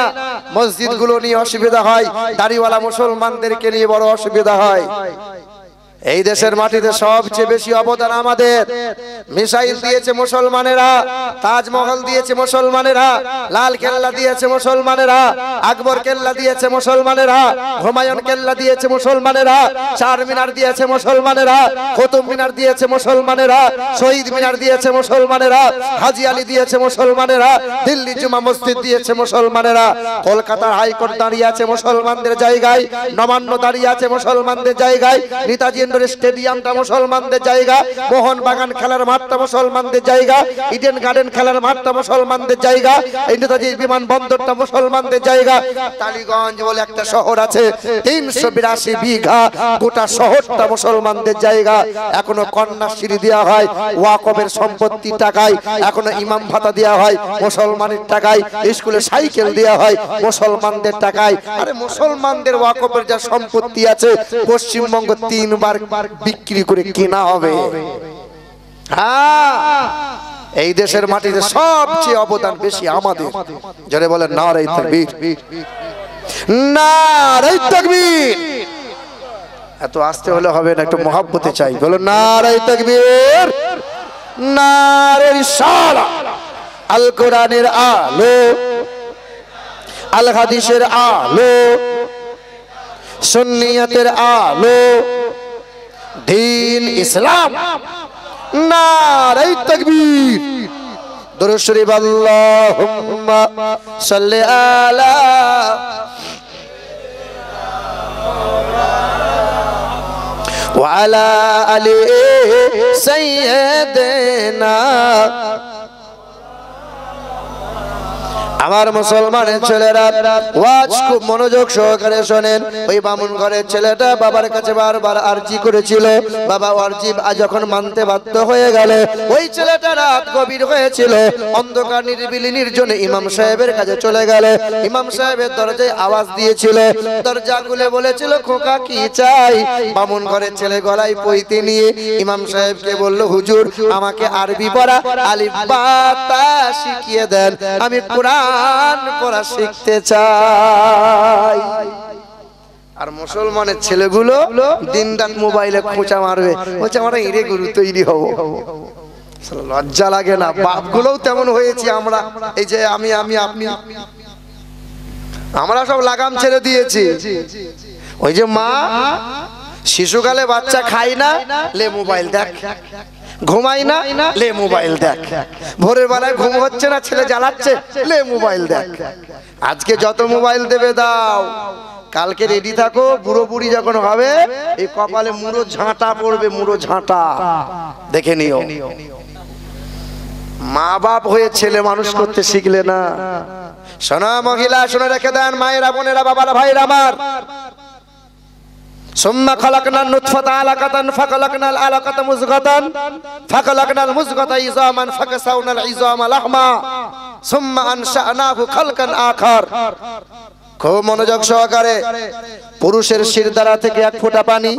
মসজিদগুলো নিয়ে অসুবিধা হয়, দাড়িওয়ালা মুসলমানদেরকে নিয়ে বড় অসুবিধা হয়। এই দেশের মাটিতে সবচেয়ে বেশি অবদান আমাদের। মিসাইল দিয়েছে মুসলমানেরা তাজমহল দিয়েছে মুসলমানেরা লাল কেল্লা দিয়েছে মুসলমানেরা আকবর কেল্লা দিয়েছে মুসলমানেরা হুমায়ুন কেল্লা দিয়েছে মুসলমানেরা চার মিনার দিয়েছে মুসলমানেরা কুতুব মিনার দিয়েছে মুসলমানেরা শহীদ মিনার দিয়েছে মুসলমানেরা হাজি আলী দিয়েছে মুসলমানেরা দিল্লি জুমা মসজিদ দিয়েছে মুসলমানেরা কলকাতার হাইকোর্ট দাঁড়িয়ে আছে মুসলমানদের জায়গায় নবান্ন দাঁড়িয়ে আছে মুসলমানদের জায়গায় নেতাজি ইন্ডোর স্টেডিয়ামটা মুসলমানদের জায়গা মোহন বাগান খেলার মাঠটা মুসলমানদের জায়গা ইডেন গার্ডেন খেলার মাঠটা মুসলমানদের জায়গা নেতাজি বিমান বন্দরটা মুসলমানদের জায়গা। টালিগঞ্জ বলে একটা শহর আছে, তিনশো বিরাশি বিঘা, গোটা শহরটা মুসলমানদের জায়গা। এখনও কন্যাশ্রী দেওয়া হয় ওয়াকবের সম্পত্তি টাকায়, এখনও ইমাম ভাতা দেওয়া হয়, মুসলমানের টাকায়, স্কুলে সাইকেল দেওয়া হয়, মুসলমানদের টাকায়। আরে মুসলমানদের ওয়াকবের যা সম্পত্তি আছে, পশ্চিমবঙ্গ তিনবার বিক্রি করে কেনা হবে। হ্যাঁ এই দেশের মাটিতে সবচেয়ে অবদান বেশি আমাদের। যারা বলে তাকবীর। নারাই তাকবীর। এত আসতে হলে হবে না, একটু মহাব্বতে চাই। বলো নারাই তাকবীর। নারের সালা আল কোরআনের আলো। আল হাদিসের আলো। সুন্নিয়তের আলো। دين اسلام نعرہ تکبیر۔ درود شریف صل على وعلى وعلی سيدنا আমার মুসলমানের ছেলেরা ওয়াজ খুব মনোযোগ সহকারে শোনেন। ওই বামুন ঘরের ছেলেটা বাবার কাছে বারবার আরজি করেছিল। বাবা আরজি যখন মানতে বাধ্য হয়ে গেল, ওই ছেলেটা রাত গভীর হয়েছিল। অন্ধকার, নিরিবিলি, নির্জনে ইমাম সাহেবের কাছে চলে গেল। ইমাম সাহেবের দরজায় আওয়াজ দিয়েছিল। দরজা খুলে বলেছিল, খোকা, কি চাই? বামুন ঘরের ছেলে গলায় পইতে নিয়ে ইমাম সাহেবকে বলল, হুজুর, আমাকে আরবি পড়া আলিফ বা তা শিখিয়ে দেন। আমি কোরআন পড়া শিখতে চাই আর মুসলমানের ছেলেগুলো দিন রাত মোবাইলে খোঁচা মারবে। বলছে, আমরা ইরে গুরু, তৈরি হব। লজ্জা লাগে না। বাপগুলোও তেমন হয়েছি আমরা। এই যে আমি আমি, আপনি। আমরা সব লাগাম ছেড়ে দিয়েছি। ওই যে মা, শিশুকালে বাচ্চা খায় না, লে মোবাইল দেখ। ঘুমাই না? লে মোবাইল দেখ। ভোরের বেলায় ঘুম হচ্ছে না ছেলে জ্বালাচ্ছে। লে মোবাইল দেখ। আজকে যত মোবাইল দেবে দাও। কালকে রেডি থাকো বুড়ো বুড়ি যখন হবে এই কপালে মুড়ো ঝাঁটা পড়বে মুড়ো ঝাঁটা। দেখে নিও। মা বাপ হয়ে ছেলে মানুষ করতে শিখলে না। সোনা মহিলা শুনে রেখে দেন মায়েরা বোনেরা বাবারা ভাইরা আমার। ثم خلقنا النطفة علقة فخلقنا العلقة مزغة فخلقنا المزغة عظاما فكسونا العظام لحما ثم أنشأناه خلقا آخر খুব মনোযোগ সহকারে পুরুষের শিরদারা থেকে এক ফোঁটা পানি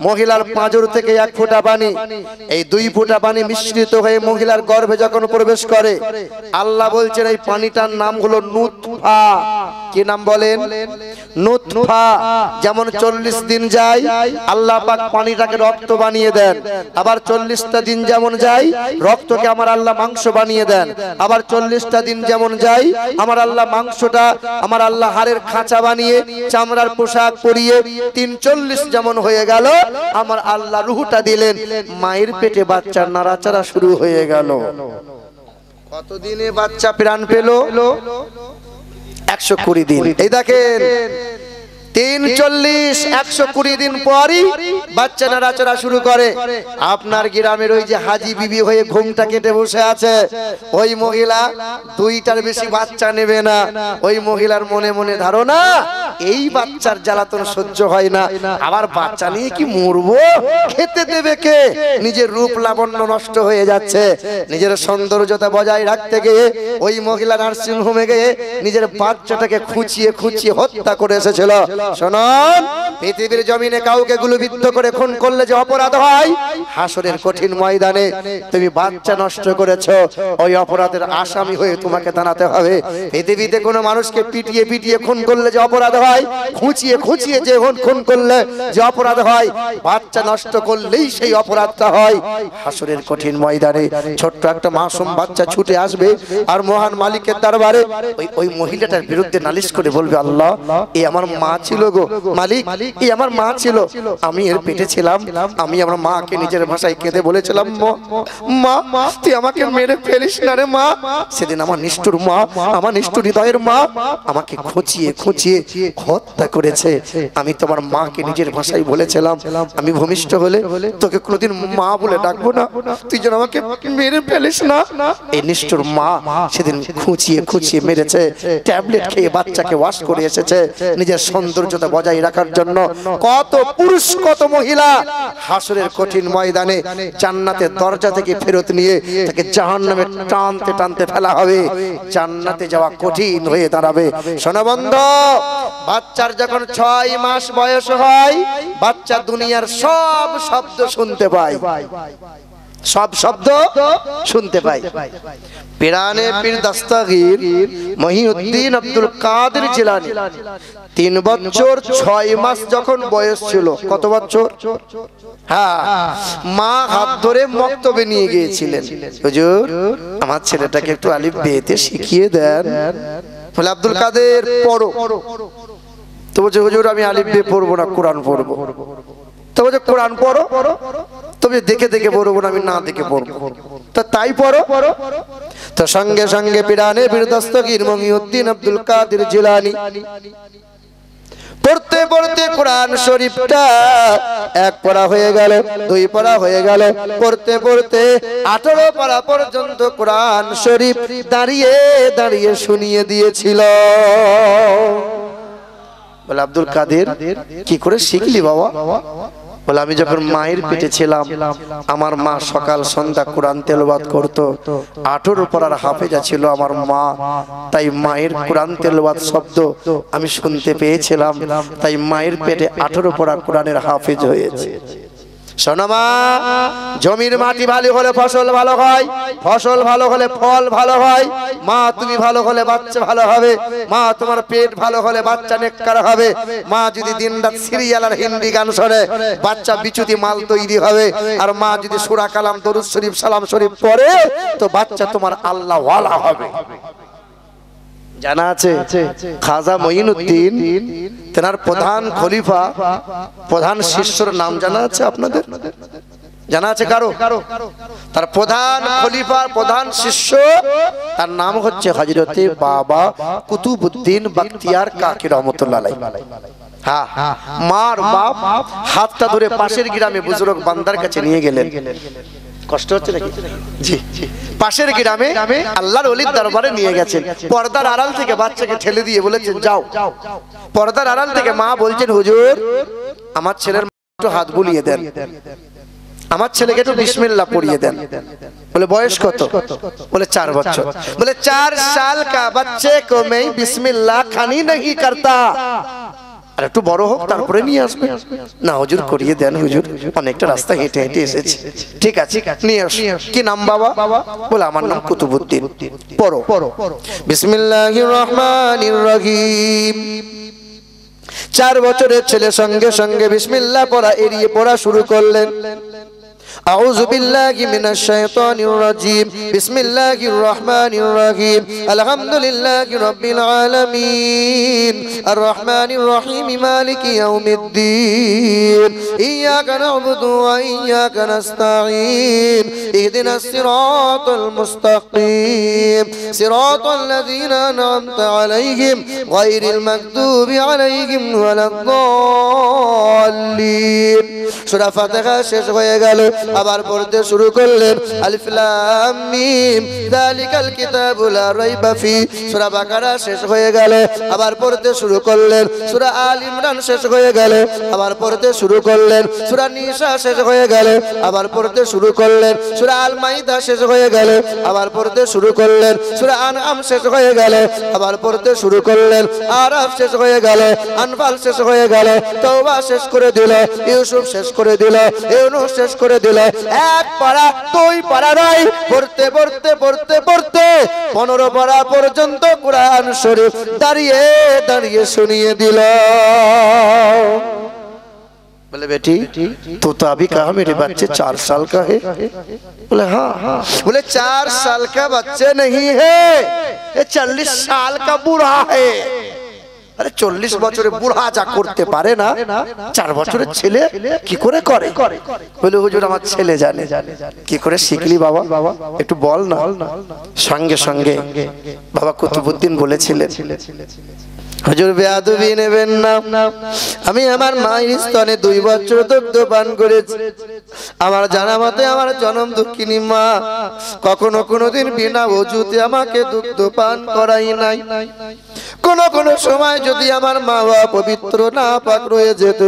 মহিলার পাঁজর থেকে এক ফোঁটা পানি এই দুই ফোঁটা পানি মিশ্রিত হয়ে মহিলার গর্ভে যখন প্রবেশ করে আল্লাহ বলছেন এই পানিটার নাম হলো নুতফা কি নাম বলেন? নুতফা। যেমন চল্লিশ দিন যায়, আল্লাহ পাক পানিটাকে রক্ত বানিয়ে দেন। আবার চল্লিশটা দিন যেমন যায়, রক্তকে আমার আল্লাহ মাংস বানিয়ে দেন। আবার চল্লিশটা দিন যেমন যায়, আমার আল্লাহ মাংসটা আমার আল্লাহ হাড়ের খাঁচা বানিয়ে, চামড়ার পোশাক পরিয়ে, তিন চল্লিশ যেমন হয়ে গেল, আমার আল্লাহ রুহুটা দিলেন। মায়ের পেটে বাচ্চার নাড়াচাড়া শুরু হয়ে গেল। কতদিনে বাচ্চা প্রাণ পেল? একশো কুড়ি দিন। এই দেখেন তিন চল্লিশ একশো কুড়ি দিন পরই বাচ্চা নাড়াচড়া শুরু করে। আপনার গ্রামের ওই যে হাজি বিবি হয়ে ঘুমটা কেটে বসে আছে। ওই মহিলা দুইটার বেশি বাচ্চা নেবে না। ওই মহিলার মনে মনে ধারণা, এই বাচ্চার জ্বালাতন সহ্য হয় না। আবার বাচ্চা নিয়ে কি মরবো? খেতে দেবে কে? নিজের রূপ লাবণ্য নষ্ট হয়ে যাচ্ছে। নিজের সৌন্দর্যতা বজায় রাখতে গিয়ে ওই মহিলা নার্সিং হোমে গিয়ে নিজের বাচ্চাটাকে খুঁচিয়ে খুঁচিয়ে হত্যা করে এসেছিল। শোনন পৃথিবীর জমিনে কাউকে গুলিবিদ্ধ করে খুন করলে যে অপরাধ হয়, হাসরের কঠিন ময়দানে তুমি বাচ্চা নষ্ট করেছ, ওই অপরাধের আসামি হয়ে তোমাকে দাঁড়াতে হবে। পৃথিবীতে কোনো মানুষকে পিটিয়ে পিটিয়ে খুন করলে যে অপরাধ হয়, খুঁচিয়ে খুঁচিয়ে যে খুন করলে যে অপরাধ হয়, বাচ্চা নষ্ট করলেই সেই অপরাধটা হয়। হাসরের কঠিন ময়দানে ছোট্ট একটা মাসুম বাচ্চা ছুটে আসবে আর মহান মালিকের দরবারে ওই ওই মহিলাটার বিরুদ্ধে নালিশ করে বলবে, আল্লাহ এই আমার মা ছিল গো, মালিক, এই আমার মা ছিল। আমি এর পেটে ছিলাম, আমি আমার মাকে নিজের ভাষায় কেঁদে বলেছিলাম, মা তুই আমাকে মেরে ফেলিস না রে মা। সেদিন আমার নিষ্ঠুর মা, আমার নিষ্ঠুর হৃদয়ের মা আমাকে খুঁচিয়ে খুঁচিয়ে হত্যা করেছে। আমি তোমার মাকে নিজের ভাষায় বলেছিলাম, আমি ভূমিষ্ঠ হলে তোকে কোনোদিন মা বলে ডাকবো না। তুই যেন আমাকে মেরে ফেলিস না। এই নিষ্ঠুর মা সেদিন খুঁচিয়ে খুঁচিয়ে মেরেছে, ট্যাবলেট খেয়ে বাচ্চাকে ওয়াশ করে এসেছে, নিজের সৌন্দর্যতা বজায় রাখার জন্য কত পুরুষ, কত মহিলা হাসরের কঠিন ময়দানে জান্নাতের দরজা থেকে ফেরত নিয়ে তাকে জাহান্নামে টানতে টানতে ফেলা হবে। জান্নাতে যাওয়া কঠিন হয়ে দাঁড়াবে। শোনবন্ধ বাচ্চার যখন ছয় মাস বয়স হয়, বাচ্চা দুনিয়ার সব শব্দ শুনতে পায়। সব শব্দ শুনতে পাই। পিরানে পীর দাস্তাগীর মহিউদ্দিন আব্দুল কাদের জিলানী, তিন বছর ছয় মাস যখন বয়স ছিল, কত বছর? হ্যাঁ মা হাত ধরে মক্তবে নিয়ে গিয়েছিলেন। হুজুর, আমার ছেলেটাকে একটু আলিফ বেতে শিখিয়ে দেন। বলে, আব্দুল কাদের, পড়ো। তো বলছে, হুজুর, আমি আলিফ বে পড়ব না, কোরআন পড়ব। তো বলছে, কোরআন পড়ো? তবে দেখে দেখে পড়ব না আমি না দেখে পড়ব। তা তাই পড়ো। তো সঙ্গে সঙ্গে পিরানে বীরদস্তগীর মহিউদ্দিন আব্দুল কাদের জিলানি। পড়তে পড়তে কোরআন শরীফটা এক পড়া হয়ে গেল দুই পড়া হয়ে গেল। পড়তে পড়তে আঠারো পড়া পর্যন্ত কোরআন শরীফ দাঁড়িয়ে দাঁড়িয়ে শুনিয়ে দিয়েছিল। বলে আব্দুল কাদের কি করে শিখলি বাবা? বলে আমি যখন মায়ের পেটে ছিলাম আমার মা সকাল সন্ধ্যা কোরআন তেলবাদ করত। আঠেরো পড়ার হাফেজা ছিল আমার মা। তাই মায়ের কোরআন তেলবাদ শব্দ আমি শুনতে পেয়েছিলাম। তাই মায়ের পেটে আঠেরো পড়া কোরআনের হাফেজ হয়েছে। শোনো মা, জমির মাটি ভালো হলে ফসল ভালো হয়, ফসল ভালো হলে ফল ভালো হয়। মা, তুমি ভালো হলে বাচ্চা ভালো হবে। মা, তোমার পেট ভালো হলে বাচ্চা নেককার হবে। মা, যদি দিন রাত সিরিয়াল আর হিন্দি গান শোনে, বাচ্চা বিচুতি মাল তৈরি হবে। আর মা, যদি সুরা কালাম, দরুদ শরীফ, সালাম শরীফ পড়ে, তো বাচ্চা তোমার আল্লাহ ওয়ালা হবে। জানা আছে খাজা মঈনুদ্দিন তেনার প্রধান খলিফা প্রধান শিষ্যর নাম জানা আছে আপনাদের? জানা আছে। কারও? তার প্রধান খলিফার প্রধান শিষ্য তার নাম হচ্ছে হজরতে বাবা কুতুবুদ্দিন বাখতিয়ার কাকি রহমতুল্লাহ আলাইহি। হ্যাঁ মার বাপ হাতটা ধরে পাশের গ্রামে বুজুর্গ বান্দার কাছে নিয়ে গেলেন। কষ্ট হচ্ছে নাকি? জি জি। পাশের গ্রামে আল্লাহর অলির দরবারে নিয়ে গেছেন। পর্দার আড়াল থেকে বাচ্চাকে ঠেলে দিয়ে বলেছেন যাও। পর্দার আড়াল থেকে মা বলছেন হুজুর আমার ছেলের একটু হাত বুলিয়ে দেন। আমার ছেলেকে একটু বিসমিল্লা পড়িয়ে দেন। বলে বয়স কত? বলে চার বছর। বলে চার সাল কা বাচ্চে কো বিসমিল্লা খানি নাহি করতা। আর একটু বড় হোক, তারপরে নিয়ে আসবে। না, হুজুর, করিয়ে দেন, হুজুর। অনেকটা রাস্তা হেঁটে হেঁটে এসেছে। ঠিক আছে, নিয়ে আস। কি নাম বাবা? বলে, আমার নাম কুতুবুদ্দিন পড়ো। বিসমিল্লাহির রহমানির রহিম। চার বছরের ছেলে সঙ্গে সঙ্গে বিসমিল্লাহ পড়া, এড়িয়ে পড়া শুরু করলেন। أعوذ بالله من الشيطان الرجيم. بسم الله الرحمن الرحيم. الحمد لله رب العالمين. الرحمن الرحيم مالك يوم الدين. إياك نعبد وإياك نستعين. اهدنا الصراط المستقيم. صراط الذين أنعمت عليهم غير المكتوب عليهم ولا الضالين. سورة فاتحة شيخ ويقال আবার পড়তে শুরু করলেন। বাকারা শেষ হয়ে গেল, আবার পড়তে শুরু করলেন। সূরা আল ইমরান শেষ হয়ে গেল, আবার পড়তে শুরু করলেন। সূরা নিসা শেষ হয়ে গেল, আবার পড়তে শুরু করলেন। সূরা আল মাইদা শেষ হয়ে গেল, আবার পড়তে শুরু করলেন। সূরা শেষ হয়ে গেল, আবার পড়তে শুরু করলেন। শেষ হয়ে গেল, আনফাল শেষ হয়ে গেল, তওবা শেষ করে দিল, ইউসুফ শেষ করে দিল শেষ করে দিল এক পাড়া দুই পাড়া নয় পড়তে পড়তে পড়তে পড়তে পনেরো পাড়া পর্যন্ত কোরআন শরীফ দাঁড়িয়ে দাঁড়িয়ে শুনিয়ে দিল बोले बेटी तू तो अभी कहा मेरे बच्चे चार साल का है बोले हाँ हाँ बोले चार साल का बच्चे नहीं है ये चालीस साल का बूढ़ा है আরে চল্লিশ বছরে বুড়া যা করতে পারে না চার বছরের ছেলে কি করে করে? বলে হুজুর আমার ছেলে জানে কি করে শিখলি বাবা? একটু বল না। সঙ্গে সঙ্গে বাবা কুতুবুদ্দিন বলেছিলেন। হুজুর বেয়াদবি নেবেন না। আমি আমার মায়ের স্তনে দুই বছর দুগ্ধ পান করেছি। আমার জানা মতে আমার জনম দুঃখিনী মা কখনো কোনোদিন বিনা অজুতে আমাকে দুগ্ধ পান করাই নাই। কোন কোন সময় যদি আমার মা বাবা পবিত্র না পাক রয়ে যেত,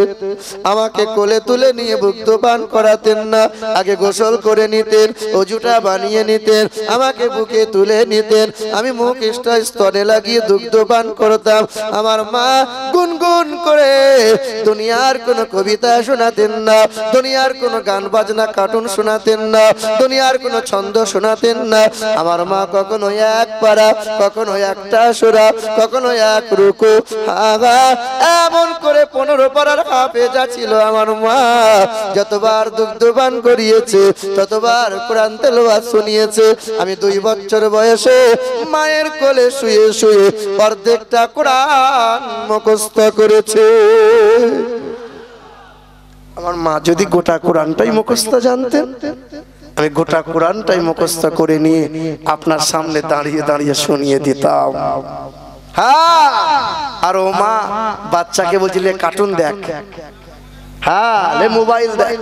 আমাকে কোলে তুলে নিয়ে ভুক্ত পান করাতেন না। আগে গোসল করে নিতেন, অজুটা বানিয়ে নিতেন, আমাকে বুকে তুলে নিতেন। আমি মুখ স্তনে লাগিয়ে দুগ্ধ পান করতাম। আমার মা গুনগুন করে, দুনিয়ার কোন কবিতা শোনাতেন না, দুনিয়ার কোন গান বাজনা কার্টুন শোনাতেন না, দুনিয়ার কোন ছন্দ শোনাতেন না। আমার মা কখনো এক পারা কখনো একটা সুরা, কখনো এক রুকু। আগা এমন করে পনেরো পারার হাফে যাচ্ছিল আমার মা। যতবার দুগ্ধ পান করিয়েছে, ততবার কোরআন তেলাওয়াত শুনিয়েছে। আমি দুই বছর বয়সে মায়ের কোলে শুয়ে শুয়ে অর্ধেকটা কোরআন মুখস্থ করেছে। আমার মা যদি গোটা কোরআনটাই মুখস্থ জানতেন, আমি গোটা কোরআনটাই মুখস্থ করে নিয়ে আপনার সামনে দাঁড়িয়ে দাঁড়িয়ে শুনিয়ে দিতাম। হ্যাঁ আর ও মা বাচ্চাকে বলছিল, কার্টুন দেখ। হ্যাঁ মোবাইল দেখ।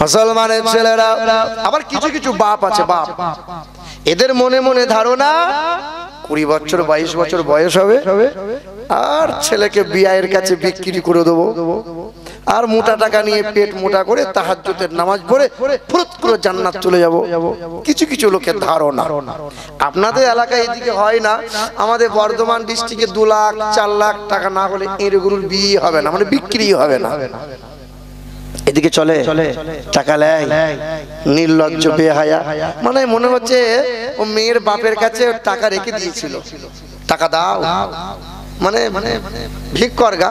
মুসলমানের ছেলেরা, আবার কিছু কিছু বাপ আছে, বাপ। এদের মনে মনে ধারণা কুড়ি বছর, বাইশ বছর বয়স হবে, আর ছেলেকে বিয়ের কাছে বিক্রি করে দেবো। আর মোটা টাকা নিয়ে পেট মোটা করে তাহাজ্জুদের নামাজ পড়ে ফুরুত করে জান্নাত চলে যাব। কিছু কিছু লোকের ধারণা। আপনাদের এলাকায় এদিকে হয় না। আমাদের বর্ধমান ডিস্ট্রিক্টে দু লাখ, চার লাখ টাকা না হলে এর গরুর বিয়ে হবে না মানে বিক্রি হবে না। এদিকে চলে টাকা লেয় নির্লজ্জ বেহায়া। মানে মনে হচ্ছে ও মেয়ের বাপের কাছে টাকা রেখে দিয়েছিল। টাকা দাও। মানে মানে ভিক করগা।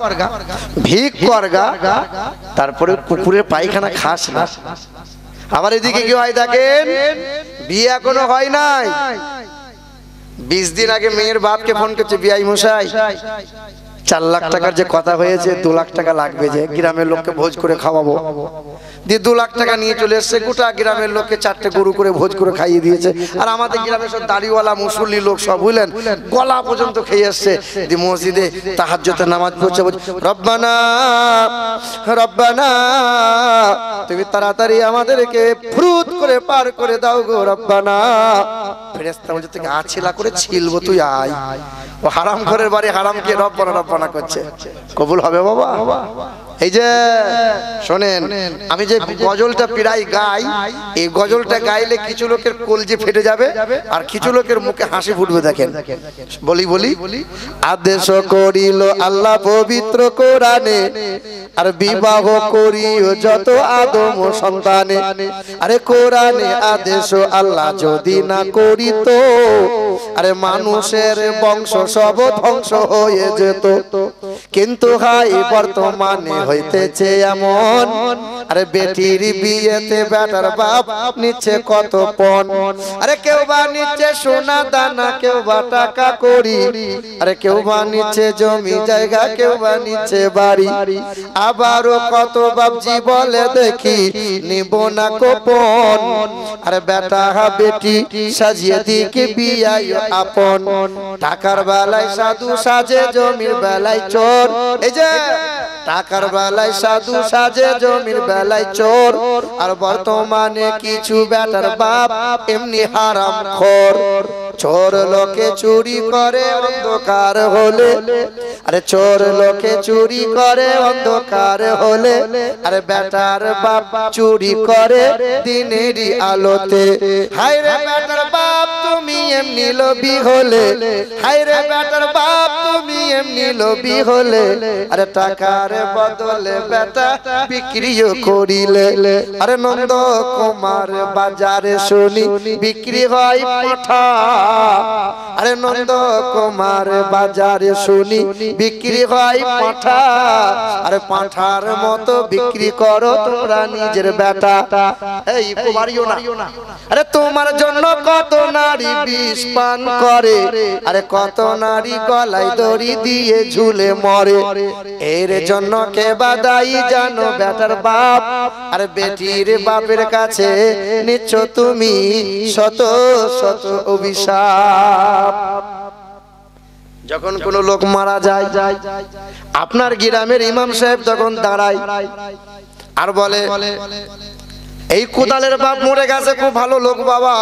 ভিক করগা। তারপরে কুকুরের পায়খানা খাস না। আবার এদিকে কি হয় দেখেন? বিয়ে এখনও হয় নাই। বিশ দিন আগে মেয়ের বাপকে ফোন করছে বিআই মশাই। চার লাখ টাকার যে কথা হয়েছে দু লাখ টাকা লাগবে যে গ্রামের লোককে ভোজ করে খাওয়াবো। দিয়ে দু লাখ টাকা নিয়ে চলে এসছে গোটা গ্রামের লোককে চারটে গরু করে ভোজ করে খাইয়ে দিয়েছে। আর আমাদের গ্রামের সব দাড়িওয়ালা মুসল্লি লোক সব বুঝলেন গলা পর্যন্ত খেয়ে এসছে। দিয়ে মসজিদে তাহাজ্জতে নামাজ পড়ছে রব্বানা রব্বানা তুমি তাড়াতাড়ি আমাদেরকে ফ্রুত করে পার করে দাও গো রব্বানা। ফেরেস্তা বলছে থেকে আছিলা করে ছিলবো তুই আয়। ও হারাম ঘরের বাড়ি হারামকে রব্বানা রব্বানা। করছে। কবুল হবে বাবা। এই যে, শোনেন, আমি যে গজলটা প্রায় গাই, এই গজলটা গাইলে কিছু লোকের কলজে ফেটে যাবে আর কিছু লোকের মুখে হাসি ফুটবে, দেখেন। বলি বলি। আদেশ করিল আল্লাহ পবিত্র কোরআনে, আর বিবাহ করিও যত আদম সন্তানে। আরে কোরআনে আদেশ আল্লাহ যদি না করিত, আরে মানুষের বংশ সব ধ্বংস হয়ে যেত। কিন্তু হাই, বর্তমানে হইতেছে এমন। আরে বেটির বিয়েতে বেটার বাপ নিচ্ছে কত পণ। আরে কেউ বা নিচ্ছে সোনা দানা, কেউ বা টাকা করি আরে কেউ বা নিচ্ছে জমি জায়গা, কেউ বা নিচ্ছে বাড়ি। আবারও কত বাবজি বলে, দেখি নিব না কোপন আরে বেটা বেটি, সাজিয়ে দিকে বিয়াই আপন। টাকার বেলায় সাধু সাজে, জমির বেলায় চোর। এই যে, টাকার বেলায় সাধু সাজে, জমির বেলায় চোর। আর বর্তমানে কিছু বেটার বাপ এমনি হারাম খোর। চোর লোকে চুরি করে, অন্ধকার হলে। আরে চোর লোকে চুরি করে, অন্ধকার হলে। আরে বেটার বাপ চুরি করে দিনেরই আলোতে। হাই রে বেটার বাপ, তুমি এমনি লোভী হলে। হাই রে বেটার বাপ, তুমি এমনি লোভী হলে। আরে টাকার বদলে বেটা বিক্রিও করিলে। আরে নন্দ কুমার বাজারে শুনি, বিক্রি হয় পাঠা। আরে নন্দ কুমার বাজারে শুনি, বিক্রি হয় পাঠা। আরে পাঠার মতো বিক্রি করো তোমরা নিজের বেটা এই কুমারিও না। আরে তোমার জন্য কত নারী বিষ পান করে। আরে কত নারী গলায় দড়ি দিয়ে ঝুলে মরে। এর জন্য কে বাদাই জানো বেটার বাপ। আর বেটির বাপের কাছে নিচ্ছ তুমি শত শত অভিশাপ। যখন কোন লোক মারা যায়, আপনার গ্রামের ইমাম সাহেব তখন দাঁড়ায় আর বলে, এই কোদালের বাপ মরে গেছে, খুব ভালো লোক বাবা।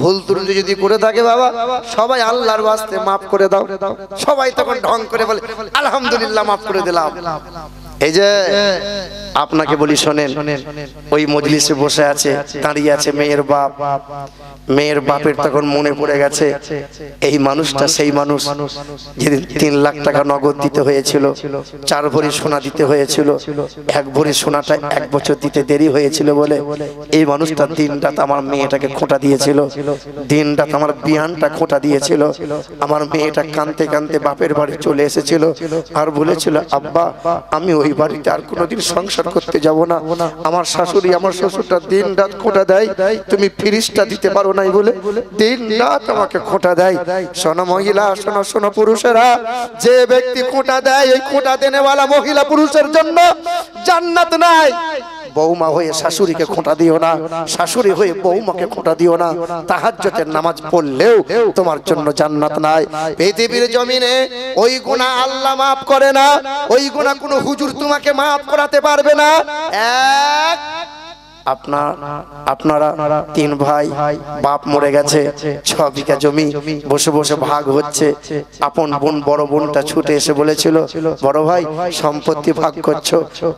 ভুল ত্রুটি যদি করে থাকে বাবা, সবাই আল্লাহর মাফ করে দাও। সবাই তখন ঢং করে বলে, আলহামদুলিল্লাহ, মাফ করে দিলাম। এই যে আপনাকে বলি, শোনেন, ওই মজলিসে বসে আছে, দাঁড়িয়ে আছে মেয়ের বাপ। মেয়ের বাপের তখন মনে পড়ে গেছে, এই মানুষটা সেই মানুষ যেদিন তিন লাখ টাকা নগদ দিতে হয়েছিল, চার ভরি সোনা দিতে হয়েছিল, এক ভরি সোনাটা এক বছর দিতে দেরি হয়েছিল বলে এই মানুষটা দিন রাত আমার মেয়েটাকে খোঁটা দিয়েছিল, দিন রাত আমার বিয়ানটা খোঁটা দিয়েছিল, আমার মেয়েটা কানতে কানতে বাপের বাড়ি চলে এসেছিল আর বলেছিল, আব্বা, আমি ওই বাড়িতে আর কোনোদিন সংসার করতে যাব না। আমার শাশুড়ি আমার শ্বশুরটা দিন রাত খোঁটা দেয়। তুমি ফিরিসটা দিতে পারো নাই বলে দিন রাত আমাকে খোঁটা দেয়। শোনো মহিলা, শোনো শোনো পুরুষেরা, যে ব্যক্তি খোঁটা দেয় এই খোঁটা দেনেওয়ালা মহিলা পুরুষের জন্য জান্নাত নাই। বৌমা হয়ে শাশুড়িকে খোঁটা দিও না। শাশুড়ি হয়ে বৌমাকে খোঁটা দিও না। তাহাজ্জতের নামাজ পড়লেও তোমার জন্য জান্নাত নাই। পৃথিবীর জমিনে ওই গুণা আল্লাহ মাফ করে না। ওই গুণা কোনো হুজুর তোমাকে মাফ করাতে পারবে না। এক আপনার আপনারা তিন ভাই, বাপ মরে গেছে, ছ বিঘা জমি, বসে বসে ভাগ হচ্ছে। আপন বোন, বড় বোনটা ছুটে এসে বলেছিল, বড় ভাই, সম্পত্তি ভাগ করছ,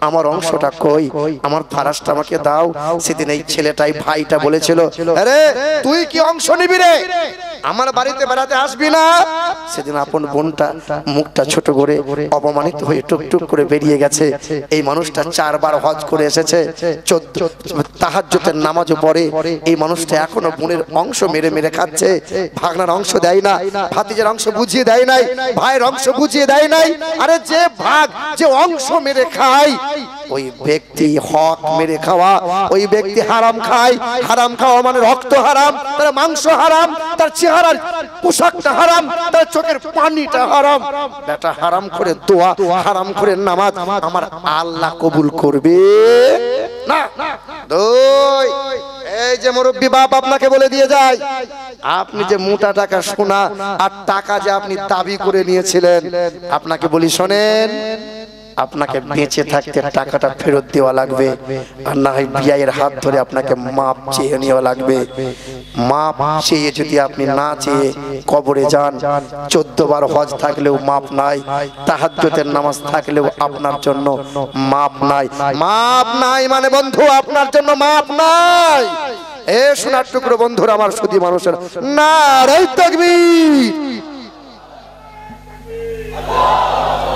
আমার অংশটা কই? আমার ফারাসটা আমাকে দাও। সেদিন এই ছেলেটাই ভাইটা বলেছিল, আরে, তুই কি অংশ নিবি রে? আমার বাড়িতে বেড়াতে আসবি না? সেদিন আপন বোনটা মুখটা ছোট করে অপমানিত হয়ে টুকটুক করে বেরিয়ে গেছে। এই মানুষটা চারবার হজ করে এসেছে, চোদ্দ তাহাজ্জুদের নামাজও পড়ে। এই মানুষটা এখনও বোনের অংশ মেরে মেরে খাচ্ছে। ভাগনার অংশ দেয় না। ভাতিজার অংশ বুঝিয়ে দেয় নাই। ভাইয়ের অংশ বুঝিয়ে দেয় নাই। আরে যে ভাগ, যে অংশ মেরে খায়, ওই ব্যক্তি হক মেরে খাওয়া, ওই ব্যক্তি হারাম খায়। হারাম খাওয়া মানে রক্ত হারাম, তার মাংস হারাম, তার চেহারার পোশাকটা হারাম, তার চোখের পানিটা হারাম। বেটা হারাম করে দোয়া, হারাম করে নামাজ আমার আল্লাহ কবুল করবে? না। দুই। এই যে মুরব্বী বাপ আপনাকে বলে দিয়ে যায় আপনি যে মোটা টাকা সোনা আর টাকা যে আপনি দাবি করে নিয়েছিলেন আপনাকে বলি শোনেন আপনাকে বেঁচে থাকতে টাকাটা ফেরত দেওয়া লাগবে। আর না হয় বিয়ের হাত ধরে আপনাকে মাপ চেয়ে নেওয়া লাগবে। মাপ চেয়ে যদি আপনি না চেয়ে কবরে যান চোদ্দ বার হজ থাকলেও মাপ নাই তাহাজ্জুদের নামাজ থাকলেও আপনার জন্য মাপ নাই। মাপ নাই মানে বন্ধু আপনার জন্য মাপ নাই। এ সোনার টুকরো বন্ধুরা আমার সুদী মানুষের না রাই তাকবীর।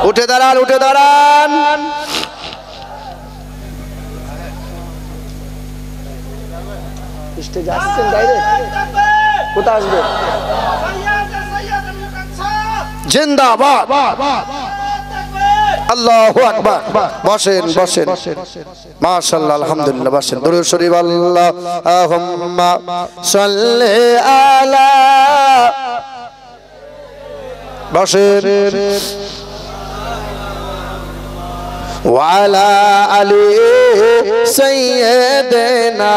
উঠে দাঁড়ান উঠে দাঁড়ান। স্টেজে আসছেন বাইরে কোথায় আসবে? জিন্দাবাদ। আল্লাহু আকবার। বসেন বসেন। মাশাআল্লাহ আলহামদুলিল্লাহ বসেন। দরুদ শরীফ আল্লাহুম্মা সাল্লি আলা বসেন ওয়ালা আলী সৈয়দনা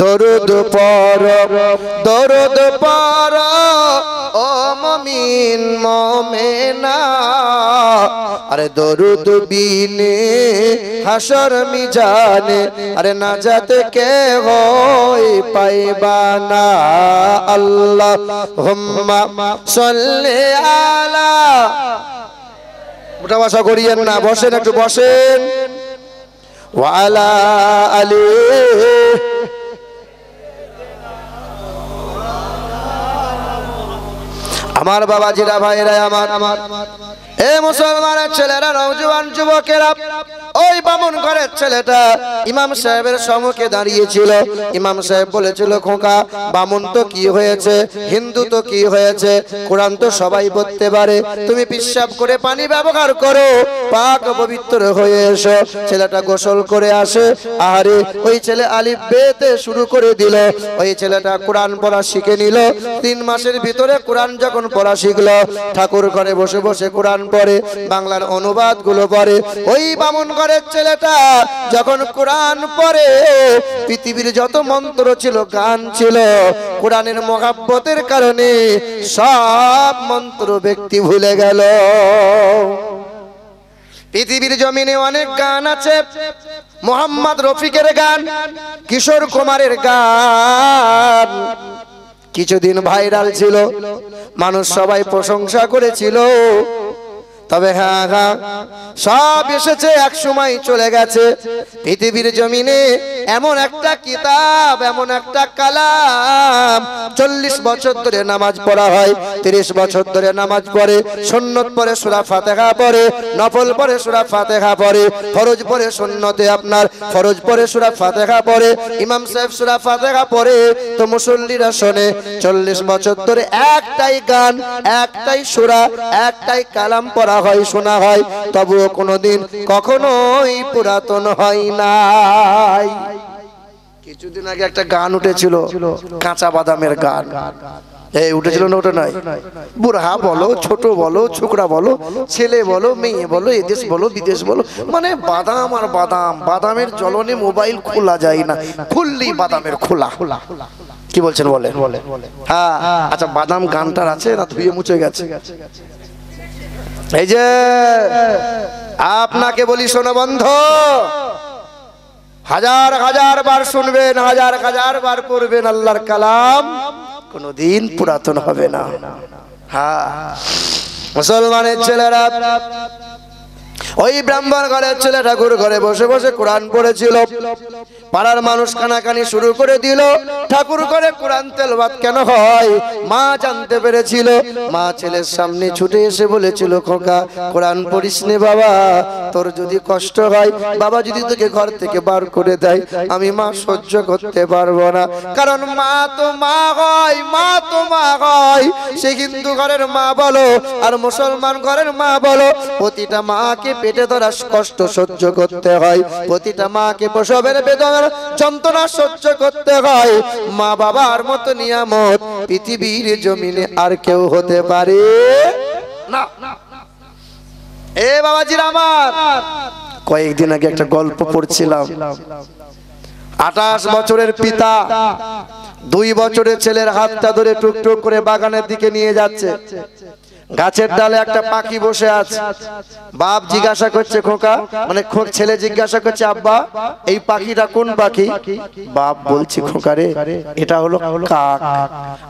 দরুদ পর দরুদ পর, ও মমিন, মমেনা। আরে দরুদ বিনে, হাসর মিজানে, আরে না যাতে কে হই পাইবানা আল্লাহ হুম্মা সাল্লি আলা। ওটা বাসা করিয়েন না, বসেন একটু, বসেন। ওয়ালা আলী আমার বাবাজিরা ভাইরা আমার আমার। এ মুসলমানের ছেলেরা নৌজওয়ান যুবকেরা, ওই বামুন ঘরের ছেলেটা ইমাম সাহেবের সম্মুখে দাঁড়িয়েছিল। ইমাম সাহেব বলেছিল, খোকা, বামুন তো কি হয়েছে? হিন্দু তো কি হয়েছে? কোরআন তো সবাই পড়তে পারে। তুমি পিসাব করে পানি ব্যবহার করো, পাক পবিত্র হয়ে এসো। ছেলেটা গোসল করে আসে। আরে ওই ছেলে আলিফ বেতে শুরু করে দিল। ওই ছেলেটা কোরআন পড়া শিখে নিল। তিন মাসের ভিতরে কোরআন যখন পড়া শিখলো, ঠাকুর ঘরে বসে বসে কোরআন পড়ে বাংলার অনুবাদগুলো পড়ে। ওই বামুন ঘরের ছেলেটা যখন কোরআন পড়ে, পৃথিবীর যত মন্ত্র ছিল, গান ছিল, কোরআনের মহাব্বতের কারণে সব মন্ত্র ব্যক্তি ভুলে গেল। পৃথিবীর জমিনে অনেক গান আছে, মোহাম্মদ রফিকের গান, কিশোর কুমারের গান। কিছুদিন ভাইরাল ছিল, মানুষ সবাই প্রশংসা করেছিল। তবে হ্যাঁ হ্যাঁ সব এসেছে, এক সময় চলে গেছে। পৃথিবীর জমিনে এমন একটা কিতাব, এমন একটা কালাম। চল্লিশ বছর ধরে নামাজ পড়া হয়, তিরিশ বছর ধরে নামাজ পড়ে সন্ন্যত পরে সুরা ফাতেহা পড়ে, নফল পরে সুরা ফাতেহা পড়ে, ফরজ পরে সন্ন্যতে আপনার ফরজ পরে সুরা ফাতেহা পড়ে, ইমাম সাহেব সুরা ফাতেহা পড়ে। তো মুসল্লিরা শোনে, চল্লিশ বছর ধরে একটাই গান, একটাই সুরা, একটাই কালাম পড়া হয় শোনা হয় তবুও কোনোদিন কখনোই পুরাতন হয় নাই। কিছুদিন আগে একটা গান উঠেছিল কাঁচা বাদামের গান। এই উঠেছিল না ওটা নয় বুড়া বলো ছোট বলো ছোকরা বলো ছেলে বলো মেয়ে বলো এদেশ বলো বিদেশ বলো মানে বাদাম আর বাদাম বাদামের জ্বলনে মোবাইল খোলা যায় না খুললেই বাদামের খোলা। খোলা কি বলছেন বলে হ্যাঁ আচ্ছা বাদাম গানটার আছে না ধুয়ে মুছে গেছে? এই যে আপনাকে বলি শোনো বন্ধ, হাজার হাজার বার শুনবেন, হাজার হাজার বার পড়বেন আল্লাহর কালাম, কোনদিন পুরাতন হবে না। হ্যাঁ মুসলমানের ছেলেরা ওই ব্রাহ্মণ ঘরের ছেলে ঠাকুর ঘরে বসে বসে কোরআন পড়েছিল। পাড়ার মানুষ কানাকানি শুরু করে দিল। ঠাকুর ঘরে কোরআন তেলবাদ কেন হয়? মা জানতে পেরেছিল। মা ছেলের সামনে ছুটে এসে বলেছিল, খোকা, কোরআন পড়িস নে বাবা। তোর যদি কষ্ট হয়, বাবা যদি তোকে ঘর থেকে বার করে দেয়, আমি মা সহ্য করতে পারব না। কারণ মা তো মা হয়, মা তো মা হয়। সে হিন্দু ঘরের মা বলো, আর মুসলমান ঘরের মা বলো, প্রতিটা মাকে পেটে ধরা কষ্ট সহ্য করতে হয়। প্রতিটা মাকে প্রসবের বেদনার যন্ত্রণা সহ্য করতে হয়। মা বাবার মতো নিয়ামত পৃথিবীর জমিনে আর কেউ হতে পারে না। এ বাবাজির আমার। কয়েকদিন আগে একটা গল্প পড়ছিলাম। আঠাশ বছরের পিতা দুই বছরের ছেলের হাতটা ধরে টুকটুক করে বাগানের দিকে নিয়ে যাচ্ছে। গাছের ডালে একটা পাখি বসে আছে। বাপ জিজ্ঞাসা করছে, খোকা মানে ছেলে জিজ্ঞাসা করছে, আব্বা, এই পাখিটা কোন পাখি? বাপ বলছে, খোকা রে, এটা হলো কাক।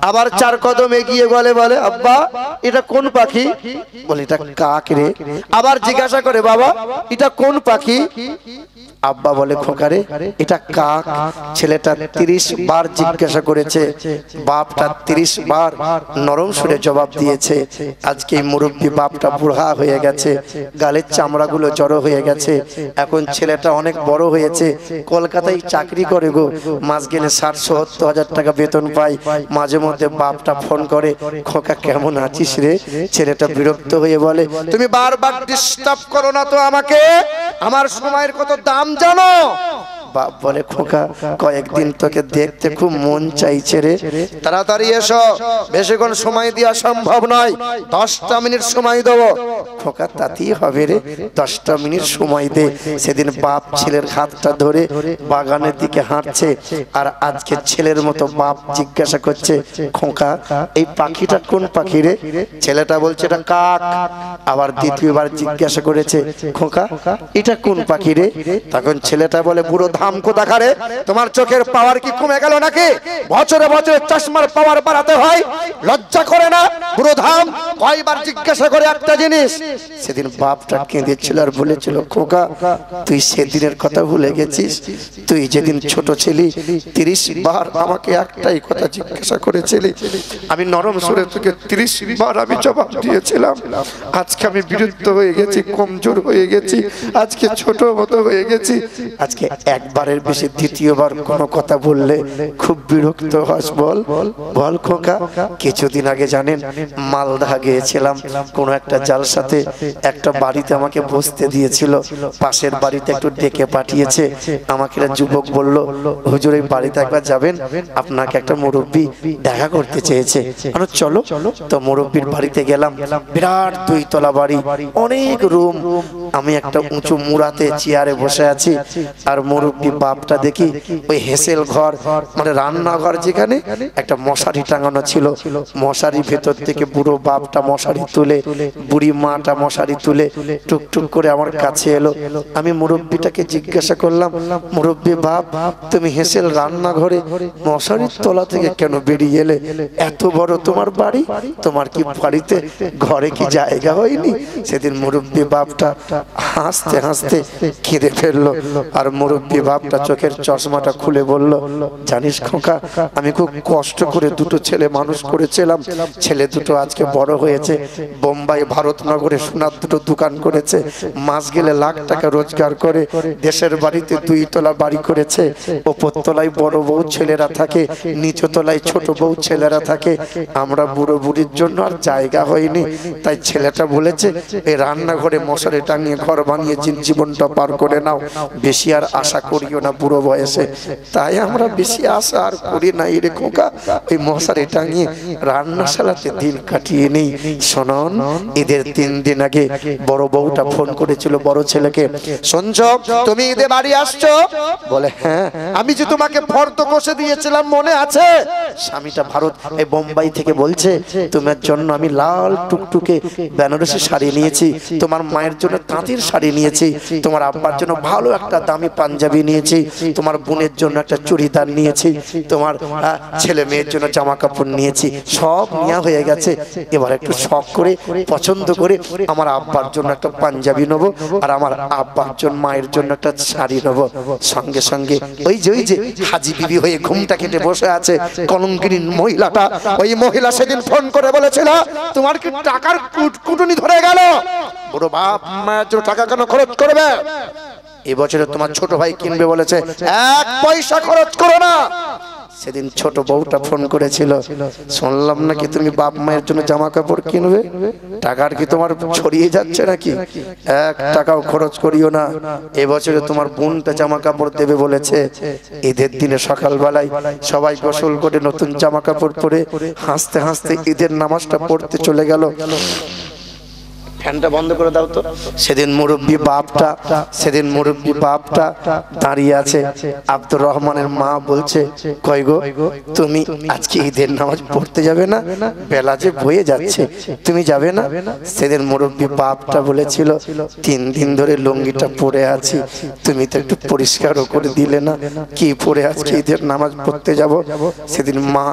আবার চার কদম এগিয়ে বলে বলে, আব্বা, এটা কোন পাখি? বলে, এটা কাক রে। আবার জিজ্ঞাসা করে, বাবা, এটা কোন পাখি? আব্বা বলে খোকারে এটা কাক। ছেলেটা তিরিশ বার জিজ্ঞাসা করেছে, বাপটা তিরিশ বার নরম সুরে জবাব দিয়েছে। আজকে মুরব্বী বাপটা বুড়া হয়ে গেছে, গালের চামড়াগুলো জড়ো হয়ে গেছে, এখন ছেলেটা অনেক বড় হয়েছে, কলকাতায় চাকরি করে গো, মাস গেলে ষাট সত্তর হাজার টাকা বেতন পাই মাঝে মধ্যে বাপটা ফোন করে, খোকা কেমন আছিস রে? ছেলেটা বিরক্ত হয়ে বলে, তুমি বারবার ডিস্টার্ব করো না তো আমাকে, আমার সময়ের কত দাম জানো? বাপ বলে খোকা কয়েকদিন তোকে দেখতে খুব মন চাইছে রে। তাড়াতাড়ি এসো। বেশিক্ষণ সময় দেওয়া সম্ভব নয়। দশটা মিনিট সময় দেবো। খোকা তাতেই হবে রে। দশটা মিনিট সময় দে। সেদিন বাপ ছেলের হাতটা ধরে বাগানের দিকে হাঁটছে। আর আজকে ছেলের মতো বাপ জিজ্ঞাসা করছে খোকা এই পাখিটা কোন পাখি রে? ছেলেটা বলছে এটা কাক। আবার দ্বিতীয়বার জিজ্ঞাসা করেছে খোকা এটা কোন পাখি রে? তখন ছেলেটা বলে বুড়ো ধাম কোথাকারে তোমার চোখের পাওয়ার কি কমে গেল নাকি? বছরে বছরে চশমার পাওয়ার বাড়াতে হয়, লজ্জা করে না? বুড়ো ধাম, কয়বার জিজ্ঞাসা করে একটা জিনিস, সেদিন বাপটা কেঁদেছিল আর বলেছিল, খোকা, তুই সেদিনের কথা ভুলে গেছিস, তুই যেদিন ছোট ছিলি, তিরিশ বার আমাকে একটাই কথা জিজ্ঞাসা করেছিলি, আমি নরম সুরে তোকে তিরিশ বার আমি জবাব দিয়েছিলাম, আজকে আমি বিরুদ্ধ হয়ে গেছি, কমজোর হয়ে গেছি, আজকে ছোট মতো হয়ে গেছি, আজকে একবারের বেশি দ্বিতীয়বার কোনো কথা বললে খুব বিরক্ত হস বল। বল। খোকা কিছুদিন আগে জানেন মালদা গিয়েছিলাম কোনো একটা জালসাতে একটা বাড়িতে আমাকে বসতে দিয়েছিল পাশের বাড়িতে একটু ডেকে পাঠিয়েছে আমাকে যুবক বলল হুজুর এই বাড়িতে একবার যাবেন? আপনাকে একটা মুরব্বী দেখা করতে চেয়েছে। আমরা চলো। তো মুরব্বীর বাড়িতে গেলাম। বিরাট দুই তলা বাড়ি অনেক রুম আমি একটা উঁচু মুড়াতে চেয়ারে বসে আছি আর মুরব্বী বাপটা দেখি ওই হেসেল ঘর মানে রান্নাঘর যেখানে একটা মশারি টাঙানো ছিল। মশারি ভেতর থেকে বুড়ো বাপটা মশারি তুলে বুড়ি মাটা মশারি তুলে টুকটুক করে আমার কাছে এলো। আমি মুরব্বীটাকে জিজ্ঞাসা করলাম মুরব্বী বাপ তুমি হেসেল রান্নাঘরে মশারির তলা থেকে কেন বেরিয়ে এলে? এত বড় তোমার বাড়ি? তোমার কি বাড়িতে ঘরে কি জায়গা হয়নি সেদিন মুরব্বী বাপটা হাসতে হাসতে কেঁদে ফেলল। আর মুরব্বী বাপটা চোখের চশমাটা খুলে বলল, জানিস খোকা, আমি খুব কষ্ট করে দুটো ছেলে মানুষ করেছিলাম। ছেলে দুটো আজকে বড় হয়েছে। বোম্বাই ভারতনগরে সোনার দুটো দোকান করেছে। মাস গেলে লাখ টাকা রোজগার করে। দেশের বাড়িতে দুই তলা বাড়ি করেছে। ওপর তলায় বড় বউ ছেলেরা থাকে, নিচ তলায় ছোট বউ ছেলেরা থাকে। আমরা বুড়ো বুড়ির জন্য আর জায়গা হয়নি। তাই ছেলেটা বলেছে, এই রান্নাঘরে মশারি টাঙিয়ে নিয়ে ঘর বানিয়ে জীবনটা পার করে নাও। বেশি আর আশা করিও না বুড়ো বয়সে। তাই আমরা বেশি আশা আর করি না এরে খোকা ওই মশারি টাঙিয়ে রান্নাশালাতে দিন কাটিয়ে নেই। শোনন, ঈদের তিন দিন আগে বড় বউটা ফোন করেছিল বড় ছেলেকে শুনছ তুমি ঈদে বাড়ি আসছো? বলে হ্যাঁ আমি যে তোমাকে ফর্দ কষে দিয়েছিলাম মনে আছে? স্বামীটা ভারত এই বোম্বাই থেকে বলছে, তোমার জন্য আমি লাল টুকটুকে বেনারসি শাড়ি নিয়েছি। তোমার মায়ের জন্য তাঁতির শাড়ি নিয়েছি, তোমার আব্বার জন্য ভালো একটা দামি পাঞ্জাবি নিয়েছি, তোমার বোনের জন্য একটা চুড়িদার নিয়েছি, তোমার ছেলে মেয়ের জন্য জামা কাপড় নিয়েছি, সব নেওয়া হয়ে গেছে। এবার একটু শখ করে, পছন্দ করে আমার আব্বার জন্য একটা পাঞ্জাবি নেব আর আমার আব্বার জন্য, মায়ের জন্য একটা শাড়ি নেব। সঙ্গে সঙ্গে ওই যে ওই যে হাজি বিবি হয়ে ঘুমটা কেটে বসে আছে, কলঙ্কিনী মহিলাটা, ওই মহিলা সেদিন ফোন করে বলেছিল, তোমার কি টাকার কুট- কুটুনি ধরে গেল? বড় বাপ মায়ের জন্য টাকা কেন খরচ করবে? এবছরে তোমার ছোট ভাই কিনবে বলেছে, এক পয়সা খরচ করো না। সেদিন ছোট বউটা ফোন করেছিল, শুনলাম নাকি তুমি বাপ মায়ের জন্য জামা কাপড় কিনবে? টাকার কি তোমার ছড়িয়ে যাচ্ছে নাকি? এক টাকাও খরচ করিও না। এবছরে তোমার বোনটা জামা কাপড় দেবে বলেছে, ঈদের দিনে সকালবেলায় সবাই গোসল করে নতুন জামা কাপড় পরে হাসতে হাসতে ঈদের নামাজটা পড়তে চলে গেল। ফ্যানটা বন্ধ করে দাও তো। সেদিন মুরব্বী বাপটা, সেদিন মুরব্বী বাপটা দাঁড়িয়ে আছে। আব্দুর রহমানের মা বলছে, কই গো, তুমি আজকে ঈদের নামাজ পড়তে যাবে না? বেলা যে বয়ে যাচ্ছে, তুমি যাবে না? সেদিন মুরব্বী বাপটা বলেছিল, তিন দিন ধরে লুঙ্গিটা পরে আছি, তুমি তো একটু পরিষ্কারও করে দিলে না। কি পরে আজকে ঈদের নামাজ পড়তে যাব? সেদিন মা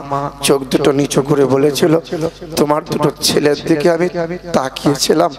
চোখ দুটো নিচু করে বলেছিল, তোমার দুটো ছেলের দিকে আমি তাকিয়েছিলাম।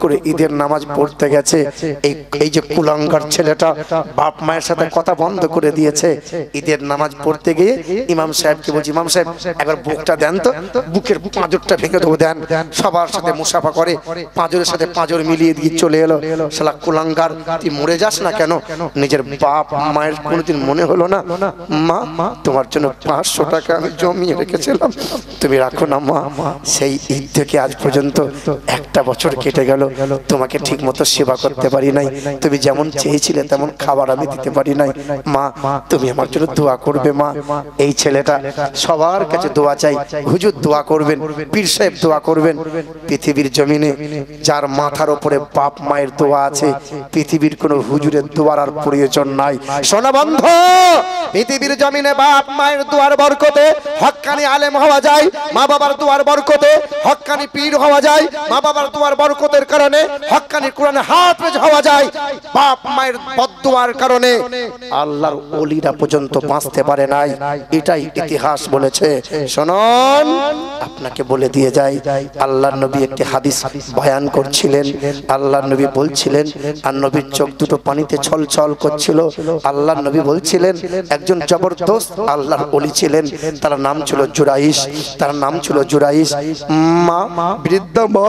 করে ঈদের নামাজ পড়তে গেছে। এই এই যে কুলাঙ্গার ছেলেটা বাপ মায়ের সাথে কথা বন্ধ করে দিয়েছে। ঈদের নামাজ পড়তে গিয়ে ইমাম সাহেবকে বলছি, ইমাম সাহেব, একবার বুকটা দেন তো, বুকের পাঁজরটা ভেঙে দেবো, দেন। সবার সাথে মুসাফা করে। পাঁজরের সাথে পাঁজর মিলিয়ে দিয়ে চলে এলো। শালা কুলাঙ্গার তুই মরে যাস না কেন? নিজের বাপ মায়ের কোনোদিন মনে হলো না। মা তোমার জন্য পাঁচশো টাকা আমি জমিয়ে রেখেছিলাম। তুমি রাখো না মা। সেই ঈদ থেকে আজ পর্যন্ত একটা বছর কেটে গেল। তোমাকে ঠিক মতো সেবা করতে পারি নাই। তুমি যেমন চেয়েছিলে তেমন খাবার আমি দিতে পারি নাই। মা তুমি আমার জন্য দোয়া করবে মা। এই ছেলেটা সবার কাছে দোয়া চাই। হুজুর দোয়া করবেন পীর সাহেব দোয়া করবেন। পৃথিবীর জমিনে যার মাথার উপরে বাপ মায়ের দোয়া আছে, পৃথিবীর কোনো হুজুরের দোয়ার আর প্রয়োজন নাই। সোনা বন্ধ, পৃথিবীর জমিনে বাপ মায়ের দোয়ার বরকতে হক্কানি আলেম হওয়া যায়, মা বাবার দোয়ার বরকতে হক্কানি পীর হওয়া যায়, মা বাবার দোয়ার বরকতের কারণে হক্কানি কোরআনে হাফেজ হওয়া যায়। বাপ মায়ের বদদোয়ার কারণে আল্লাহর ওলিরা পর্যন্ত বাঁচতে পারে নাই, এটাই ইতিহাস বলেছে। শুনুন আপনাকে বলে দিয়ে যাই, আল্লাহর নবী একটি হাদিস বয়ান করছিলেন। আল্লাহর নবী বলছিলেন, আর নবীর চোখ দুটো পানিতে ছলছল করছিল। আল্লাহর নবী বলছিলেন, একজন জবরদস্ত আল্লাহর ওলি ছিলেন। তার নাম ছিল জুরাইশ। তার নাম ছিল জুরাইশ। মা বৃদ্ধ মা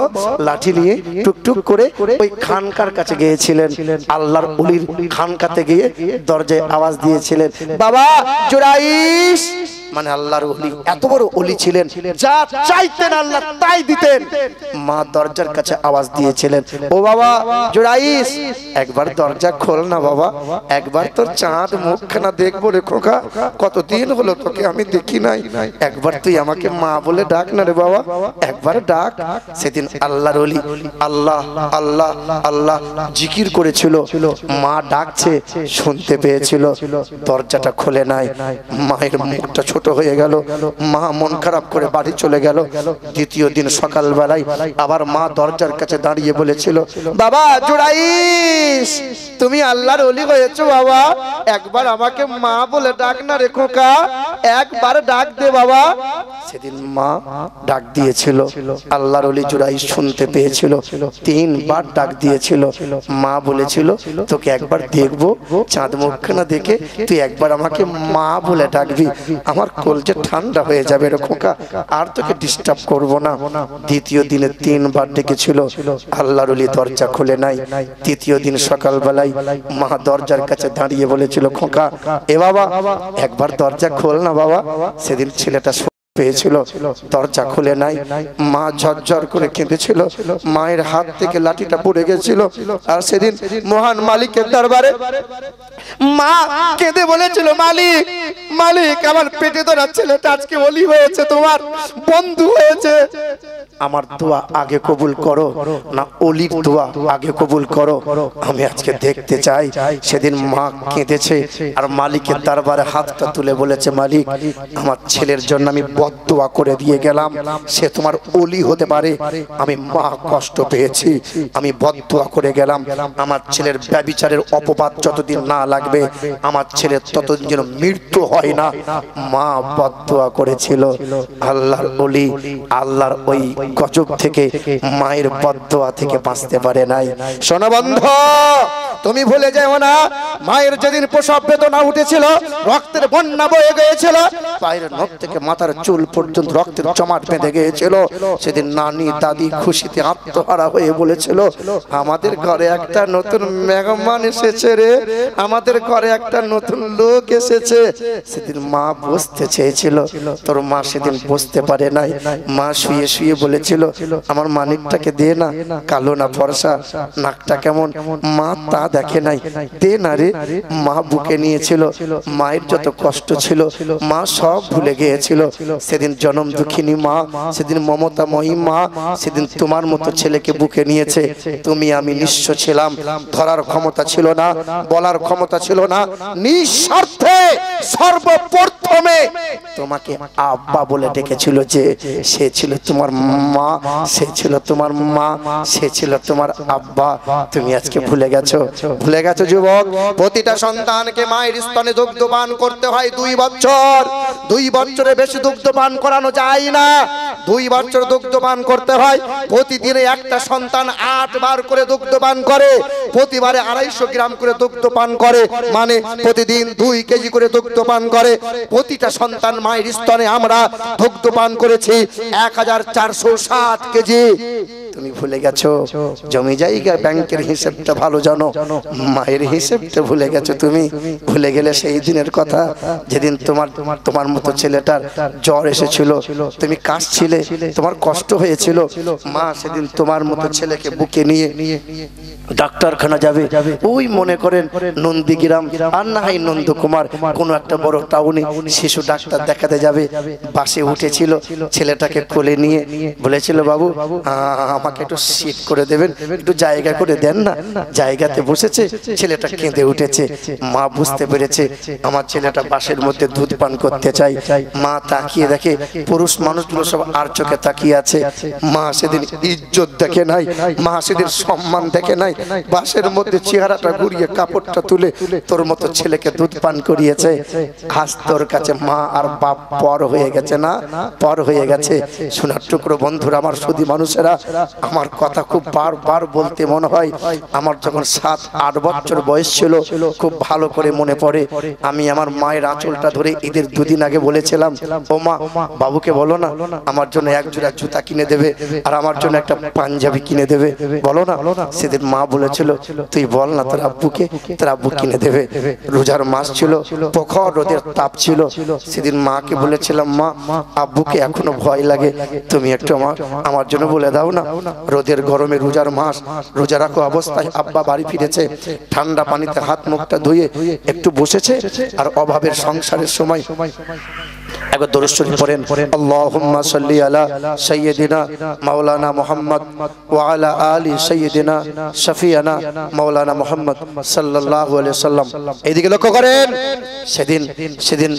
লাঠি নিয়ে টুকটুক করে ওই খানকার কাছে গিয়েছিলেন। আল্লাহর ওলির খানকাতে গিয়ে দরজায় আওয়াজ দিয়েছিলেন, বাবা, জুরাইশ! মানে আল্লাহর ওলি এত বড় ওলি ছিলেন, যা চাইতেন আল্লাহ তাই দিতেন। মা দরজার কাছে আওয়াজ দিয়েছিলেন। ও বাবা জোড়াইস একবার দরজা খোল না বাবা, একবার তোর চাঁদ মুখখানা দেখব রে খোকা, কতদিন হলো তোকে আমি দেখি নাই। একবার তুই আমাকে মা বলে ডাক না রে বাবা, একবার ডাক। সেদিন আল্লাহর ওলি, আল্লাহ আল্লাহ আল্লাহ জিকির করেছিল। মা ডাকছে, শুনতে পেয়েছিল, দরজাটা খুলে নাই। মায়ের মুখটা ছোট হয়ে গেল। মা মন খারাপ করে বাড়ি চলে গেল। দ্বিতীয় দিন সকালবেলায় আবার মা দরজার কাছে দাঁড়িয়ে বলেছিল, বাবা জোড়াইস তুমি আল্লাহর অলি হয়েছো, বাবা। একবার আমাকে মা বলে ডাক না রে খোকা। একবার ডাক দে, বাবা। সেদিন মা ডাক দিয়েছিল, আল্লাহর অলি জুড়াই শুনতে পেয়েছিল, তিনবার ডাক দিয়েছিল। মা বলেছিল, তোকে একবার দেখব, চাঁদ মুখখানা দেখে তুই একবার আমাকে মা বলে ডাকবি। আমার কলজে ঠান্ডা হয়ে যাবে রে খোকা, আর তোকে ডিস্টার্ব করব না। দ্বিতীয় দিনে তিনবার ডেকেছিল আল্লাহর দরজা খুলে নাই। তৃতীয় দিন সকালবেলায় মা দরজার কাছে দাঁড়িয়ে বলেছিল, খোঁকা, এ বাবা, একবার দরজা খোল না বাবা। সেদিন ছেলেটা পেয়েছিল। দরজা খুলে নাই। মা ঝরঝর করে কেঁদেছিল। মায়ের হাত থেকে লাঠিটা পড়ে গেছিল। আর সেদিন মহান মালিকের দরবারে মা কেঁদে বলেছিল, মালিক মালিক, আমার পেটে ধরা ছেলেটা আজকে অলি হয়েছে তোমার, বন্ধু হয়েছে। আমার দোয়া আগে কবুল করো, না অলির দোয়া আগে কবুল করো। আমি আজকে দেখতে চাই। সেদিন মা কেঁদেছে। আর মালিকের দরবারে হাতটা তুলে বলেছে, মালিক, আমার ছেলের জন্য আমি বদদোয়া করে দিয়ে গেলাম। সে তোমার অলি হতে পারে। আমি মা কষ্ট পেয়েছি। আমি বদদোয়া করে গেলাম। আমার ছেলের ব্যবিচারের অপবাদ যতদিন না লাগবে, আমার ছেলের ততদিন যেন মৃত্যু হয় না। মা বদদোয়া করেছিল। আল্লাহর অলি আল্লাহর ওই গজব থেকে মায়ের বদদোয়া থেকে বাঁচতে পারে নাই। শোনো বন্ধ, তুমি ভুলে যাও না, মায়ের যেদিন প্রসব বেদনা উঠেছিল, রক্তের বন্যা বয়ে গিয়েছিল, পায়ের নখ থেকে মাথার চুল পর্যন্ত রক্তের জমাট বেঁধে গিয়েছিল। সেদিন নানি দাদি খুশিতে আত্মহারা হয়ে বলেছিল, আমাদের ঘরে একটা নতুন মেহমান এসেছে রে, আমাদের ঘরে একটা নতুন লোক এসেছে। সেদিন মা বসতে চেয়েছিল, তোর মা সেদিন বসতে পারে নাই। মা শুয়ে শুয়ে বলেছিল, আমার মানিকটাকে দে না, কালো না ফর্সা, নাকটা কেমন? মা তা দেখে নাই। দে না রে। মা বুকে নিয়েছিল। মায়ের যত কষ্ট ছিল, মা সব ভুলে গিয়েছিল। সেদিন জনম দুঃখিনী মা সেদিন মমতা মহিমা সেদিন তোমার মতো ছেলেকে বুকে নিয়েছে। তুমি আমি নিঃস্ব ছিলাম। ধরার ক্ষমতা ছিল না বলার ক্ষমতা ছিল না। নিঃস্বার্থে সর্বপ্রথমে তোমাকে আব্বা বলে ডেকেছিল যে সে ছিল তোমার মা সে ছিল তোমার মা সে ছিল তোমার আব্বা। তুমি আজকে ভুলে গেছো? ভুলে গেছো যুবক? প্রতিটা সন্তানকে মায়ের স্তনে দুগ্ধ পান করতে হয় দুই বছর। দুই বছরে। বেশি দুগ্ধ পান করানো যায় না। দুই বছর দুগ্ধ পান করতে হয়, প্রতিদিনে একটা সন্তান আট বার করে দুগ্ধ পান করে, প্রতিবারে আড়াইশো গ্রাম করে দুগ্ধ পান করে মানে প্রতিদিন দুই কেজি করে দুগ্ধ পান করে। প্রতিটা সন্তান মায়ের স্তনে আমরা দুগ্ধ পান করেছি এক হাজার চারশো ষাট কেজি। তুমি ভুলে গেছো? জমি জায়গা ব্যাংকের হিসেবটা ভালো জানো। মায়ের হিসেবটা ভুলে গেছো তুমি? ভুলে গেলে সেই দিনের কথা। যেদিন তোমার তোমার মতো ছেলেটার জ্বর এসেছিল, তুমি কাশছিলে, তোমার কষ্ট হয়েছিল। মা সেদিন তোমার মতো ছেলেকে বুকে নিয়ে ডাক্তারখানা যাবে। ওই মনে করেন নন্দীগ্রাম আর না হয় নন্দকুমার, কোনো একটা বড় টাউনে শিশু ডাক্তার দেখাতে যাবে। বাসে উঠেছিল, ছেলেটাকে কোলে নিয়ে বলেছিল, বাবু আমাকে একটু সিট করে দেবেন, একটু জায়গা করে দেন না, জায়গাতে বসেছে, ছেলেটা কেঁদে উঠেছে। মা বুঝতে পেরেছে, আমার ছেলেটা বাসের মধ্যে দুধ পান করতে চাই মা তাকিয়ে দেখে পুরুষ মানুষগুলো সব আর চোখে তাকিয়ে আছে। মা সেদিন ইজ্জত দেখে নাই, মা সেদিন সম্মান দেখে নাই। বাসের মধ্যে চেহারাটা ঘুরিয়ে কাপড়টা তুলে তোর মতো ছেলেকে দুধ পান করিয়েছে। আজ তোর কাছে মা আর বাপ পর হয়ে গেছে না? পর হয়ে গেছে। সোনার টুকরো বন্ধুরা, আমার সুদী মানুষেরা, আমার কথা খুব বারবার বলতে মনে হয়। আমার যখন সাত, আট বছর বয়স ছিল, খুব ভালো করে মনে পড়ে। আমি আমার মায়ের আঁচলটা ধরে ঈদের দুদিন আগে বলেছিলাম, ও মা বাবুকে বলো না, আমার জন্য এক জোড়া জুতা কিনে দেবে, আর আমার জন্য একটা পাঞ্জাবি কিনে দেবে। বলো না, সেদিন মা বলেছিল, তুই বল না তোর আব্বুকে, তোর আব্বু কিনে দেবে। রোজার মাস ছিল, প্রখর রোদের তাপ ছিল। সেদিন মাকে বলেছিলাম, মা, আব্বুকে এখনও ভয় লাগে। তুমি একটু আমার আমার জন্য বলে দাও না। রোদের গরমে রোজার মাস, রোজা রাখো অবস্থায় আব্বা বাড়ি ফিরেছে। ঠান্ডা পানিতে হাত মুখটা ধুয়ে একটু বসেছে, আর অভাবের সংসারের সময় একবার দরুদ শরীফ পড়েন। আল্লাহুম্মা সাল্লি আলা সাইয়্যিদিনা মাওলানা মুহাম্মদ ওয়া আলা আলি সাইয়্যিদিনা শাফিয়ানা মাওলানা মুহাম্মদ সাল্লাল্লাহু আলাইহি সাল্লাম এইদিকে লক্ষ্য করেন, সেদিন সেদিন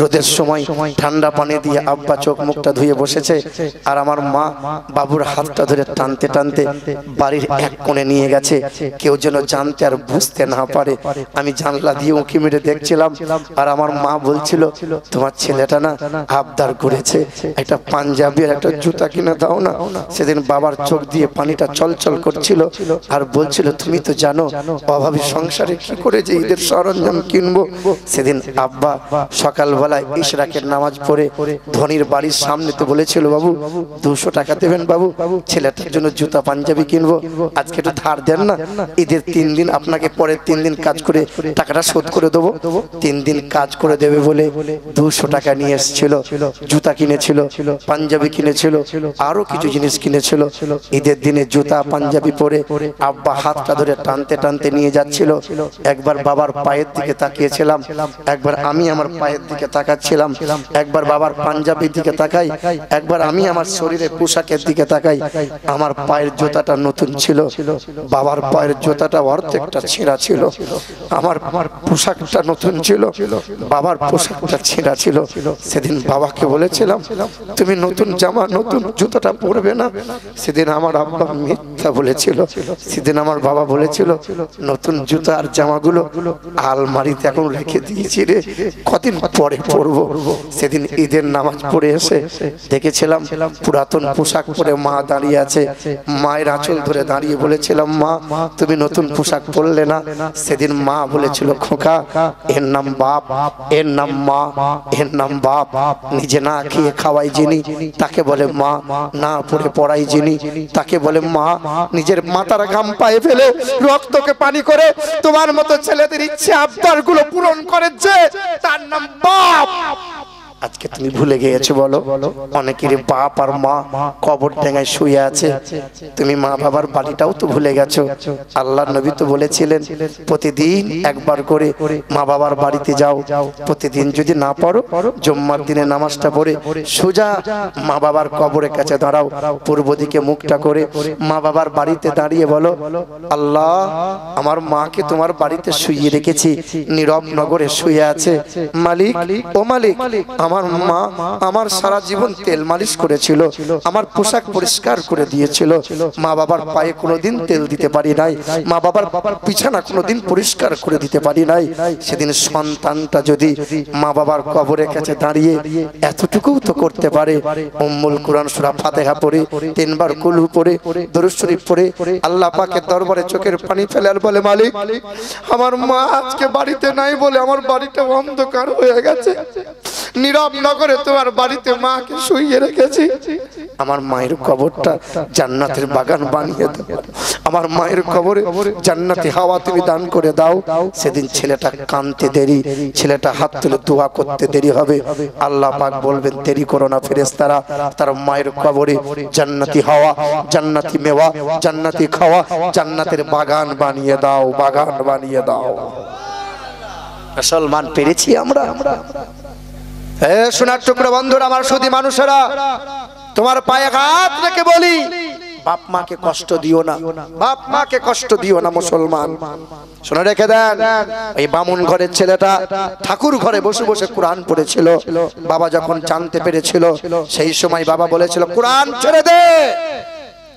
রোদের সময় ঠান্ডা পানি দিয়ে আব্বা চোখ মুখটা ধুয়ে বসেছে আর আমার মা বাবুর হাতটা ধরে টানতে টানতে বাড়ির এক কোণে নিয়ে গেছে। কেউ যেন জানতে আর বুঝতে না পারে। আমি জানলা দিয়ে উঁকি মেরে দেখছিলাম আর আমার মা বলছিল, তোমার ছেলেটা না আবদার করেছে। একটা পাঞ্জাবি আর একটা জুতা কিনে দাও না। সেদিন বাবার চোখ দিয়ে পানিটা চলচল করছিল আর বলছিল, তুমি তো জানো অভাবী সংসারে কি করে যে ঈদের সরঞ্জাম কিনবো? সেদিন আব্বা সকালবেলায় ইশরাকের নামাজ পড়ে ধনির বাড়ির সামনে তো বলেছিল, বাবু, দুশো টাকা দেবেন বাবু, ছেলেটার জন্য জুতা, পাঞ্জাবি কিনবো। আজকে একটু ধার দেন না। ঈদের তিন দিন আপনাকে পরের তিন দিন কাজ করে টাকাটা শোধ করে দেবো। তিন দিন কাজ করে দেবে বলে দুশো টাকা নিয়ে এসেছিল, জুতা কিনেছিল, পাঞ্জাবি কিনেছিল, আরও কিছু জিনিস কিনেছিল। ঈদের দিনে জুতা, পাঞ্জাবি পরে আব্বা হাতটা ধরে টানতে টানতে নিয়ে যাচ্ছিল। একবার বাবার পায়ের দিকে তাকিয়েছিলাম, একবার আমি আমার পায়ের দিকে তাকাচ্ছিলাম, একবার বাবার পাঞ্জাবির দিকে তাকাই, একবার আমি আমার শরীরের পোশাকের দিকে তাকাই। আমার পায়ের জুতাটা নতুন ছিল, বাবার পায়ের জুতাটা অর্ধেকটা ছেঁড়া ছিল। আমার পোশাকটা নতুন ছিল, বাবার পোশাকটা ছেঁড়া ছিল। সেদিন বাবাকে বলেছিলাম, তুমি নতুন জামা, নতুন জুতোটা পরবে না। সেদিন আমার আব্বা মিথ্যা বলেছিল। সেদিন আমার বাবা বলেছিল, নতুন জুতা আর জামাগুলো আলমারিতে এখন রেখে দিয়েছি রে, কদিন পরে পরবো। সেদিন ঈদের নামাজ পড়ে এসে দেখেছিলাম পুরাতন পোশাক পরে মা দাঁড়িয়ে আছে। মায়ের আঁচল ধরে দাঁড়িয়ে বলেছিলাম, মা, তুমি নতুন পোশাক পরলে না? সেদিন মা বলেছিল, খোকা, এর নাম বাপ, এর নাম মা, এর নাম বাপ, নিজে না খেয়ে খাওয়াই যিনি, তাকে বলে মা, না পড়ে পড়াই যিনি, তাকে বলে মা, নিজের মাতার ঘাম পায়ে ফেলে রক্তকে পানি করে তোমার মতো ছেলেদের ইচ্ছে আবদারগুলো পূরণ করেছে, তার নাম বাপ। আজকে তুমি ভুলে গিয়েছো বলো। অনেকের বাপ আর মা কবর ডেঙায় শুয়ে আছে। তুমি মা বাবার বাড়িটাও তো ভুলে গেছো। আল্লাহ নবী তো বলেছিলেন, প্রতিদিন একবার করে মা বাবার বাড়িতে যাও। প্রতিদিন যদি না পড়ো, জম্মার দিনে নামাজটা পড়ে সোজা মা বাবার কবরের কাছে দাঁড়াও। পূর্ব দিকে মুখটা করে মা বাবার বাড়িতে দাঁড়িয়ে বলো, আল্লাহ, আমার মাকে তোমার বাড়িতে শুয়ে রেখেছি। নীরব নগরে শুয়ে আছে। মালিক, ও মালিক আমার মা আমার সারা জীবন তেল মালিশ করেছিল আমার পোশাক পরিষ্কার করে দিয়েছিল। মা বাবার পায়ে কোনোদিন তেল দিতে পারি নাই। মা বাবার বিছানা কোনোদিন পরিষ্কার করে দিতে পারি নাই। সেদিন সন্তানটা যদি মা বাবার কবরের কাছে দাঁড়িয়ে এতটুকু তো করতে পারে। উম্মুল কোরআন সূরা ফাতিহা পড়ে তিনবার কুলু পড়ে দরুদ শরীফ পড়ে আল্লাহ পাকের দরবারে চোখের পানি ফেলে আর বলে মালিক আমার মা আজকে বাড়িতে নাই বলে আমার বাড়িটা অন্ধকার হয়ে গেছে নীরব নগরে তোমার বাড়িতে মাকে শুইয়ে রেখেছি। আমার মায়ের কবরটা জান্নাতের বাগান বানিয়ে দাও আমার মায়ের কবরে জান্নাতি হাওয়া তুমি দান করে দাও। সেদিন ছেলেটা কানতে দেরি, ছেলেটা হাত তুলে দোয়া করতে দেরি হবে। আল্লাহ পাক বলবেন, দেরি করো না ফেরেশতারা। তার মায়ের কবরে জান্নাতি হাওয়া, জান্নাতি মেওয়া, জান্নাতি খাওয়া, জান্নাতের বাগান বানিয়ে দাও, বাগান বানিয়ে দাও। মুসলমান পেরেছি আমরা। সোনার টুকরো বন্ধুরা, আমার সুদী মানুষেরা, তোমার পায়ে হাত রেখে বলি, বাপ মাকে কষ্ট দিও না, বাপ মাকে কষ্ট দিও না মুসলমান। শুনে রেখে দেন এই বামুন ঘরের ছেলেটা ঠাকুর ঘরে বসে বসে কোরআন পড়েছিল। বাবা যখন জানতে পেরেছিল, সেই সময় বাবা বলেছিল, কোরআন ছেড়ে দে!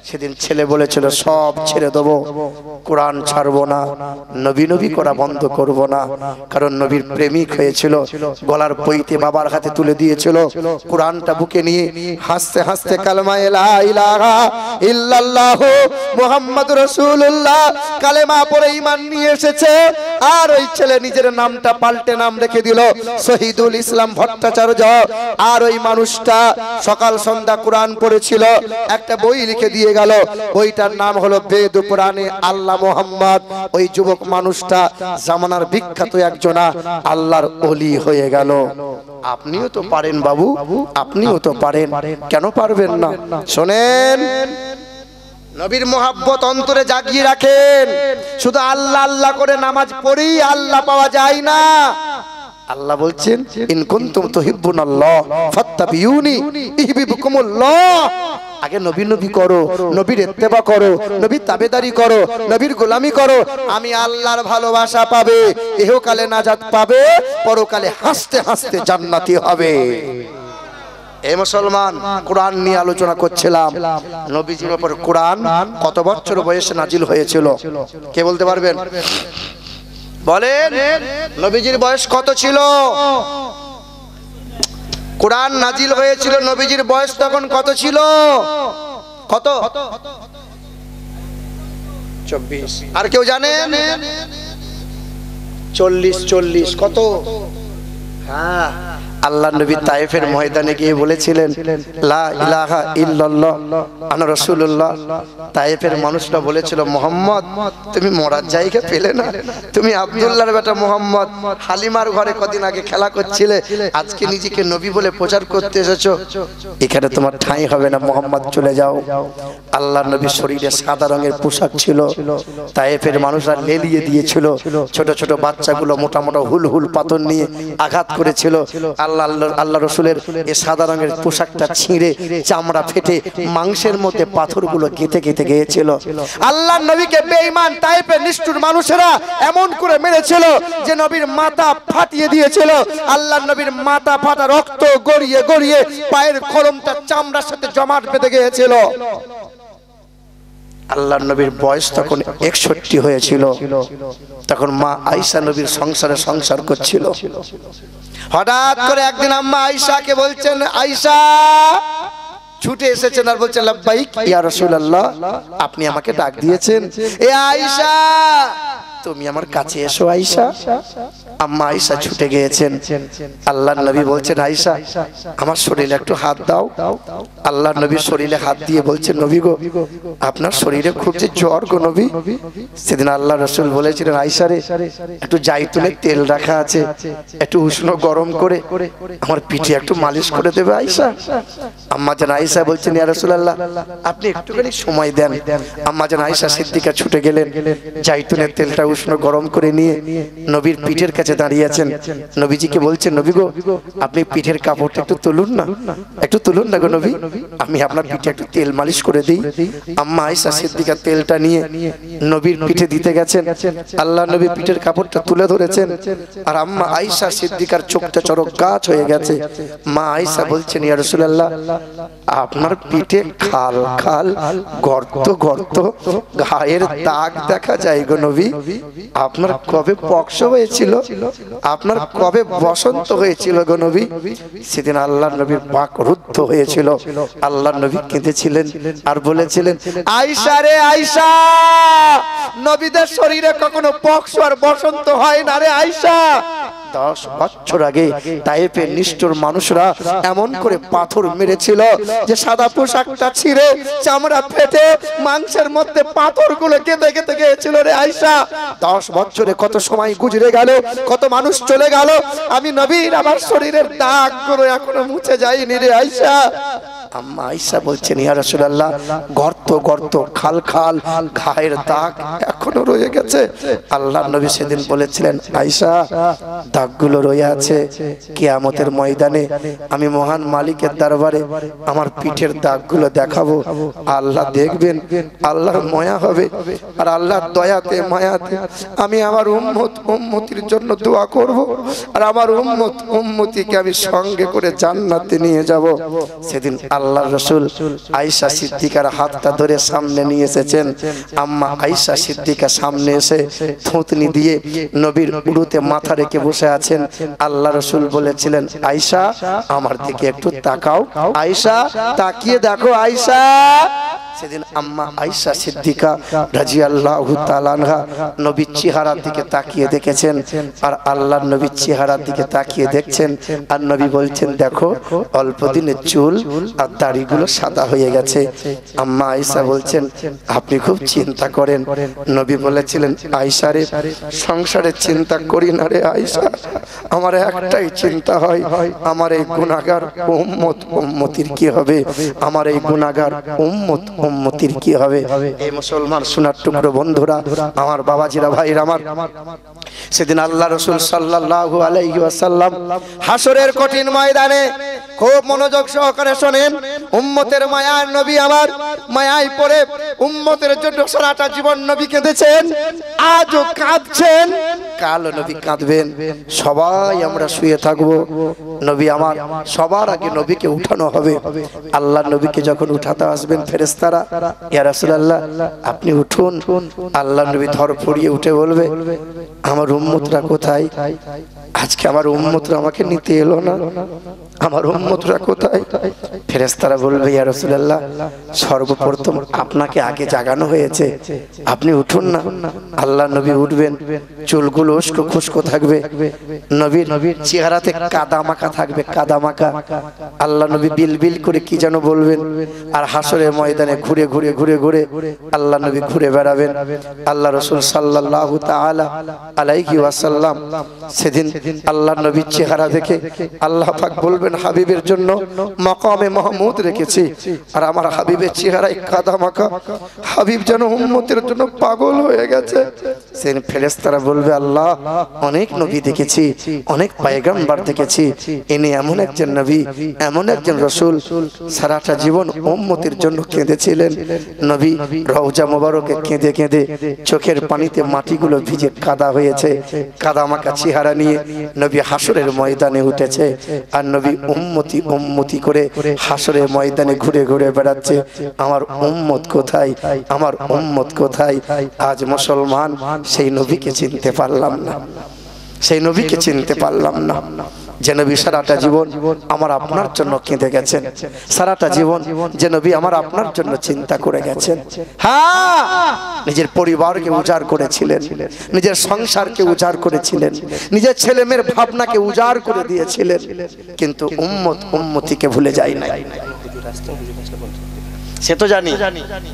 সেদিন ছেলে বলেছিল, সব ছেড়ে দেবো, কোরআন ছাড়বো না, নবী নবী করা বন্ধ করব না। কারণ নবীর প্রেমিক হয়েছিল, গলার পইতে বাবার হাতে তুলে দিয়েছিল, কোরআনটা বুকে নিয়ে হাসতে হাসতে কালেমা লা ইলাহা ইল্লাল্লাহ মুহাম্মদ রাসূলুল্লাহ, কালেমা পড়ে ঈমান নিয়ে এসেছে, আর ওই ছেলে নিজের নামটা পাল্টে নাম রেখে দিল, শহীদুল ইসলাম ভট্টাচার্য। আর ওই মানুষটা সকাল সন্ধ্যা কোরআন পড়েছিল, একটা বই লিখে দিয়ে গেল। বইটার নাম হলো বেদ পুরাণে আল্লাহ মোহাম্মদ। ওই যুবক মানুষটা জামানার বিখ্যাত একজনা, আল্লাহর অলি হয়ে গেল। আপনিও তো পারেন বাবু, আপনিও তো পারেন। কেন পারবেন না? শোনেন। নবীর মোহাব্বত অন্তরে জাগিয়ে রাখেন। শুধু আল্লাহ আল্লাহ করে নামাজ পড়েই আল্লাহ পাওয়া যায় না। আল্লাহ বলছেন, ইন কুনতুম তুহিব্বুনাল্লাহ ফাত্তাবিউনি ইহবিবুকুমুল্লাহ। আগে নবী নবী করো, নবীর ইত্তেবা করো, নবীর তাবেদারি করো, নবীর গোলামি করো। আমি আল্লাহর ভালোবাসা পাবে, ইহকালে নাজাত পাবে, পরকালে হাসতে হাসতে জান্নাতি হবে। এ মুসলমান, কোরআন নিয়ে আলোচনা করছিলাম। নবীজির উপর কোরআন কত বছর বয়সে নাজিল হয়েছিল? কে বলতে পারবেন? বলেন নবীজির বয়স কত ছিল? কোরআন নাজিল হয়েছিল নবীজির বয়স তখন কত ছিল? কত? চব্বিশ। আর কেউ জানে? চল্লিশ চল্লিশ কত? হ্যাঁ। আল্লাহ নবী তাইফের ময়দানে গিয়ে বলেছিলেন, লা ইলাহা ইল্লাল্লাহ, আনা রাসূলুল্লাহ। তাইফের মানুষরা বলেছিল, মোহাম্মদ, তুমি মরার জায়গা পেলে না। তুমি আব্দুল্লাহর বেটা মোহাম্মদ, হালিমার ঘরে কদিন আগে খেলা করছিলে, আজকে নিজেকে নবী বলে প্রচার করতে এসেছ। এখানে তোমার ঠাঁই হবে না, মোহাম্মদ চলে যাও। আল্লাহ নবী শরীরে সাদা রঙের পোশাক ছিল। তাইফের মানুষরা লেলিয়ে দিয়েছিল। ছোট ছোট বাচ্চাগুলো মোটা মোটা হুল হুল পাথর নিয়ে আঘাত করেছিল। আল্লাহ আল্লাহ রসুলের এ সাদা রঙের পোশাকটা ছিঁড়ে, চামড়া ফেটে, মাংসের মধ্যে পাথরগুলো গেঁথে গেঁথে গিয়েছিল আল্লাহ নবীকে বেঈমান টাইপের নিষ্ঠুর মানুষেরা এমন করে মেরেছিল যে নবীর মাথা ফাটিয়ে দিয়েছিল। আল্লাহ নবীর মাথা ফাটা রক্ত গড়িয়ে গড়িয়ে পায়ের খরমটা চামড়ার সাথে জমাট বেঁধে গিয়েছিল। আল্লাহ নবীর বয়স তখন একষট্টি হয়েছিল। তখন মা আইসা নবীর সংসারে সংসার করছিল। হঠাৎ করে একদিন আম্মা আইসাকে বলছেন আইসা ছুটে এসেছেন আর বলছেন, লাব্বাইক ইয়া রাসূলুল্লাহ, আপনি আমাকে ডাক দিয়েছেন। এ আইসা তুমি আমার কাছে এসো আইসা আম্মা আইসা ছুটে গিয়েছেন। আল্লাহ নবী বলছেন আইসা আমার শরীরে একটু হাত দাও। আল্লাহ নবী শরীরে হাত দিয়ে বলছেন নবী গো আপনার শরীরে খুব যে জ্বর গো নবী। সেদিন আল্লাহ রসুল বলেছিলেন আইসা রে একটু জাইতুনের তেল রাখা আছে একটু উষ্ণ গরম করে আমার পিঠে একটু মালিশ করে দেবে আইসা আম্মা যেন আইসা বলছেন ইয়া রাসূলুল্লাহ আপনি একটুখানি সময় দেন। আম্মা যেন আইসা সিদ্দিকা ছুটে গেলেন জাইতুনের তেলটা উষ্ণ গরম করে নিয়ে নবীর পিঠের কাছে দাঁড়িয়ে আছেন। নবীজিকে বলছেন, নবী গো, আপনি পিঠের কাপড়টা একটু তুলুন না। একটু তুলুন না গো নবী। আমি আপনার পিঠে একটু তেল মালিশ করে দিই। আম্মা আইসা সিদ্দিকা তেলটা নিয়ে নবীর পিঠে দিতে গেছেন। আল্লাহ নবী পিঠের কাপড়টা তুলে ধরেছেন। আর আম্মা আইসা সিদ্দিকার চোখটা চরক গাছ হয়ে গেছে। মা আইসা বলছেন, ইয়া রাসূলুল্লাহ, আপনার পিঠে খাল খাল গর্ত গর্ত, ঘায়ের দাগ দেখা যায় গো নবী। আপনার কবে পক্ষ হয়েছিল? আপনার কবে বসন্ত হয়েছিল গো নবী? সেদিন আল্লাহ নবীর বাক রুদ্ধ হয়েছিল। আল্লাহ নবী কেঁদেছিলেন আর বলেছিলেন আইসা রে আইসা নবীদের শরীরে কখনো পক্ষ আর বসন্ত হয় না রে আয়সা দশ বছর আগে তাইপের নিষ্ঠুর মানুষরা এমন করে পাথর মেরেছিল যে সাদা পোশাকটা ছিঁড়ে চামড়া ফেটে মাংসের মধ্যে পাথরগুলো কেঁদে কেঁদে গিয়েছিল রে আয়সা দশ বছরে কত সময় গুজরে গেল, কত মানুষ চলে গেল, আমি নবীর আমার শরীরের দাগগুলো এখনও মুছে যায়নি রে আয়সা আম্মা আইসা বলছেন, ইয়া রাসূলুল্লাহ, গর্ত গর্ত, খাল খাল, ঘায়ের দাগ এখনও রয়ে গেছে। আল্লাহ নবী সেদিন বলেছিলেন আইসা দাগগুলো রয়ে আছে। কেয়ামতের ময়দানে আমি মহান মালিকের দরবারে আমার পিঠের দাগগুলো দেখাবো। আল্লাহ দেখবেন, আল্লাহর ময়া হবে আর আল্লাহর দয়াতে, মায়াতে আমি আমার উম্মত, উম্মতির জন্য দোয়া করব আর আমার উম্মত, উম্মতিকে আমি সঙ্গে করে জান্নাতে নিয়ে যাব। সেদিন আল্লাহ রসুল আইসা সিদ্দিকার হাতটা ধরে সামনে নিয়ে এসেছেন। আম্মা আইসা সিদ্দিকা সামনে এসে থুতনি দিয়ে নবীর উড়ুতে মাথা রেখে বসে আছেন, আল্লাহ রসুল বলেছিলেন আইসা আমার দিকে একটু তাকাও। আইসা তাকিয়ে দেখো আইসা সেদিন আম্মা আইসা সিদ্দিকা রাজি আল্লাহ নবীর চেহারার দিকে তাকিয়ে দেখেছেন আর আল্লাহ নবীর চেহারার দিকে তাকিয়ে দেখছেন আর নবী বলছেন, দেখো, অল্প দিনের চুল আর দাড়িগুলো সাদা হয়ে গেছে। আম্মা আইসা বলছেন, আপনি খুব চিন্তা করেন। নবী বলেছিলেন আইসা রে সংসারের চিন্তা করি না রে আইসা আমার একটাই চিন্তা হয় আমার এই গুণাগার উম্মত উম্মতির কি হবে? আমার এই গুণাগার উম্মত উম্মতির কি হবে? এই মুসলমান সোনার টুকরো বন্ধুরা আমার বাবাজিরা ভাইরা আমার সেদিন আল্লাহ রসুল সাল্লাল্লাহু আলাইহি ওয়াসাল্লাম হাসরের কঠিন ময়দানে খুব মনোযোগ সহকারে শোনেন উম্মতের মায়ার নবী আমার মায়ায় পড়ে উম্মতের জন্য সারাটা জীবন নবী কেঁদেছেন আজও কাঁদছেন কাল নবী কাঁদবেন। সবাই আমরা শুয়ে থাকব। নবী আমার, সবার আগে নবীকে উঠানো হবে। আল্লাহ নবীকে যখন উঠাতে আসবেন ফেরেস্তারা ইয়া আল্লাহ আপনি উঠুন। আল্লাহ নবী ধর পড়িয়ে উঠে বলবে, আমার উম্মতরা কোথায়? আজকে আমার উম্মতরা আমাকে নিতে এলো না। আমার উম্মতরা কোথায়? ফেরেস্তারা বলবে, ইয়া রাসূলুল্লাহ, সর্বপ্রথম আপনাকে আগে জাগানো হয়েছে। আপনি উঠুন না। আল্লাহ নবী উঠবেন, চুলগুলো উস্কো খুস্কো থাকবে। নবীর চেহারাতে কাদা মাখা থাকবে কাদা মাখা আল্লাহ নবী বিল বিল করে কি যেন বলবেন। আর হাসরের ময়দানে ঘুরে ঘুরে ঘুরে ঘুরে আল্লাহ নবী ঘুরে বেড়াবেন। আল্লাহ রসুল সাল্লাল্লাহু তাআলা আলাইহি ওয়াসাল্লাম সেদিন আল্লাহ নবীর চেহারা দেখে আল্লাহ পাক বলবেন, হাবিবের জন্য মকামে মাহমুদ রেখেছি। আর আমার হাবিবের চেহারায় কাদা মাখা হাবিব যেন উম্মতের জন্য পাগল হয়ে গেছে। সেদিন ফেরেশতারা বলবে, আল্লাহ, অনেক নবী দেখেছি, অনেক পায়গাম্বার দেখেছি। এমন একজন নবী, এমন একজন রসুল। সারাটা জীবন জন্য কেঁদেছিলেন। নবী রওজা মোবারকে কেঁদে কেঁদে চোখের পানিতে মাটিগুলো ভিজে কাদা হয়েছে। কাদা মাখা চেহারা নিয়ে নবী হাসরের ময়দানে উঠেছে। আর নবী উম্মতি উম্মতি করে হাসরের ময়দানে ঘুরে ঘুরে বেড়াচ্ছে। আমার উম্মত কোথায়? আমার উম্মত কোথায়? আজ মুসলমান, সেই নবীকে চিনতে পারলাম না। সেই নবীকে চিনতে পারলাম না। যে নবী সারাটা জীবন আমার আপনার জন্য কেঁদে গেছেন। সারাটা জীবন যে নবী আমার আপনার জন্য চিন্তা করে গেছেন। হ্যাঁ নিজের পরিবারকে উজাড় করেছিলেন, নিজের সংসারকে উজাড় করেছিলেন, নিজের ছেলে মেয়ের ভাবনাকে উজাড় করে দিয়েছিলেন, কিন্তু উম্মত উম্মতিকে ভুলে যায় নাই। সে তো জানি,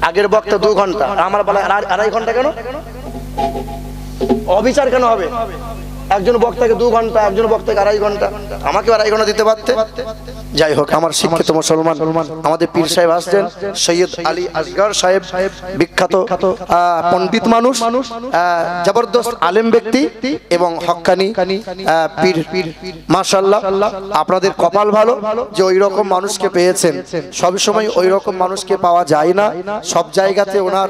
আগের বক্তা দু ঘণ্টা আমার বেলা আড়াই ঘণ্টা কেন? অবিচার কেন হবে? একজন বক্তাকে দু ঘণ্টা, একজন বক্তাকে আড়াই ঘণ্টা। আমাকে আড়াই ঘণ্টা দিতে পারতে। যাই হোক, আমার শিক্ষিত মুসলমান, আমাদের পীর সাহেব আসছেন, সৈয়দ আলী আসগর সাহেব, বিখ্যাত পণ্ডিত মানুষ জবরদস্ত আলেম ব্যক্তি এবং হক্কানি পীর। মাশাল্লাহ আপনাদের কপাল ভালো যে ওই রকম মানুষকে পেয়েছেন। সব সময় ওই রকম মানুষকে পাওয়া যায় না। সব জায়গাতে ওনার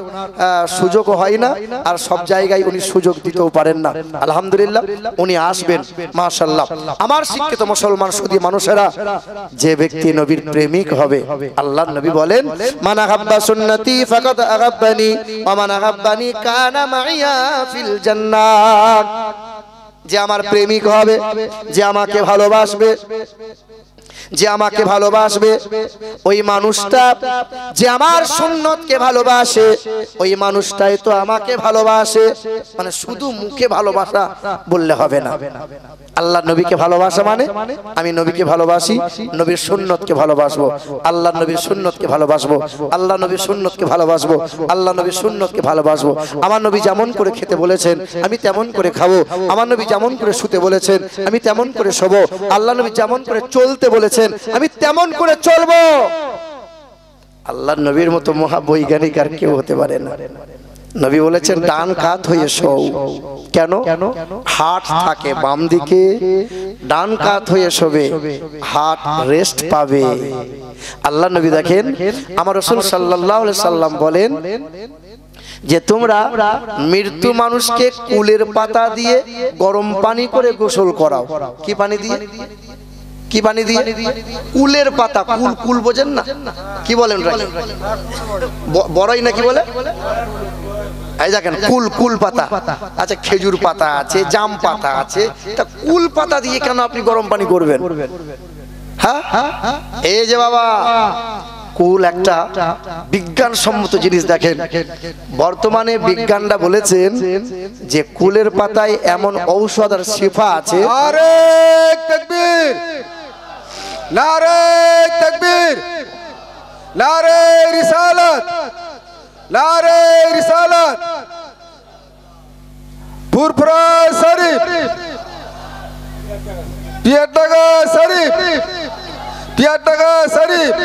সুযোগও হয় না, আর সব জায়গায় উনি সুযোগ দিতেও পারেন না। আলহামদুলিল্লাহ উনি আসবেন মাশাল্লাহ আমার শিক্ষিত মুসলমান সুদী মানুষেরা যে ব্যক্তি নবীর প্রেমিক হবে আল্লাহ নবী বলেন মান আহাব্বা সুন্নতি ফাকাদ আহাব্বানি ওয়া মান আহাব্বানি কানা মাইয়া ফিল জান্নাত। যে আমার প্রেমিক হবে যে আমাকে ভালোবাসবে যে আমাকে ভালোবাসবে, ওই মানুষটা যে আমার সুন্নতকে ভালোবাসে, ওই মানুষটাই তো আমাকে ভালোবাসে। মানে শুধু মুখে ভালোবাসা বললে হবে না। আল্লাহ নবীকে ভালোবাসা মানে আমি নবীকে ভালোবাসি, নবীর সুন্নতকে ভালোবাসবো। আল্লাহ নবীর সুন্নতকে ভালোবাসবো। আল্লাহ নবীর সুন্নতকে ভালোবাসবো। আল্লাহ নবীর সুন্নতকে ভালোবাসবো। আমার নবী যেমন করে খেতে বলেছেন, আমি তেমন করে খাব। আমার নবী যেমন করে শুতে বলেছেন, আমি তেমন করে শোবো। আল্লাহ নবী যেমন করে চলতে বলেছেন আমি তেমন করে চলবো। আল্লাহ নবীর মতো মহাবৈজ্ঞানিক আর কেউ হতে পারে না। নবী বলেছেন, ডান কাত হয়ে শোও। কেন? হাট থাকে বাম দিকে, ডান কাত হয়ে শোবে, হাট রেস্ট পাবে। আল্লাহ নবী দেখেন, আমার রসুল সাল্লাহ সাল্লাম বলেন যে, তোমরা মৃত্যু মানুষকে কুলের পাতা দিয়ে গরম পানি করে গোসল করাও। কি পানি দিয়ে? কি বানিয়ে দিয়ে? কুলের পাতা, কুল কুল বোঝেন না? কি বলেন বড়ই না কি বলে? এই দেখেন, কুল কুল পাতা। আচ্ছা খেজুর পাতা আছে, জাম পাতা আছে। তা কুল পাতা দিয়ে কেন আপনি গরম পানি করবেন? হ্যাঁ? এই যে বাবা, কুল একটা বিজ্ঞানসম্মত জিনিস দেখেন। বর্তমানে বিজ্ঞানরা বলেছেন যে কুলের পাতায় এমন ঔষধ আর শিফা আছে। নারে তকবীর নারে তকবীর নারে রিসালাত নারে রিসালাত ফুরফুরা শরীফ টিয়াটাগা শরীফ টিয়াটাগা শরীফ